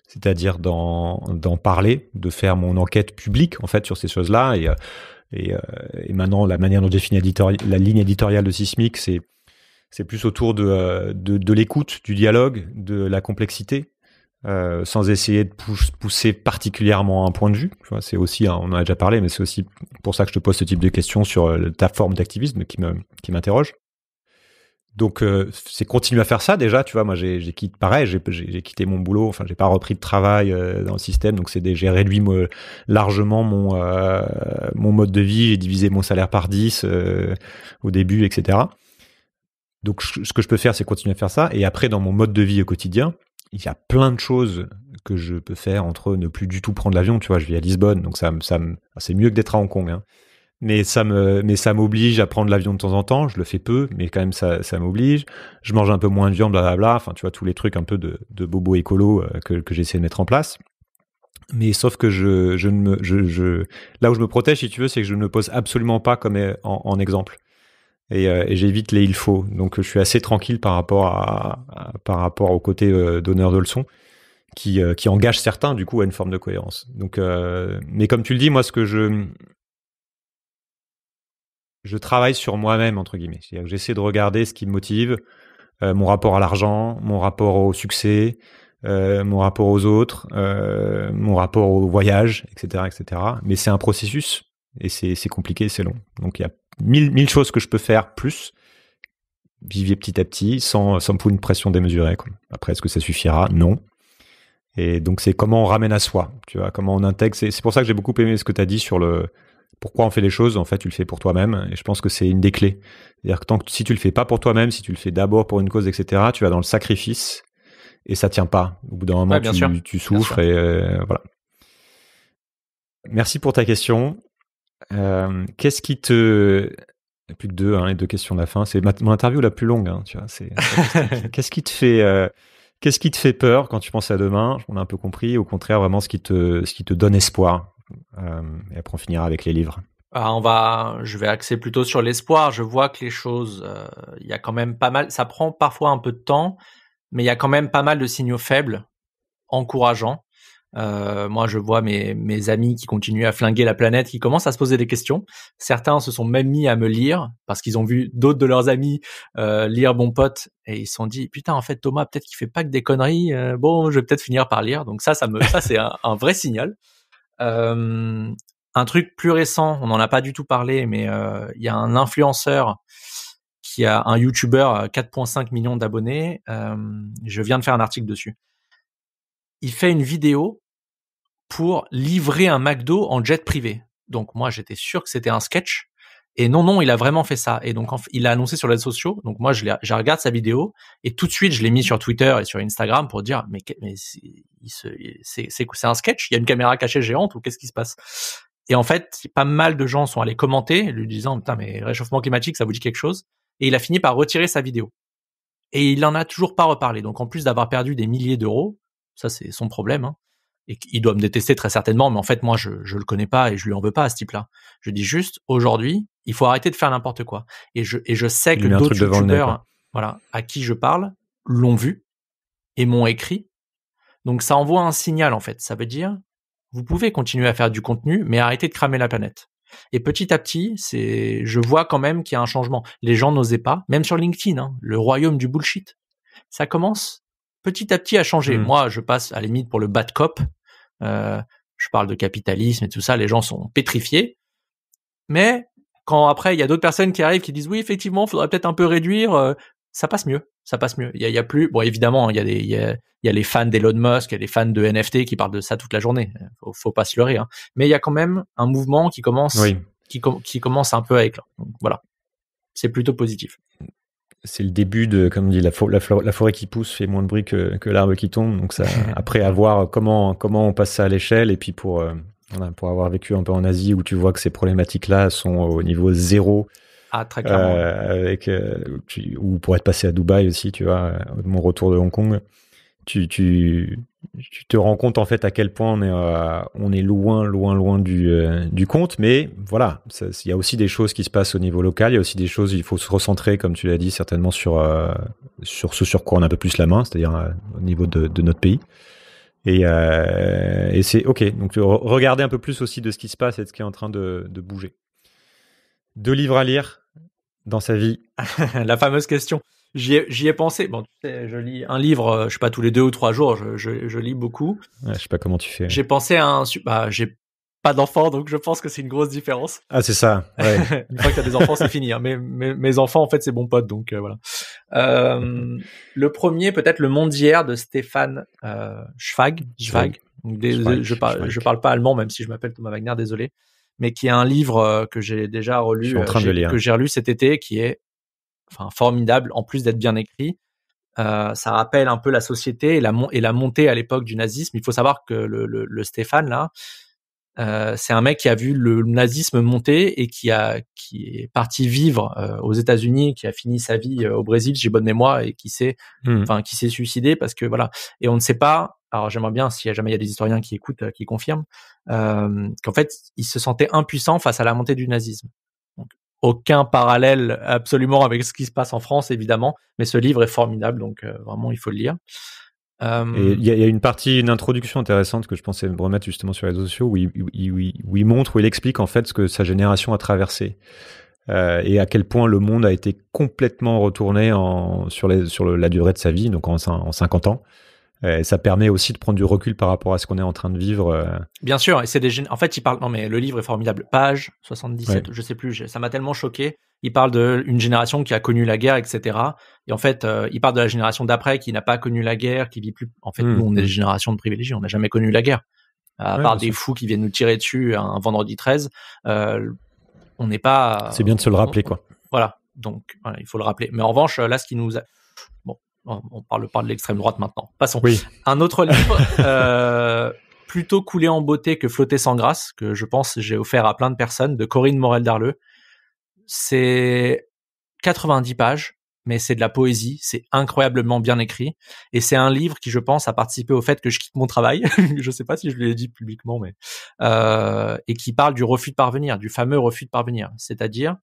c'est-à-dire d'en parler, de faire mon enquête publique en fait sur ces choses-là. Et euh, et, maintenant la manière dont j'ai éditori- la ligne éditoriale de Sismic c'est c'est plus autour de, de, de l'écoute, du dialogue, de la complexité, euh, sans essayer de pousse- pousser particulièrement un point de vue. C'est aussi, on en a déjà parlé, mais c'est aussi pour ça que je te pose ce type de questions sur euh, ta forme d'activisme qui m'interroge. Donc euh, c'est continuer à faire ça déjà, tu vois. Moi j'ai quitté pareil, j'ai quitté mon boulot, enfin j'ai pas repris de travail euh, dans le système, donc c'est j'ai réduit largement mon euh, mon mode de vie, j'ai divisé mon salaire par 10 euh, au début, etc. Donc, ce que je peux faire, c'est continuer à faire ça. Et après, dans mon mode de vie au quotidien, il y a plein de choses que je peux faire entre ne plus du tout prendre l'avion. Tu vois, je vis à Lisbonne, donc ça, ça, c'est mieux que d'être à Hong Kong. Hein. Mais ça me, mais ça m'oblige à prendre l'avion de temps en temps. Je le fais peu, mais quand même ça, ça m'oblige. Je mange un peu moins de viande, blablabla. Enfin, tu vois, tous les trucs un peu de, de bobo écolo euh, que, j'essaie de mettre en place. Mais sauf que je, je ne me, je, là où je me protège, si tu veux, c'est que je ne me pose absolument pas comme en, en exemple. Et, euh, et j'évite les il faut. Donc je suis assez tranquille par rapport à, par rapport au côté euh, donneur de leçons qui, euh, qui engage certains du coup à une forme de cohérence. Donc, mais comme tu le dis, moi ce que je je travaille sur moi-même entre guillemets, c'est-à-dire que j'essaie de regarder ce qui me motive, mon rapport à l'argent, mon rapport au succès, euh, mon rapport aux autres, euh, mon rapport au voyage, etc., etc. Mais c'est un processus et c'est compliqué, c'est long. Donc il y a mille, mille choses que je peux faire plus, vivre petit à petit, sans, sans me foutre une pression démesurée. Quoi. Après, est-ce que ça suffira? Non. Et donc c'est comment on ramène à soi, tu vois, comment on intègre. C'est pour ça que j'ai beaucoup aimé ce que tu as dit sur le pourquoi on fait les choses. En fait, tu le fais pour toi-même, et je pense que c'est une des clés. C'est-à-dire que tant que si tu le fais pas pour toi-même, si tu le fais d'abord pour une cause, etc., tu vas dans le sacrifice et ça tient pas. Au bout d'un moment, tu, souffres et euh, voilà. Merci pour ta question. Euh, qu'est-ce qui te plus que deux, hein, les deux questions de la fin. C'est mon interview la plus longue. Hein, tu vois. C'est qu'est-ce qui te fait euh, qu'est-ce qui te fait peur quand tu penses à demain? On a un peu compris. Au contraire, vraiment ce qui te ce qui te donne espoir. et après, on finira avec les livres. Ah, on va, je vais axer plutôt sur l'espoir. Je vois que les choses, il y a quand même pas mal. Ça prend parfois un peu de temps, mais il y a quand même pas mal de signaux faibles, encourageants. Euh, moi, je vois mes, mes amis qui continuent à flinguer la planète, qui commencent à se poser des questions. Certains se sont même mis à me lire parce qu'ils ont vu d'autres de leurs amis euh, lire Bon Pote et ils se sont dit putain en fait Thomas peut-être qu'il fait pas que des conneries. Euh, bon, je vais peut-être finir par lire. Donc ça, ça me, ça c'est un, vrai signal. Euh, un truc plus récent, on n'en a pas du tout parlé, mais euh, il y a un influenceur qui a un YouTuber à 4,5 millions d'abonnés. Euh, je viens de faire un article dessus. Il fait une vidéo pour livrer un McDo en jet privé. Donc moi j'étais sûr que c'était un sketch. Et non, non, il a vraiment fait ça. Et donc, il a annoncé sur les réseaux sociaux. Donc, moi, je, regarde sa vidéo et tout de suite, je l'ai mis sur Twitter et sur Instagram pour dire, mais, mais c'est un sketch? Il y a une caméra cachée géante ou qu'est-ce qui se passe? Et en fait, pas mal de gens sont allés commenter, lui disant, putain, mais réchauffement climatique, ça vous dit quelque chose? Et il a fini par retirer sa vidéo. Et il n'en a toujours pas reparlé. Donc en plus d'avoir perdu des milliers d'euros, ça c'est son problème, hein, et il doit me détester très certainement, mais en fait moi je je le connais pas et je lui en veux pas à ce type-là. Je dis juste aujourd'hui, il faut arrêter de faire n'importe quoi. Et je et je sais que d'autres youtubeurs, voilà, à qui je parle, l'ont vu et m'ont écrit. Donc ça envoie un signal en fait. Ça veut dire vous pouvez continuer à faire du contenu, mais arrêtez de cramer la planète. Et petit à petit, c'est, je vois quand même qu'il y a un changement. Les gens n'osaient pas, même sur LinkedIn, hein, le royaume du bullshit. Ça commence petit à petit à changer. Mmh. Moi, je passe à la limite pour le bad cop. Euh, je parle de capitalisme et tout ça. Les gens sont pétrifiés. Mais quand après, il y a d'autres personnes qui arrivent qui disent oui, effectivement, il faudrait peut-être un peu réduire. Euh, ça passe mieux. Ça passe mieux. Il y a, y a, plus. Bon, évidemment, il y a des, il y a, y a les fans d'Elon Musk, il y a les fans de NFT qui parlent de ça toute la journée. Faut, faut pas se leurrer. Hein. Mais il y a quand même un mouvement qui commence, qui, qui commence un peu. Donc, voilà. C'est plutôt positif. C'est le début de, comme dit, la, la, la, forêt qui pousse fait moins de bruit que, que l'arbre qui tombe. Donc ça, après, à voir comment, comment on passe ça à l'échelle. Et puis pour, euh, pour avoir vécu un peu en Asie où tu vois que ces problématiques-là sont au niveau zéro ah, très clairement. Euh, avec, euh, ou pour être passé à Dubaï aussi, tu vois, mon retour de Hong Kong, tu, tu, tu te rends compte en fait à quel point on est, on est loin, loin, loin du, du compte. Mais voilà, il y a aussi des choses qui se passent au niveau local. Il y a aussi des choses, il faut se recentrer, comme tu l'as dit, certainement sur, sur ce sur quoi on a un peu plus la main, c'est-à-dire au niveau de, de, notre pays. Et, et c'est ok. Donc regardez un peu plus aussi de ce qui se passe et de ce qui est en train de, de bouger. Deux livres à lire dans sa vie La fameuse question. J'y ai, ai, pensé. Bon, tu sais, je lis un livre, euh, je sais pas, tous les deux ou trois jours, je, je, je lis beaucoup. Ouais, je sais pas comment tu fais. J'ai pensé à un. Bah, j'ai pas d'enfants, donc je pense que c'est une grosse différence. Ah, c'est ça. Ouais. une fois que t'as des enfants, c'est fini. Hein. Mes, mes, mes, enfants, en fait, c'est bon pote, donc euh, voilà. Euh, le premier, peut-être Le Monde d'hier de Stéphane euh, Schwag. Schwag. Donc, des, je, parle, je parle pas allemand, même si je m'appelle Thomas Wagner, désolé mais qui est un livre euh, que j'ai déjà relu, que j'ai relu cet été, qui est enfin formidable en plus d'être bien écrit. Euh, ça rappelle un peu la société et la, et la montée à l'époque du nazisme. Il faut savoir que le, le, le Stéphane là, euh, c'est un mec qui a vu le nazisme monter et qui a qui est parti vivre euh, aux États-Unis, qui a fini sa vie euh, au Brésil, j'ai bonne mémoire, et qui s'est, hmm. enfin, qui s'est suicidé parce que voilà. Et on ne sait pas. Alors j'aimerais bien, s'il y a jamais il y a des historiens qui écoutent, qui confirment qu'en fait, il se sentait impuissant face à la montée du nazisme. Aucun parallèle absolument avec ce qui se passe en France, évidemment, mais ce livre est formidable, donc vraiment il faut le lire. Euh, il y, a une partie, une introduction intéressante que je pensais remettre justement sur les réseaux sociaux où il, montre, où il explique en fait ce que sa génération a traversé euh, et à quel point le monde a été complètement retourné sur la durée de sa vie, donc en, en 50 ans. Et ça permet aussi de prendre du recul par rapport à ce qu'on est en train de vivre. Euh. Bien sûr, et c'est des en fait il parle non mais le livre est formidable, page 77, je sais plus, ça m'a tellement choqué. Il parle d'une génération qui a connu la guerre, etc. Et en fait, euh, il parle de la génération d'après qui n'a pas connu la guerre, qui vit plus. En fait, mmh, nous on est des générations de privilégiés, on n'a jamais connu la guerre. À part des fous qui viennent nous tirer dessus un vendredi 13, euh, on n'est pas. C'est bien de se le rappeler, quoi. Voilà, donc voilà, il faut le rappeler. Mais en revanche, là, ce qui nous a, bon, on parle pas de l'extrême droite maintenant. Passons. Oui. Un autre livre, euh, plutôt coulé en beauté que flotter sans grâce, que je pense j'ai offert à plein de personnes, de Corinne Morel-Darleux. C'est 90 pages, mais c'est de la poésie, c'est incroyablement bien écrit, et c'est un livre qui, je pense, a participé au fait que je quitte mon travail. je sais pas si je l'ai dit publiquement, mais euh, et qui parle du refus de parvenir, du fameux refus de parvenir, c'est-à-dire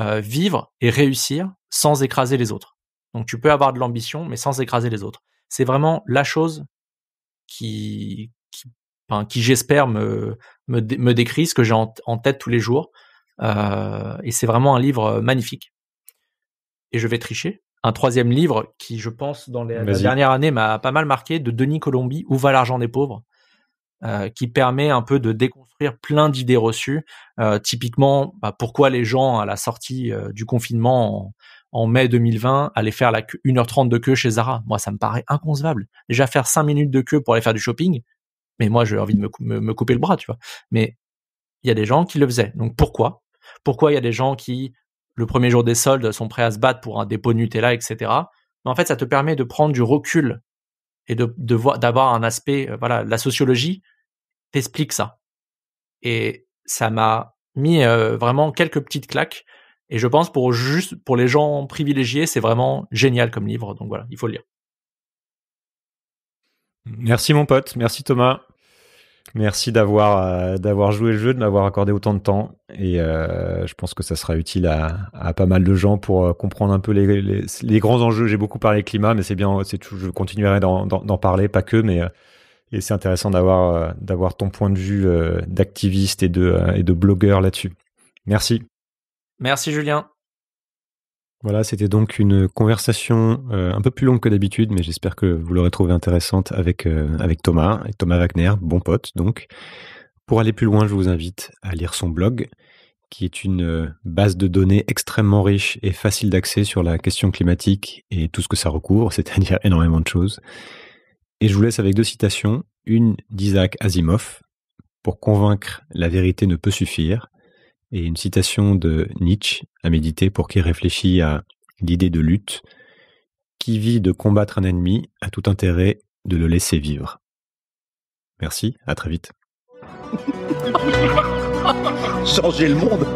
euh, vivre et réussir sans écraser les autres. Donc tu peux avoir de l'ambition, mais sans écraser les autres. C'est vraiment la chose qui, qui, enfin, qui j'espère me, me, me, décrit, ce que j'ai en, tête tous les jours. Euh, et c'est vraiment un livre magnifique. Et je vais tricher. Un troisième livre qui, je pense, dans les, la dernière année m'a pas mal marqué, de Denis Colombi, Où va l'argent des pauvres? Euh, qui permet un peu de déconstruire plein d'idées reçues. Euh, typiquement, bah, pourquoi les gens à la sortie euh, du confinement en mai 2020 aller faire la 1h30 de queue chez Zara. Moi, ça me paraît inconcevable. Déjà faire 5 minutes de queue pour aller faire du shopping, mais moi, j'ai envie de me, me, couper le bras, tu vois. Mais il y a des gens qui le faisaient. Donc pourquoi? Pourquoi il y a des gens qui, le premier jour des soldes, sont prêts à se battre pour un dépôt Nutella, etc. Mais en fait, ça te permet de prendre du recul et de, de voir, d'avoir un aspect, euh, voilà, la sociologie t'explique ça. Et ça m'a mis euh, vraiment quelques petites claques et je pense pour juste pour les gens privilégiés, c'est vraiment génial comme livre. Donc voilà, il faut le lire. Merci mon pote, merci Thomas. Merci d'avoir euh, d'avoir joué le jeu, de m'avoir accordé autant de temps. Et euh, je pense que ça sera utile à, pas mal de gens pour euh, comprendre un peu les, les, les grands enjeux. J'ai beaucoup parlé climat, mais c'est bien, c'est tout. Je continuerai d'en parler, pas que, mais et c'est intéressant d'avoir d'avoir ton point de vue d'activiste et de et de blogueur là-dessus. Merci. Merci Julien. Voilà, c'était donc une conversation euh, un peu plus longue que d'habitude, mais j'espère que vous l'aurez trouvée intéressante avec, euh, Thomas, Thomas Wagner, bon pote donc. Pour aller plus loin, je vous invite à lire son blog, qui est une euh, base de données extrêmement riche et facile d'accès sur la question climatique et tout ce que ça recouvre, c'est-à-dire énormément de choses. Et je vous laisse avec deux citations, une d'Isaac Asimov, Pour convaincre, la vérité ne peut suffire, et une citation de Nietzsche à méditer pour qui réfléchit à l'idée de lutte. Qui vit de combattre un ennemi a tout intérêt de le laisser vivre. Merci, à très vite. changer le monde?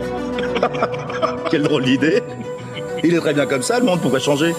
Quelle drôle d'idée Il est très bien comme ça, le monde, pourquoi changer